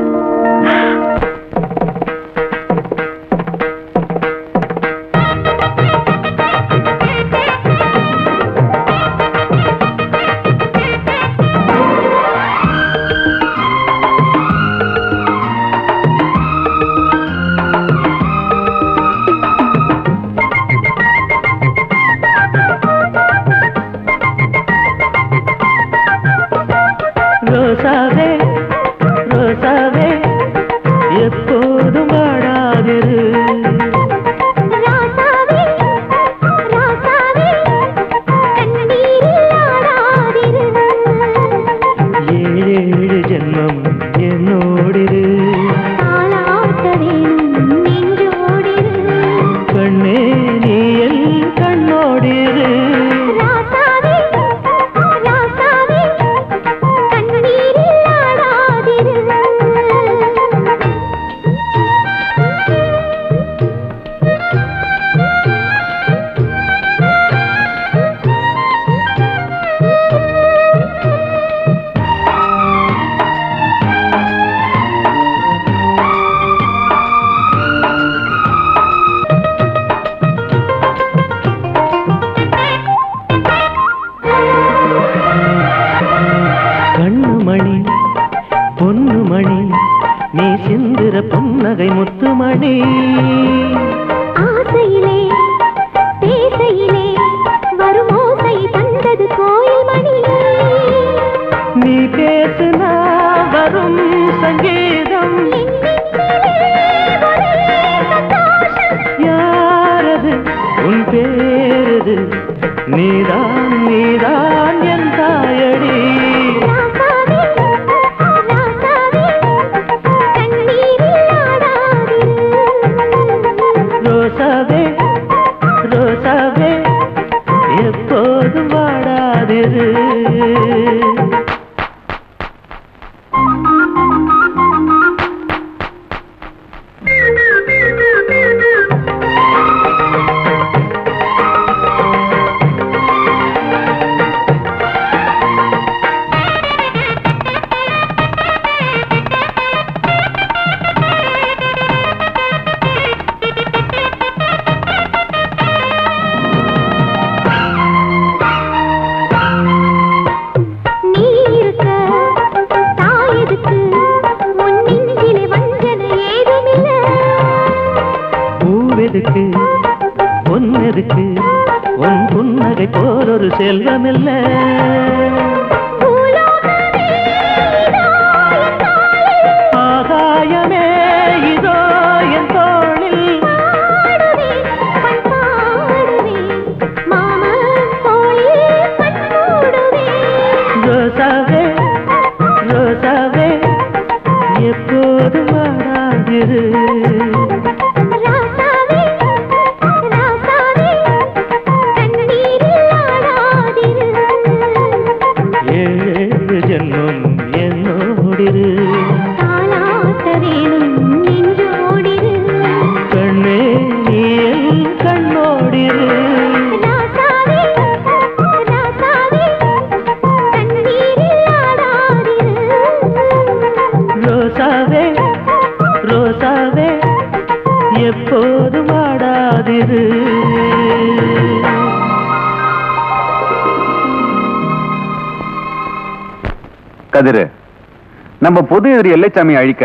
பொது எதிரி எல்லைச்சாமி அழிக்க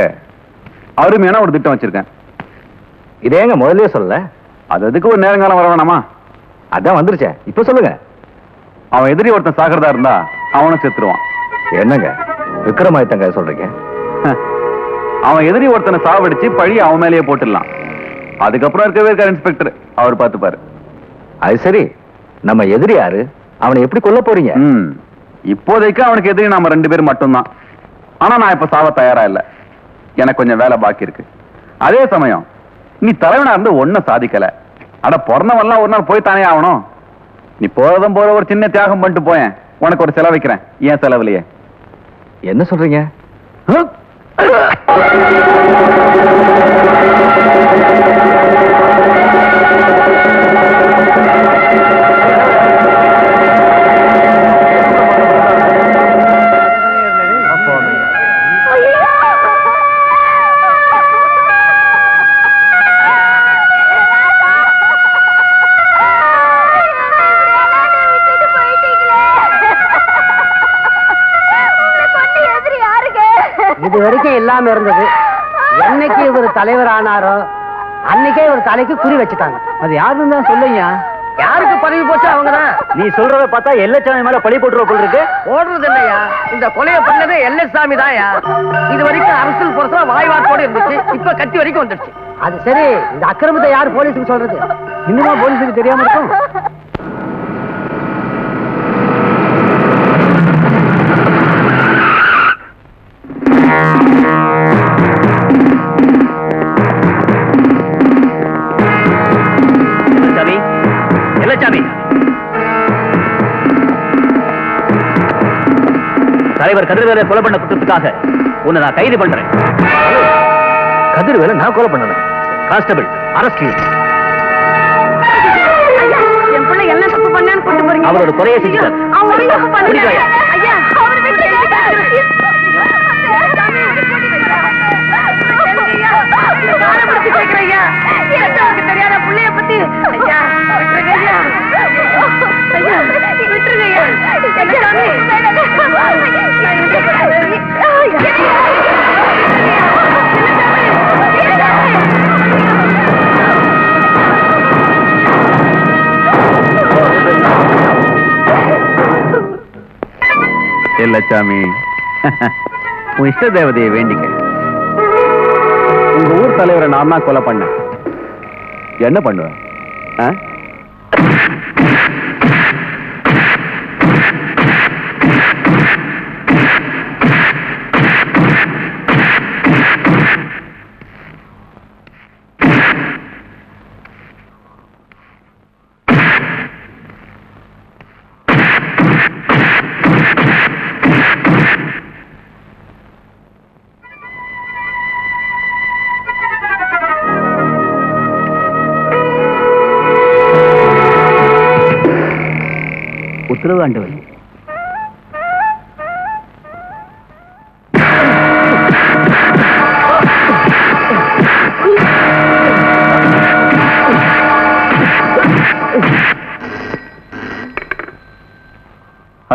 அருமையான ஒரு திட்டம் வச்சிருக்கேன். இதேங்க முதல்லயே சொல்லல? அது அதுக்கு ஒரு நேரங்காலம் வர வேணாமா? அதான் வந்துருச்சே. இப்ப சொல்லுங்க. அவன் எதிரி ஒருத்தன் சாகிறதா இருந்தா அவனும் செத்துருவான். என்னங்க? விக்ரமாதித்தங்க சொல்றீங்க? அவன் எதிரி ஒருத்தனை சாவடிச்சு பழி அவன் மேலேயே போட்டுடலாம். அதுக்கப்புறம் இருக்கவே இருக்கார் இன்ஸ்பெக்டர். அவர் பார்த்துப்பாரு. அது சரி. நம்ம எதிரி யாரு? அவனை எப்படி கொல்ல போறீங்க? இப்போதைக்கு அவனுக்கு எதிரி நாம ரெண்டு பேரும் மட்டும்தான். ஆனா நான் இப்ப சாவ தயாரா இல்ல. எனக்கு கொஞ்சம் வேலை பாக்கி இருக்கு. அதே சமயம் நீ தலைவனா இருந்து ஒன்னும் சாதிக்கல. அட பிறந்தவன்லாம் ஒரு நாள் போய் தானே ஆகணும். நீ போறதும் போற ஒரு சின்ன தியாகம் பண்ணிட்டு போயேன். உனக்கு ஒரு செலவு வைக்கிறேன். ஏன் செலவுலையே. என்ன சொல்றீங்க? ஆனாரோ அன்னைக்கே இவர் தலைக்கு குறி வச்சுட்டாங்க. அது யாருன்னு தான் சொல்லுங்க. யாருக்கு பதவி போச்சு அவங்கதான். நீ சொல்றத பார்த்தா எல்லச்சாமி மேல பழி போட்டுருவ போல் இருக்கு. ஓடுறது இல்லையா இந்த கொலையை பண்ணதே எல்எஸ்சாமி தான்யா இது வரைக்கும் அரசியல் பொறுத்தா வாய் வாக்கோட இருந்துச்சு. இப்ப கத்தி வரைக்கும் வந்துடுச்சு அது சரி. இந்த அக்கிரமத்தை யார் போலீஸுக்கு சொல்றது? இன்னுமா போலீஸுக்கு தெரியாம இருக்கும்? தலைவர் கதிர்வேலை கொலை பண்ண குற்றத்துக்காக உன்னை நான் கைது பண்றேன் கதிர்வேலை நான் கொலை பண்ணணும் கான்ஸ்டபிள் அரஸ்ட் என் பிள்ளை என்ன தப்பு பண்ணான்னு கொண்டு போறீங்க அவரோட குறையை செஞ்சுட்டார் தெரியாத பிள்ளைய பத்தி ஐயா விட்டுருங்க எல்லச்சாமி உன் இஷ்ட தேவதையை வேண்டிக்க. உங்க ஊர் தலைவரை நான் தான் கொலை பண்ணேன். என்ன பண்ணுவேன்?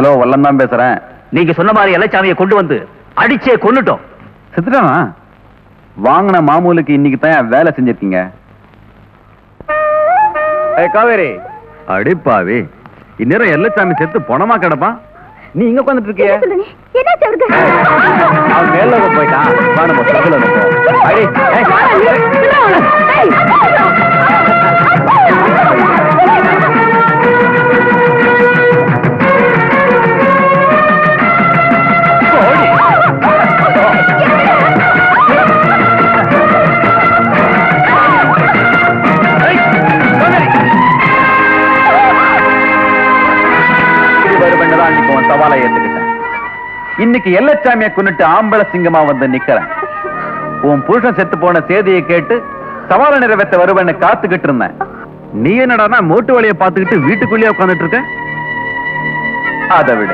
ஹலோ வல்லம் தான் பேசுறேன். நீங்க சொன்ன மாதிரி எல்லச்சாமியை கொண்டு வந்து அடிச்சே கொன்னுட்டோம். செத்துட்டானா? வாங்கின மாமூலுக்கு இன்னைக்கு தான் வேலை செஞ்சிருக்கீங்க? காவேரி. அடிப்பாவி இந்நேரம் எல்லச்சாமி செத்து பொணமா கிடப்பான்? நீ இங்க உட்காந்துட்டு இருக்கிய. அவன் மேல போயிட்டான் சவாலை ஏத்துக்கிட்டேன். இன்னைக்கு எல்லச்சாமிய கொண்டுட்டு ஆம்பள சிங்கமா வந்து நிக்கிறேன். உன் புருஷன் செத்து போன செய்தியை கேட்டு சவாலை நிறைவேற்ற வருவேன்னு காத்துக்கிட்டு இருந்தேன். நீ என்னடா மூட்டு வழியை பார்த்துக்கிட்டு வீட்டுக்குள்ளேயே உட்காந்துட்டு இருக்க? அதை விட.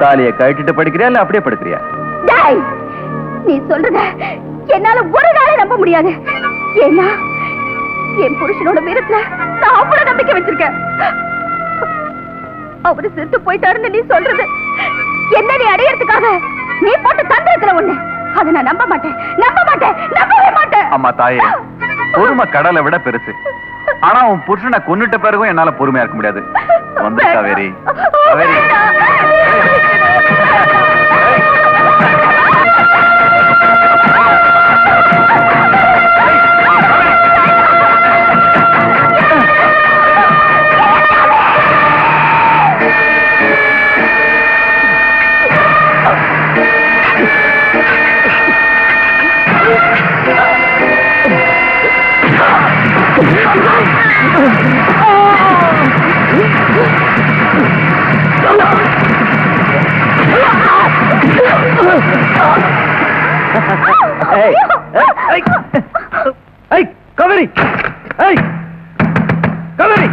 தாலியை கழட்டிட்டு படிக்கிறியா இல்ல அப்படியே படுக்கிறியா? நீ சொல்றத என்னால ஒரு நாளே நம்ப முடியாது. ஏன்னா என் புருஷனோட வீரத்துல நான் அவ்வளவு நம்பிக்கை வச்சிருக்கேன். அவரு செத்து போயிட்டாருன்னு நீ சொல்றது. என்ன நீ அடையறதுக்காக நீ போட்டு தந்திரத்துல ஒண்ணு அதை நான் நம்ப மாட்டேன். நம்ப மாட்டேன். நம்பவே மாட்டேன். அம்மா தாயே பொறுமை கடலை விட பெருசு. ஆனா உன் புருஷனை கொன்னுட்ட பிறகும் என்னால பொறுமையா இருக்க முடியாது. வந்து காவேரி. காவேரி. காவேரி ஏய் காவேரி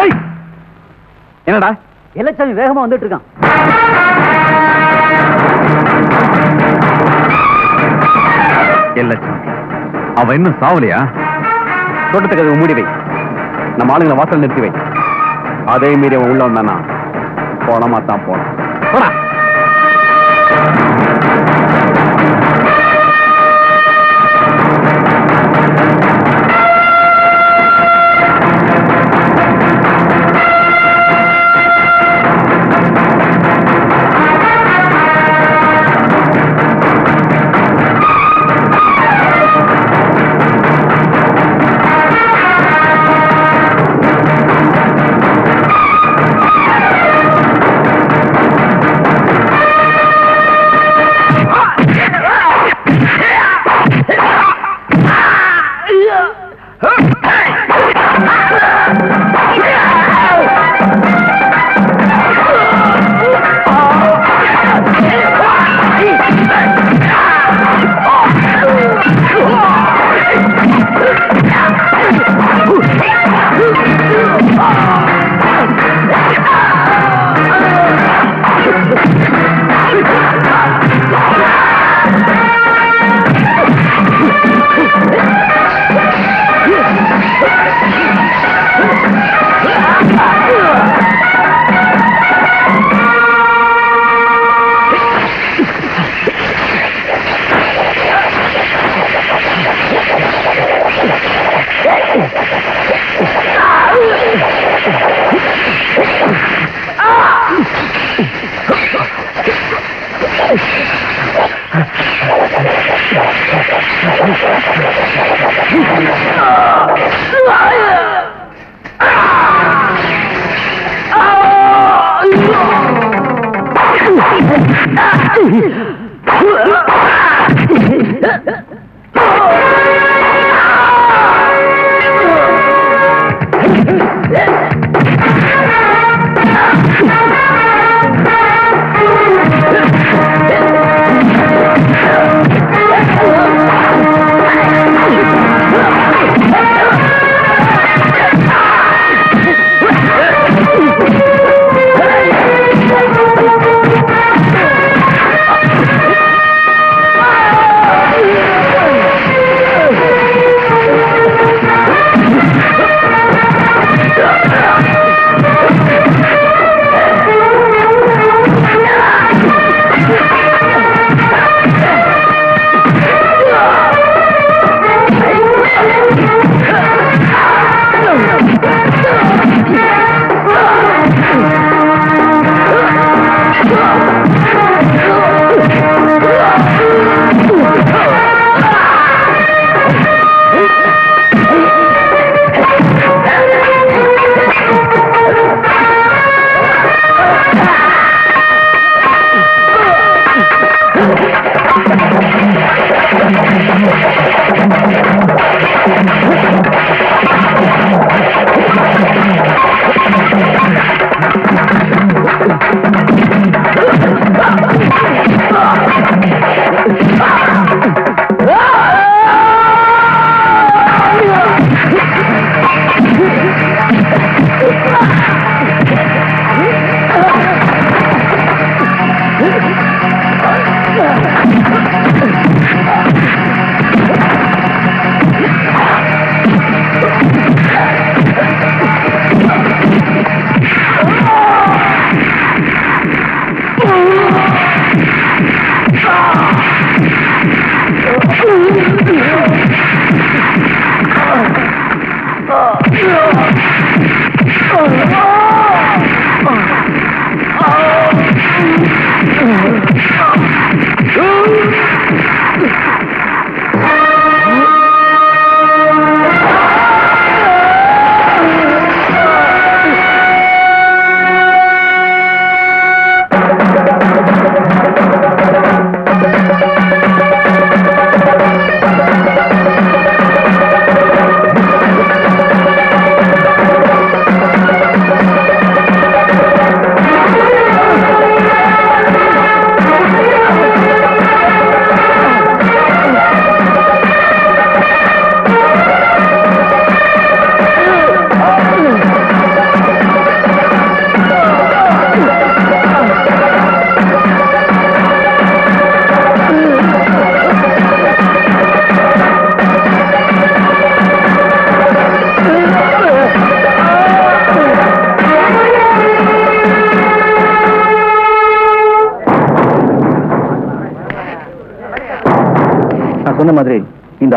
ஏய் என்னடா? எலச்சாமி வேகமா வந்துட்டு இருக்கான். எல்லச்சாமி அவன் இன்னும் சாவலையா? தோட்டத்துக்கு அதை மூடி வை. நம்ம ஆளுங்களை வாசல் நிறுத்தி வை. அதே மீறி அவன் உள்ள வந்தானா? போனமா தான் போனான். போனா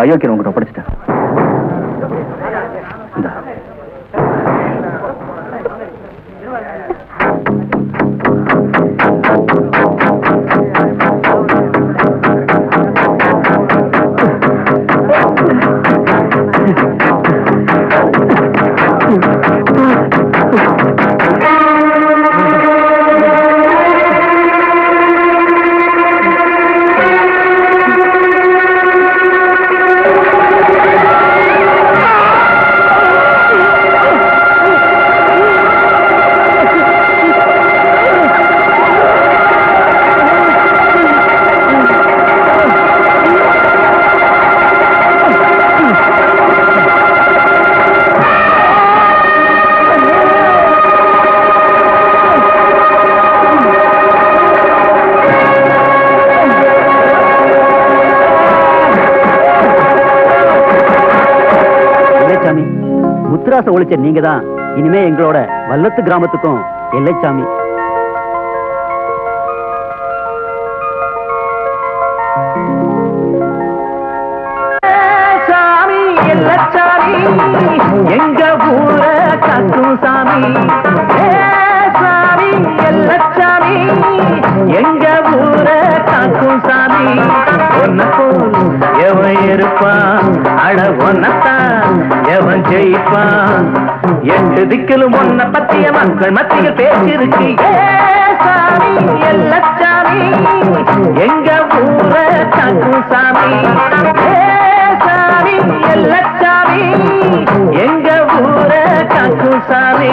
இந்த அயோக்கியன் உங்ககிட்ட ஒப்படைச்சிட்டேன் இந்தா. முத்துராச ஒழிச்ச நீங்க தான் இனிமே எங்களோட வல்லத்து கிராமத்துக்கும் எல்லைச்சாமி. திக்கிலும் ஒன்ன பத்திய மக்கள் மத்தியில் பேச்சிருக்கு ஏ சாமி எல்லச்சாமி எங்க ஊர காக்கும் சாமி? சாமி எல்லச்சாமி எங்க ஊர காக்கும் சாமி?